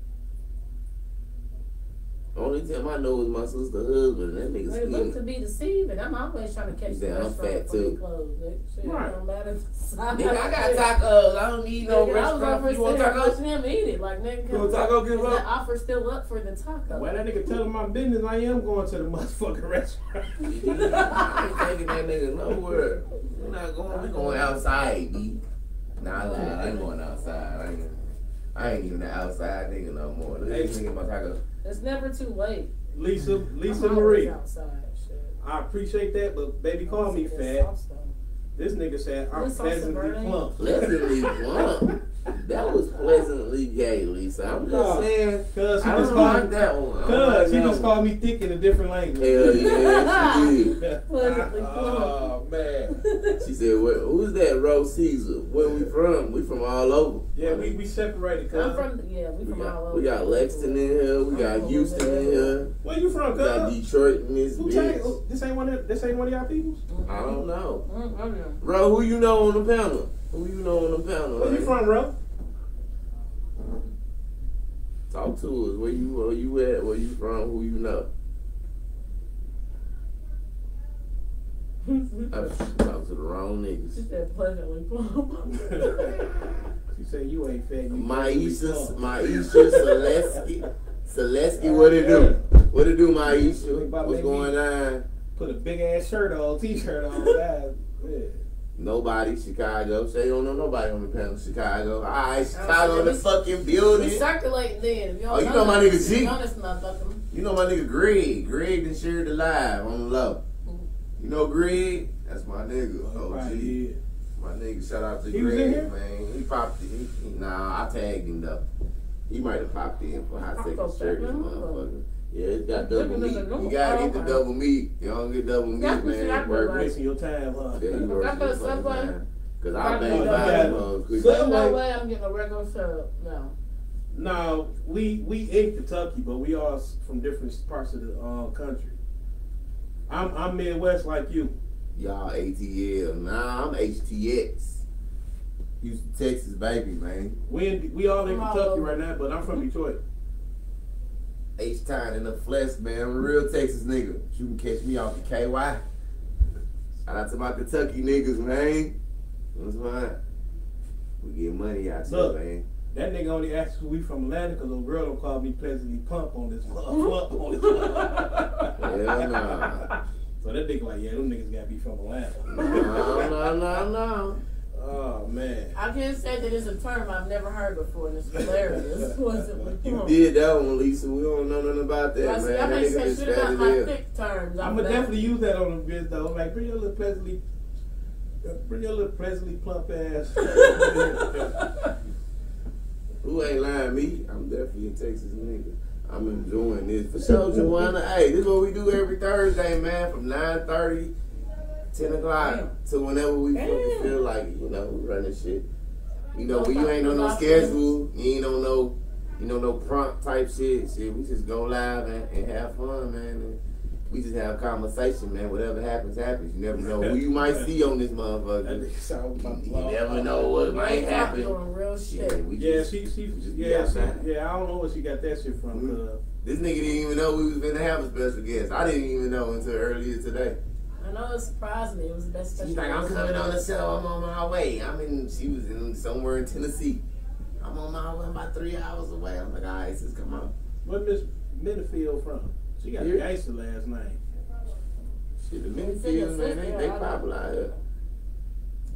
Only Tim I know is my sister husband. That nigga They look to be deceiving. I'm always trying to catch He the said, I'm fat, too. close. Nigga. Shit, Right. don't matter. Nigga, I got tacos. I don't need no Nigga, I was restaurant. You want tacos? watching him eat it. Like nigga, You want taco? Get is one. that offer still up for the taco? Why that nigga telling my business? I am going to the motherfucking restaurant. I ain't taking that nigga nowhere. We're not going. We're going outside, B. Nah, I lied. I ain't going outside. I ain't. I ain't even the outside nigga no more. Look at this nigga my taco. It's never too late. Lisa, Lisa Marie. outside. Shit. I appreciate that, but baby, call me fat. This nigga said I'm This sauce pleasantly plump. Pleasantly plump. That was pleasantly gay, Lisa. I'm just No. saying. Cause he I just don't called like that one. I Cause like he that just called me thick in a different language. Hell yeah, she did. Oh man. She said, "Where- "Who's that, Rose Caesar? Where we from? We from all over." Yeah, we, we separated. I'm from yeah, we We from all got, over. we got Lexington in here. We got Houston in here. where you from? We got Detroit in this Who bitch. oh, This ain't one. Of, this ain't one of y'all peoples. I don't know. Mm, I know. Bro, who you know on the panel? Who you know on the panel? Where you from, bro? Talk to us. Where you where you at? Where you from? Who you know? I'm talking to the wrong niggas. She niggas. said pleasantly plump. She said you ain't fat. You Maisha, plump. Maisha, Celesky, Celesky, what it do? What it do, Maisha? What's going on? Put a big ass shirt on, t-shirt on. That, yeah. Nobody, Chicago. Say you don't know nobody on the panel, Chicago. Alright, Chicago in the fucking We building. circulating then. You Oh, you don't know my nigga G. You know this motherfucker. You know my nigga Greg. Greg done shared the live on the low. You know Greg? That's my nigga. Oh, OG. right, yeah. My nigga, shout out to He was in Greg, here? man. He popped in. He, he- nah, I tagged him though. He might have popped in for hot I second thought shirt, that this was- motherfucker. Yeah, it's got double meat. You gotta get the double meat. You don't get double meat, That's what man. got Work to it. Wasting your time, huh? Yeah, you Got work the it, Subway? man. Cause I Got bang the- by got- them There's no Subway. way I'm getting a regular sub. No. No, we we in Kentucky, but we are from different parts of the uh, country. I'm I'm Midwest like you. Y'all ATL. Nah, I'm HTX. Houston, Texas, baby, man. We in, we all in Kentucky right now, but I'm from Detroit. H time in the flesh, man. I'm a real Texas nigga. You can catch me off the KY. Shout out to my Kentucky niggas, man. That's fine. We get money out here, Look. man. That nigga only asked who we from Atlanta because a girl don't call me pleasantly pump on this plump on this. Hell nah. So that nigga like, yeah, them niggas gotta be from Atlanta. No, no, no, no. Oh man. I can't say that it's a term I've never heard before, and it's hilarious. You did that one, Lisa. We don't know nothing about that, well, man. See, I that nigga about my thick terms. I'm gonna definitely use that on the biz though. Like, bring your little Presley, bring your little pleasantly plump ass. Who ain't lying me? I'm definitely a Texas nigga. I'm enjoying this. For sure, Joanna. Hey, this is what we do every Thursday, man, from 9.30, 10 o'clock to whenever we fucking Damn. feel like, you know, we running shit. You know, No when you ain't on no fucking schedule, you ain't on no, you know, no prompt type shit. Shit, we just go live and, and have fun, man. And we just have conversation, man. Whatever happens, happens. You never know who you might see on this motherfucker. nigga sound You, you never know what might happen. doing real Shit, shit. we Yeah, just- she, she, just yeah, she, yeah. I don't know where she got that shit from. Mhm. This nigga didn't even know we was gonna have a special guest. I didn't even know until earlier today. I know it surprised me. It was the best special. She's like, I'm coming on the show. I'm on my way. I'm in. She was in somewhere in Tennessee. I'm on my way. I'm about three hours away. I'm like, all right, sis, come on. Where Miss Minifield from? She got Here? a gangster last name. Shit, the mini Say man, they, sister, they I popular out here.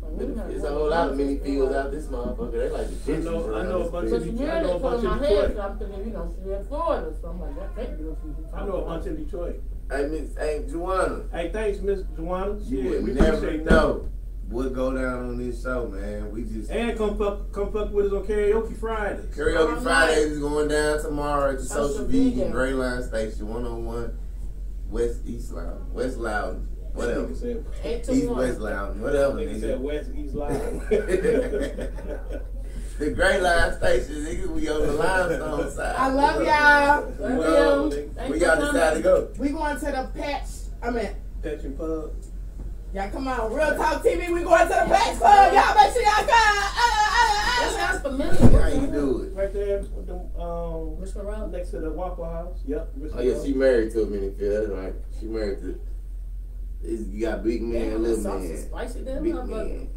Like, Mini- we not There's a whole lot of to mini this fields out this motherfucker. They like the I gypsies know- I around know a this bunch bitch. But you I know a it put in bunch of Detroit. I'm thinking, you know, she's in Florida. So I'm like, that can't be what she's I know a bunch in Detroit. Hey, Miss, hey, Joanna, Hey, thanks, Miss Joanna. you Shit, we would never appreciate know what go down on this show, man. We just And come fuck, come fuck with us on karaoke Friday. karaoke Tomorrow Fridays is going down tomorrow at the I Social should be Vegan. Greyline Station, one on one, West East Lounge, West Lounge, whatever. Said, East one. West Lounge, whatever. nigga said West East Line. The Greyline Station, nigga. We on the limestone side. I love y'all. Love Well, you. nigga. Thanks We for got coming. decided to go. We going to the patch. I mean, Catch and pub. y'all come on, Real Talk TV. We going to the patch club. Y'all make sure y'all come. Uh, That uh, uh, uh. sounds familiar. How you do it? Right there with them, um, Richmond Road. next to the Waffle House. Yep. Oh yeah, she married to a minifield. That's right. She married to. It's, you got big man, Damn, little that sauce is man, spicy. Damn, big motherfucker. man.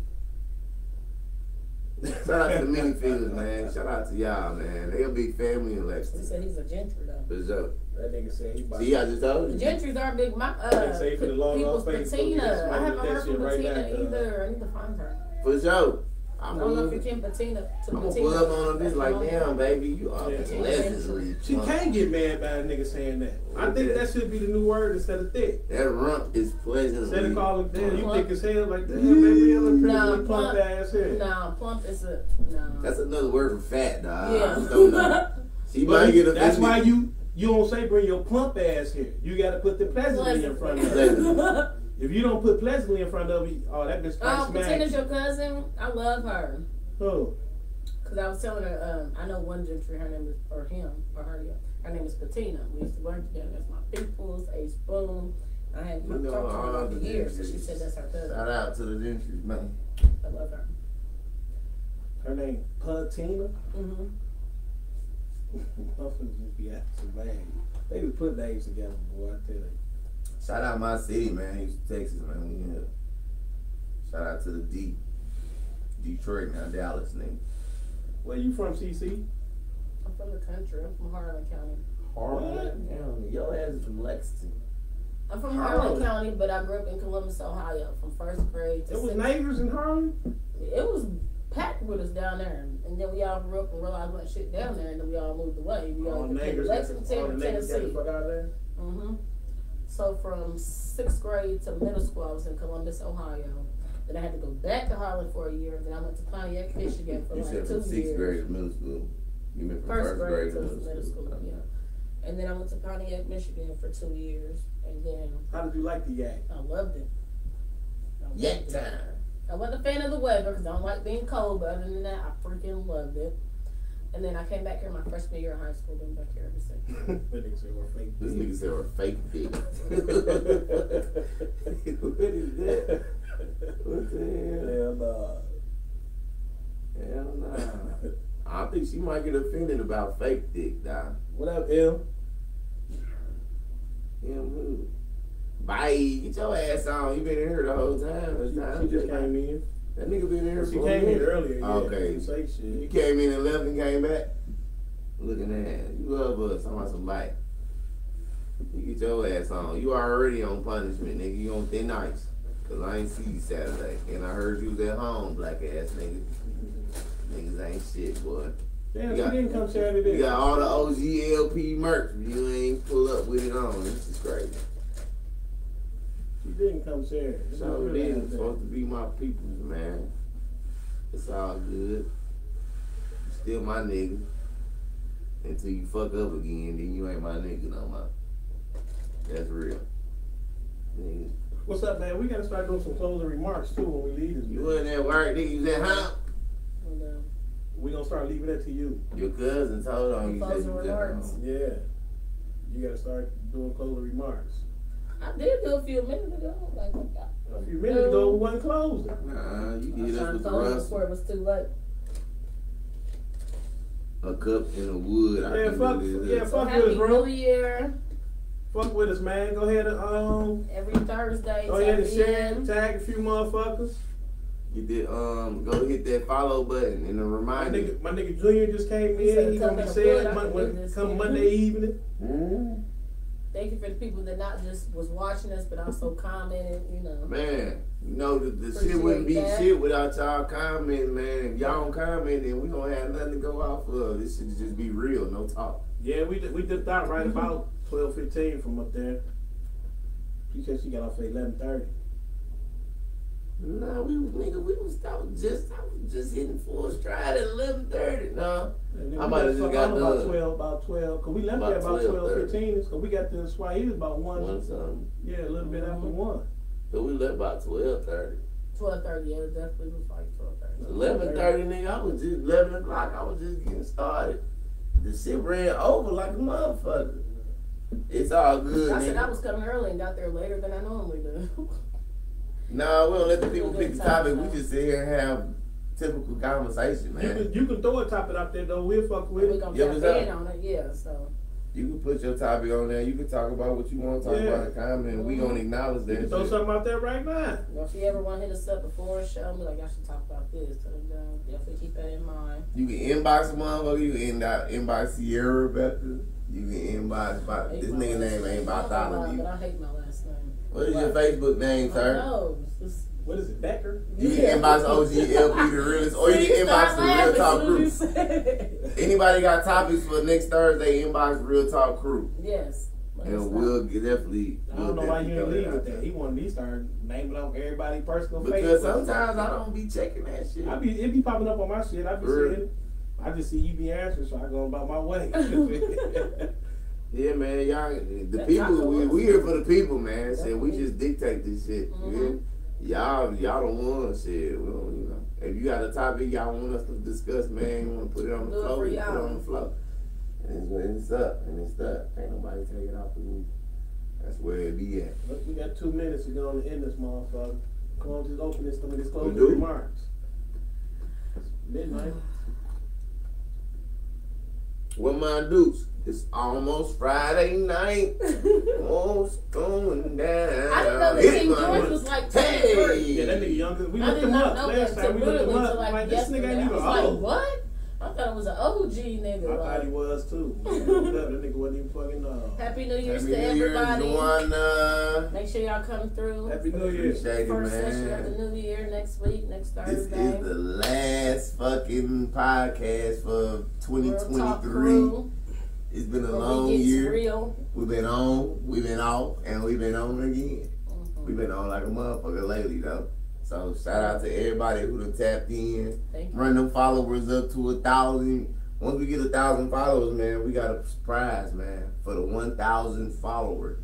Shout out to the minifields, man. Shout out to y'all, man. They a big family in Lexington. He said he's a gentry though. For sure. That nigga said he about See, I just told The you. gentries are big. My They uh, say for the long people's off Facebook, patina. it's I haven't that heard from right Patina now, uh, either. I need to find her. For sure. I I'm don't know if you gonna can patina to I'm gonna patina. pull up on a bitch like, damn, baby, you are Yeah. pleasantly. She can't get mad by a nigga saying that. I think Okay. that should be the new word instead of thick. That rump is pleasantly. Instead of calling, damn, you Plump. thick as hell, like, damn, baby, you look pretty Nah, with plump plump. ass here. No, plump is a no. That's another word for fat, dog. Yeah. I just don't know. She But might get a that's why you you don't say bring your plump ass here. You got to put the pleasantly in front of it. Pleasantly. If you don't put pleasantly in front of it, oh, that bitch Oh, might smack Patina's you. your cousin. I love her. Oh, Cause I was telling her, um, I know one gentry. Her name is, or him, or her. Yeah, her name is Patina. We used to work together. That's my peoples. Ace Boom. I had You know talked to her all over the years, so she said that's her cousin. Shout out to the Gentries, man. I love her. her name Patina. Mm-hmm. Motherfuckers just be acting bad. They just put names together, boy. I tell you. Shout out my city, man. Houston, Texas, man. We here. Shout out to the D. Detroit, now Dallas, nigga. Where you from, CC? I'm from the country. I'm from Harlan County. Harlan County. Your ass is from Lexington. I'm from Harlan. Harlan County, but I grew up in Columbus, Ohio, from first grade to It was neighbors in Harlan. It was packed with us down there, and then we all grew up and realized what shit down there, and then we all moved away. We all All came to neighbors. All Lexington, the neighbors got the Tennessee. fuck out of there. hmm So from sixth grade to middle school, I was in Columbus, Ohio. Then I had to go back to Harlan for a year. Then I went to Pontiac, Michigan for You like said two from sixth years. grade to middle school. You meant from First, first, grade, grade, to to middle school, yeah. And then I went to Pontiac, Michigan for two years, and then How did you like the yak? I loved it. I loved Yak it. time. I wasn't a fan of the weather because I don't like being cold, but other than that, I freaking loved it. And then I came back here my freshman year of high school, been back here ever since. that nigga said we're fake. This nigga said we're fake dick. what is that? What the Hell nah. hell? Hell nah. I think she might get offended about fake dick, dog. What up, M? Him who? Bye. Get your ass on. You been in here the whole time. It's time She just to- came in. That nigga been in here She for a came in earlier. Yeah. Okay. Didn't say You came in and left and came back. Looking at you love us. I'm on some light. You get your ass on. You already on punishment, nigga. You on thin ice. Cause I ain't see you Saturday. And I heard you was at home, black ass nigga. Niggas ain't shit, boy. Damn, You got- didn't come Saturday. You got all the OGLP merch, but you ain't pull up with it on. This is crazy. She didn't come Saturday. So it is supposed to be my people's man. It's all good. You still my nigga. Until you fuck up again, then you ain't my nigga no more. That's real. Nigga. What's up, man? We gotta start doing some closing remarks too when we leave this. You bitch. in there work, nigga, you was at home. And, uh, We gonna start leaving that to you. Your cousin told on you Closing you was at remarks. Yeah. You gotta start doing closing remarks. I did do a few minutes ago. Like, I, A few minutes ago, we wasn't closing. Nah, you I was did us trying with to the close rust. before it was too late. A cup in the wood. I Yeah, can fuck, do this. yeah, So fuck with happy us, bro. New Year Fuck with us, man. Go ahead and um, every Thursday. go ahead and tap share, tag a few motherfuckers. You did um go hit that follow button and a My reminder. nigga, my nigga Junior just came He in. He come gonna be in saying wood, I mon- can when- do this, come. Monday evening. Mm. Thank you for the people that not just was watching us, but also commenting. You know, Man, you know the, the shit wouldn't be that. shit without y'all commenting, man. If y'all don't comment, then we don't have nothing to go off of. This should just be real, no talk. Yeah, we did, we dipped out right about twelve fifteen from up there. She said she got off at eleven thirty. Nah, we was nigga, we was I was just I was just hitting full stride at eleven thirty. Nah. And then I might have got just got about 12, about 12. Cause we left About there about 12, 12, 15. Cause we got to Swahili about one. One something. Yeah, a little bit after Mhm. one. So we left about twelve thirty. Twelve thirty, yeah, it definitely was like twelve thirty. Eleven thirty, nigga. I was just eleven o'clock. I was just getting started. The shit ran over like a motherfucker. It's all good, I said I was coming early and got there later than I normally do. Nah, we don't let the people pick the topic. We just sit here and have typical conversation, You man. can, you can throw a topic out there though. We'll fuck with we it. gonna Yeah, tap what's up? in on it, yeah. So You can put your topic on there. You can talk about what you want to talk Yeah. about in the comment. and We gonna acknowledge You that. can throw shit. something out there right now. you know, if you ever want to hit us up before a show, be like, I should talk about this. So uh, definitely keep that in mind. You can inbox a motherfucker. You can inbox, inbox Sierra Rebecca. You can inbox about Hate this nigga name ain't I about don't know why, dollar But I hate my last name. What is your Facebook name, sir? know. What is it, Becker? You Yeah. can inbox OGLP the realest, or you can inbox the Real Talk Crew. as you said it. Anybody got topics for next Thursday? Inbox Real Talk Crew, Yes. Let us know. and we'll definitely. I don't we'll know why you definitely ain't throw leave with there. that. He wanted me to start naming off everybody personal Because Facebook. sometimes I don't be checking that shit. I be it be popping up on my shit. I be Really? seeing it. I just see you be answering, so I go about my way. Yeah, man, y'all, the That people, we, we here for the people, man. Shit, we just dictate this shit. Mhm. Yeah? Y'all, y'all don't want shit. We don't, you know. If you got a topic y'all want us to discuss, man, you want to put it on the Do it floor, put it on the floor. And it's, it's up, and it's up. Ain't nobody take it off of me. That's where it be at. Look, we got two minutes to go on the end this motherfucker. Come on, just open this. Some of this closing do. remarks. It's midnight. What my dudes? It's almost Friday night. Almost going down. I didn't know that Hit King my- George was like Hey! 23. Yeah, that nigga younger. We I looked him up last time. We looked him up. like, Like this nigga yesterday. ain't I even was like, old. what? I thought it was an OG nigga. I thought like, he was too. that nigga wasn't even fucking uh, Happy New Year's Happy to New Year's, everybody. Joanna. Make sure y'all come through. Happy New Year. Appreciate it, First session of the new year next week, next Thursday. This is the last fucking podcast for Real Talk 2023. Crew, It's been a where long we year. Real. We've been on, we've been off, and we've been on again. Mhm. We've been on like a motherfucker lately, though. So shout out to everybody who done tapped in. Thank you. Run them followers up to a thousand. Once we get a thousand followers, man, we got a surprise, man, for the one thousand followers.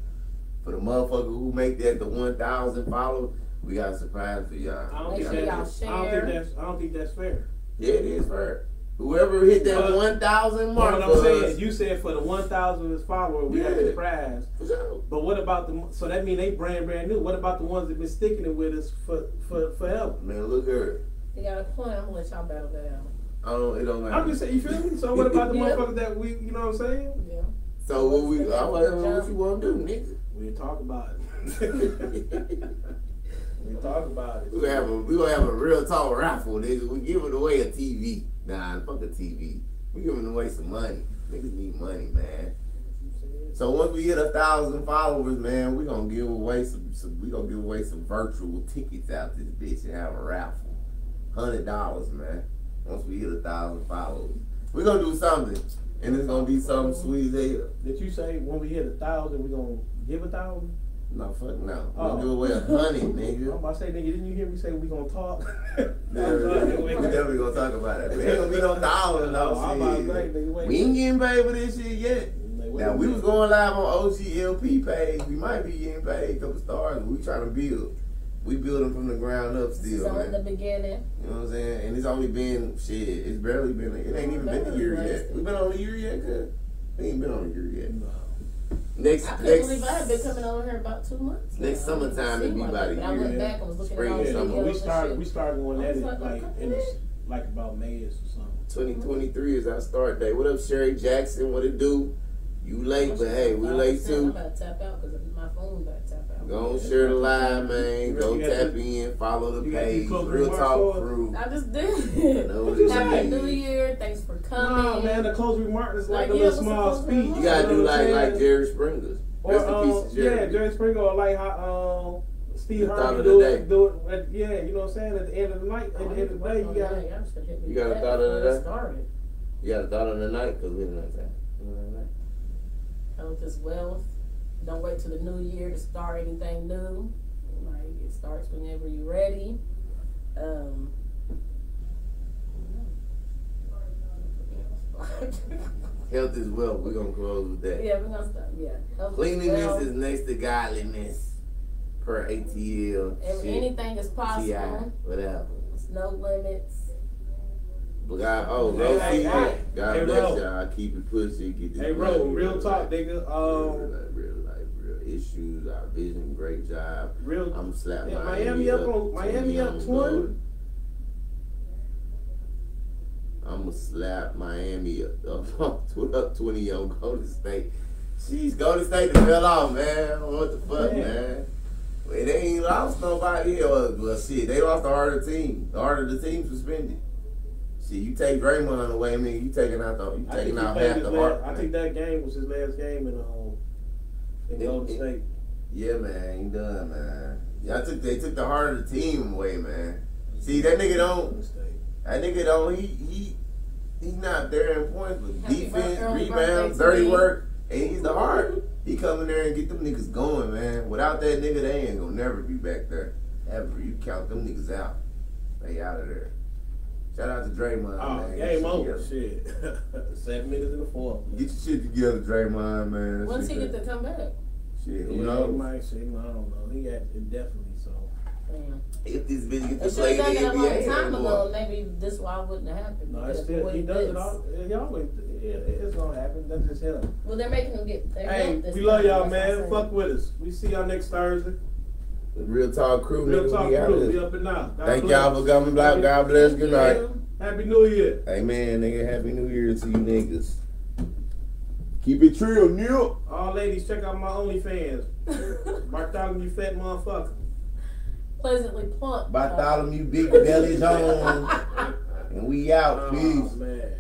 For the motherfucker who make that the one thousand followers, we got a surprise for y'all. I don't, Make think sure that's, y'all I don't think that's I don't think that's fair. Yeah, it is fair. Whoever hit that But- one thousand But mark what I'm saying, us, you said for the one thousand followers, we got Yeah. the prize. sure. But what about the? So that mean they brand brand new. What about the ones that been sticking it with us for for forever? Man, look here. You got a point. I'm gonna let y'all battle that out. I don't. It don't matter. I'm just saying, you feel me? So what about the Yeah. motherfuckers that we, you know what I'm saying? Yeah. so what we? I want what you want to do, nigga. We talk about it. we talk about it. We gonna have a we gonna have a real talk raffle, nigga. We giving away a TV. Nah, fuck a TV. We giving away some money. Niggas need money, man. So once we hit a thousand followers, man, we gonna give away some, some we gonna give away some virtual tickets out this bitch and have a raffle. Hundred dollars, man. Once we hit a thousand followers. we gonna do something. And it's gonna be something sweet as hell. Did you say when we hit a thousand, we gonna give a thousand? No, fuck no. Oh. We Oh. gonna give away a hundred, I'm about to say, nigga, didn't you hear me say we gonna talk? Yeah, we definitely gonna talk about it. We ain't gonna be no thousand No, though. I'm about to say, nigga, wait. We ain't getting paid for this shit yet. Now we was going live on OGLP page. We might be getting paid a couple stars. We trying to build. We building from the ground up still, so in the beginning, You know what I'm saying? And it's only been shit. It's barely been. It ain't even been a year yet. We been on a year yet, cuz. We ain't been on a year yet. No. Next, I couldn't next. believe I had been coming over here about two months. Next summertime, it'd be about a it, but I year. went back and was looking Spring at all the and summer. videos we started. We started going I at it like, like in the, like about May or something. 2023 is our start date. What up, Sherry Jackson? What it do? You late, but hey, we late I'm too. about to tap out because my phone about to tap out. Go on, share the live, man. Go tap to- in, follow the you got to page. Real Talk for us? Crew. I just did. it Happy. New Year. Thanks for coming. No, man, the closing remark is like, Like, a little small closing speech. You gotta do like like saying? Jerry Springer's. Or, um, Jerry. Yeah, Jerry Springer, or like how um, Steve The Harvey do it, do it. At, yeah, you know what I'm saying. At the end of the night, at the end of the day, you got. Yeah, I'm just gonna hit me You got a with that thought of the before it. You got a thought on the night because we didn't know that. You know what Health is wealth. Don't wait till the new year to start anything new. Like it starts whenever you're ready. Um, Health is wealth. We're gonna close with that. yeah, we're gonna start. Yeah, Health Cleanliness wealth. is next to godliness. Per ATL. If shit. anything is TI, possible. whatever. It's no limits. But God, oh, Hey, Ro, hey, see, hey. God Hey, bless Ro. y'all. Keep it pussy. Get this Hey, money, bro, real talk, life. nigga. real Um, life, real life, real issues. Our vision, great job. real. I'm slapping Yeah, Miami, up up. on- Miami up 20 20. I'm gonna slap Miami up, up, up 20 on Golden State. She's Golden State that fell off, man. What the fuck, Man. man? Well, they ain't lost nobody. Well, well, shit, they lost the harder team. The harder the team suspended. See, you take Draymond away, nigga. You taking out the, you I taking out half the heart. I think that game was his last game in the. um in Golden it- State. Yeah, man, he done, man. Yeah, I took they took the heart of the team away, man. See, that nigga don't. That nigga don't. He he he's not there in points, but defense, birthday, early rebounds, dirty work, and he's the heart. He come in there and get them niggas going, man. Without that nigga, they ain't gonna never be back there. Ever. You count them niggas out. They out of there. Shout out to Draymond, Oh, man. Get game your over. shit together. Shit. Seven minutes in the fourth. Get your shit together, Draymond, man. That Once he get to come back. Shit, who Yeah, he knows? might say, I don't know. He got indefinitely, so. Damn. If this bitch get They to should play have in done the that a long NBA time anymore. ago. Maybe this why wouldn't have happened. No, it's still, he way does it all. He always, yeah, it's gonna happen. That's just him. Well, they're making him get. They're Hey, we love y'all, that's what I'm man. Fuck with us. We see y'all next Thursday. Real talk crew, Real nigga. talk we out crew. here. We up and out. God Thank bless. y'all for coming back. God bless. Good night. Happy New Year. Amen, nigga. Happy New Year to you niggas. Keep it real, nigga. All ladies, check out my OnlyFans. Bartholomew Fat Motherfucker. Pleasantly plump. Bartholomew Big Belly Jones. and we out. Oh, Peace. man.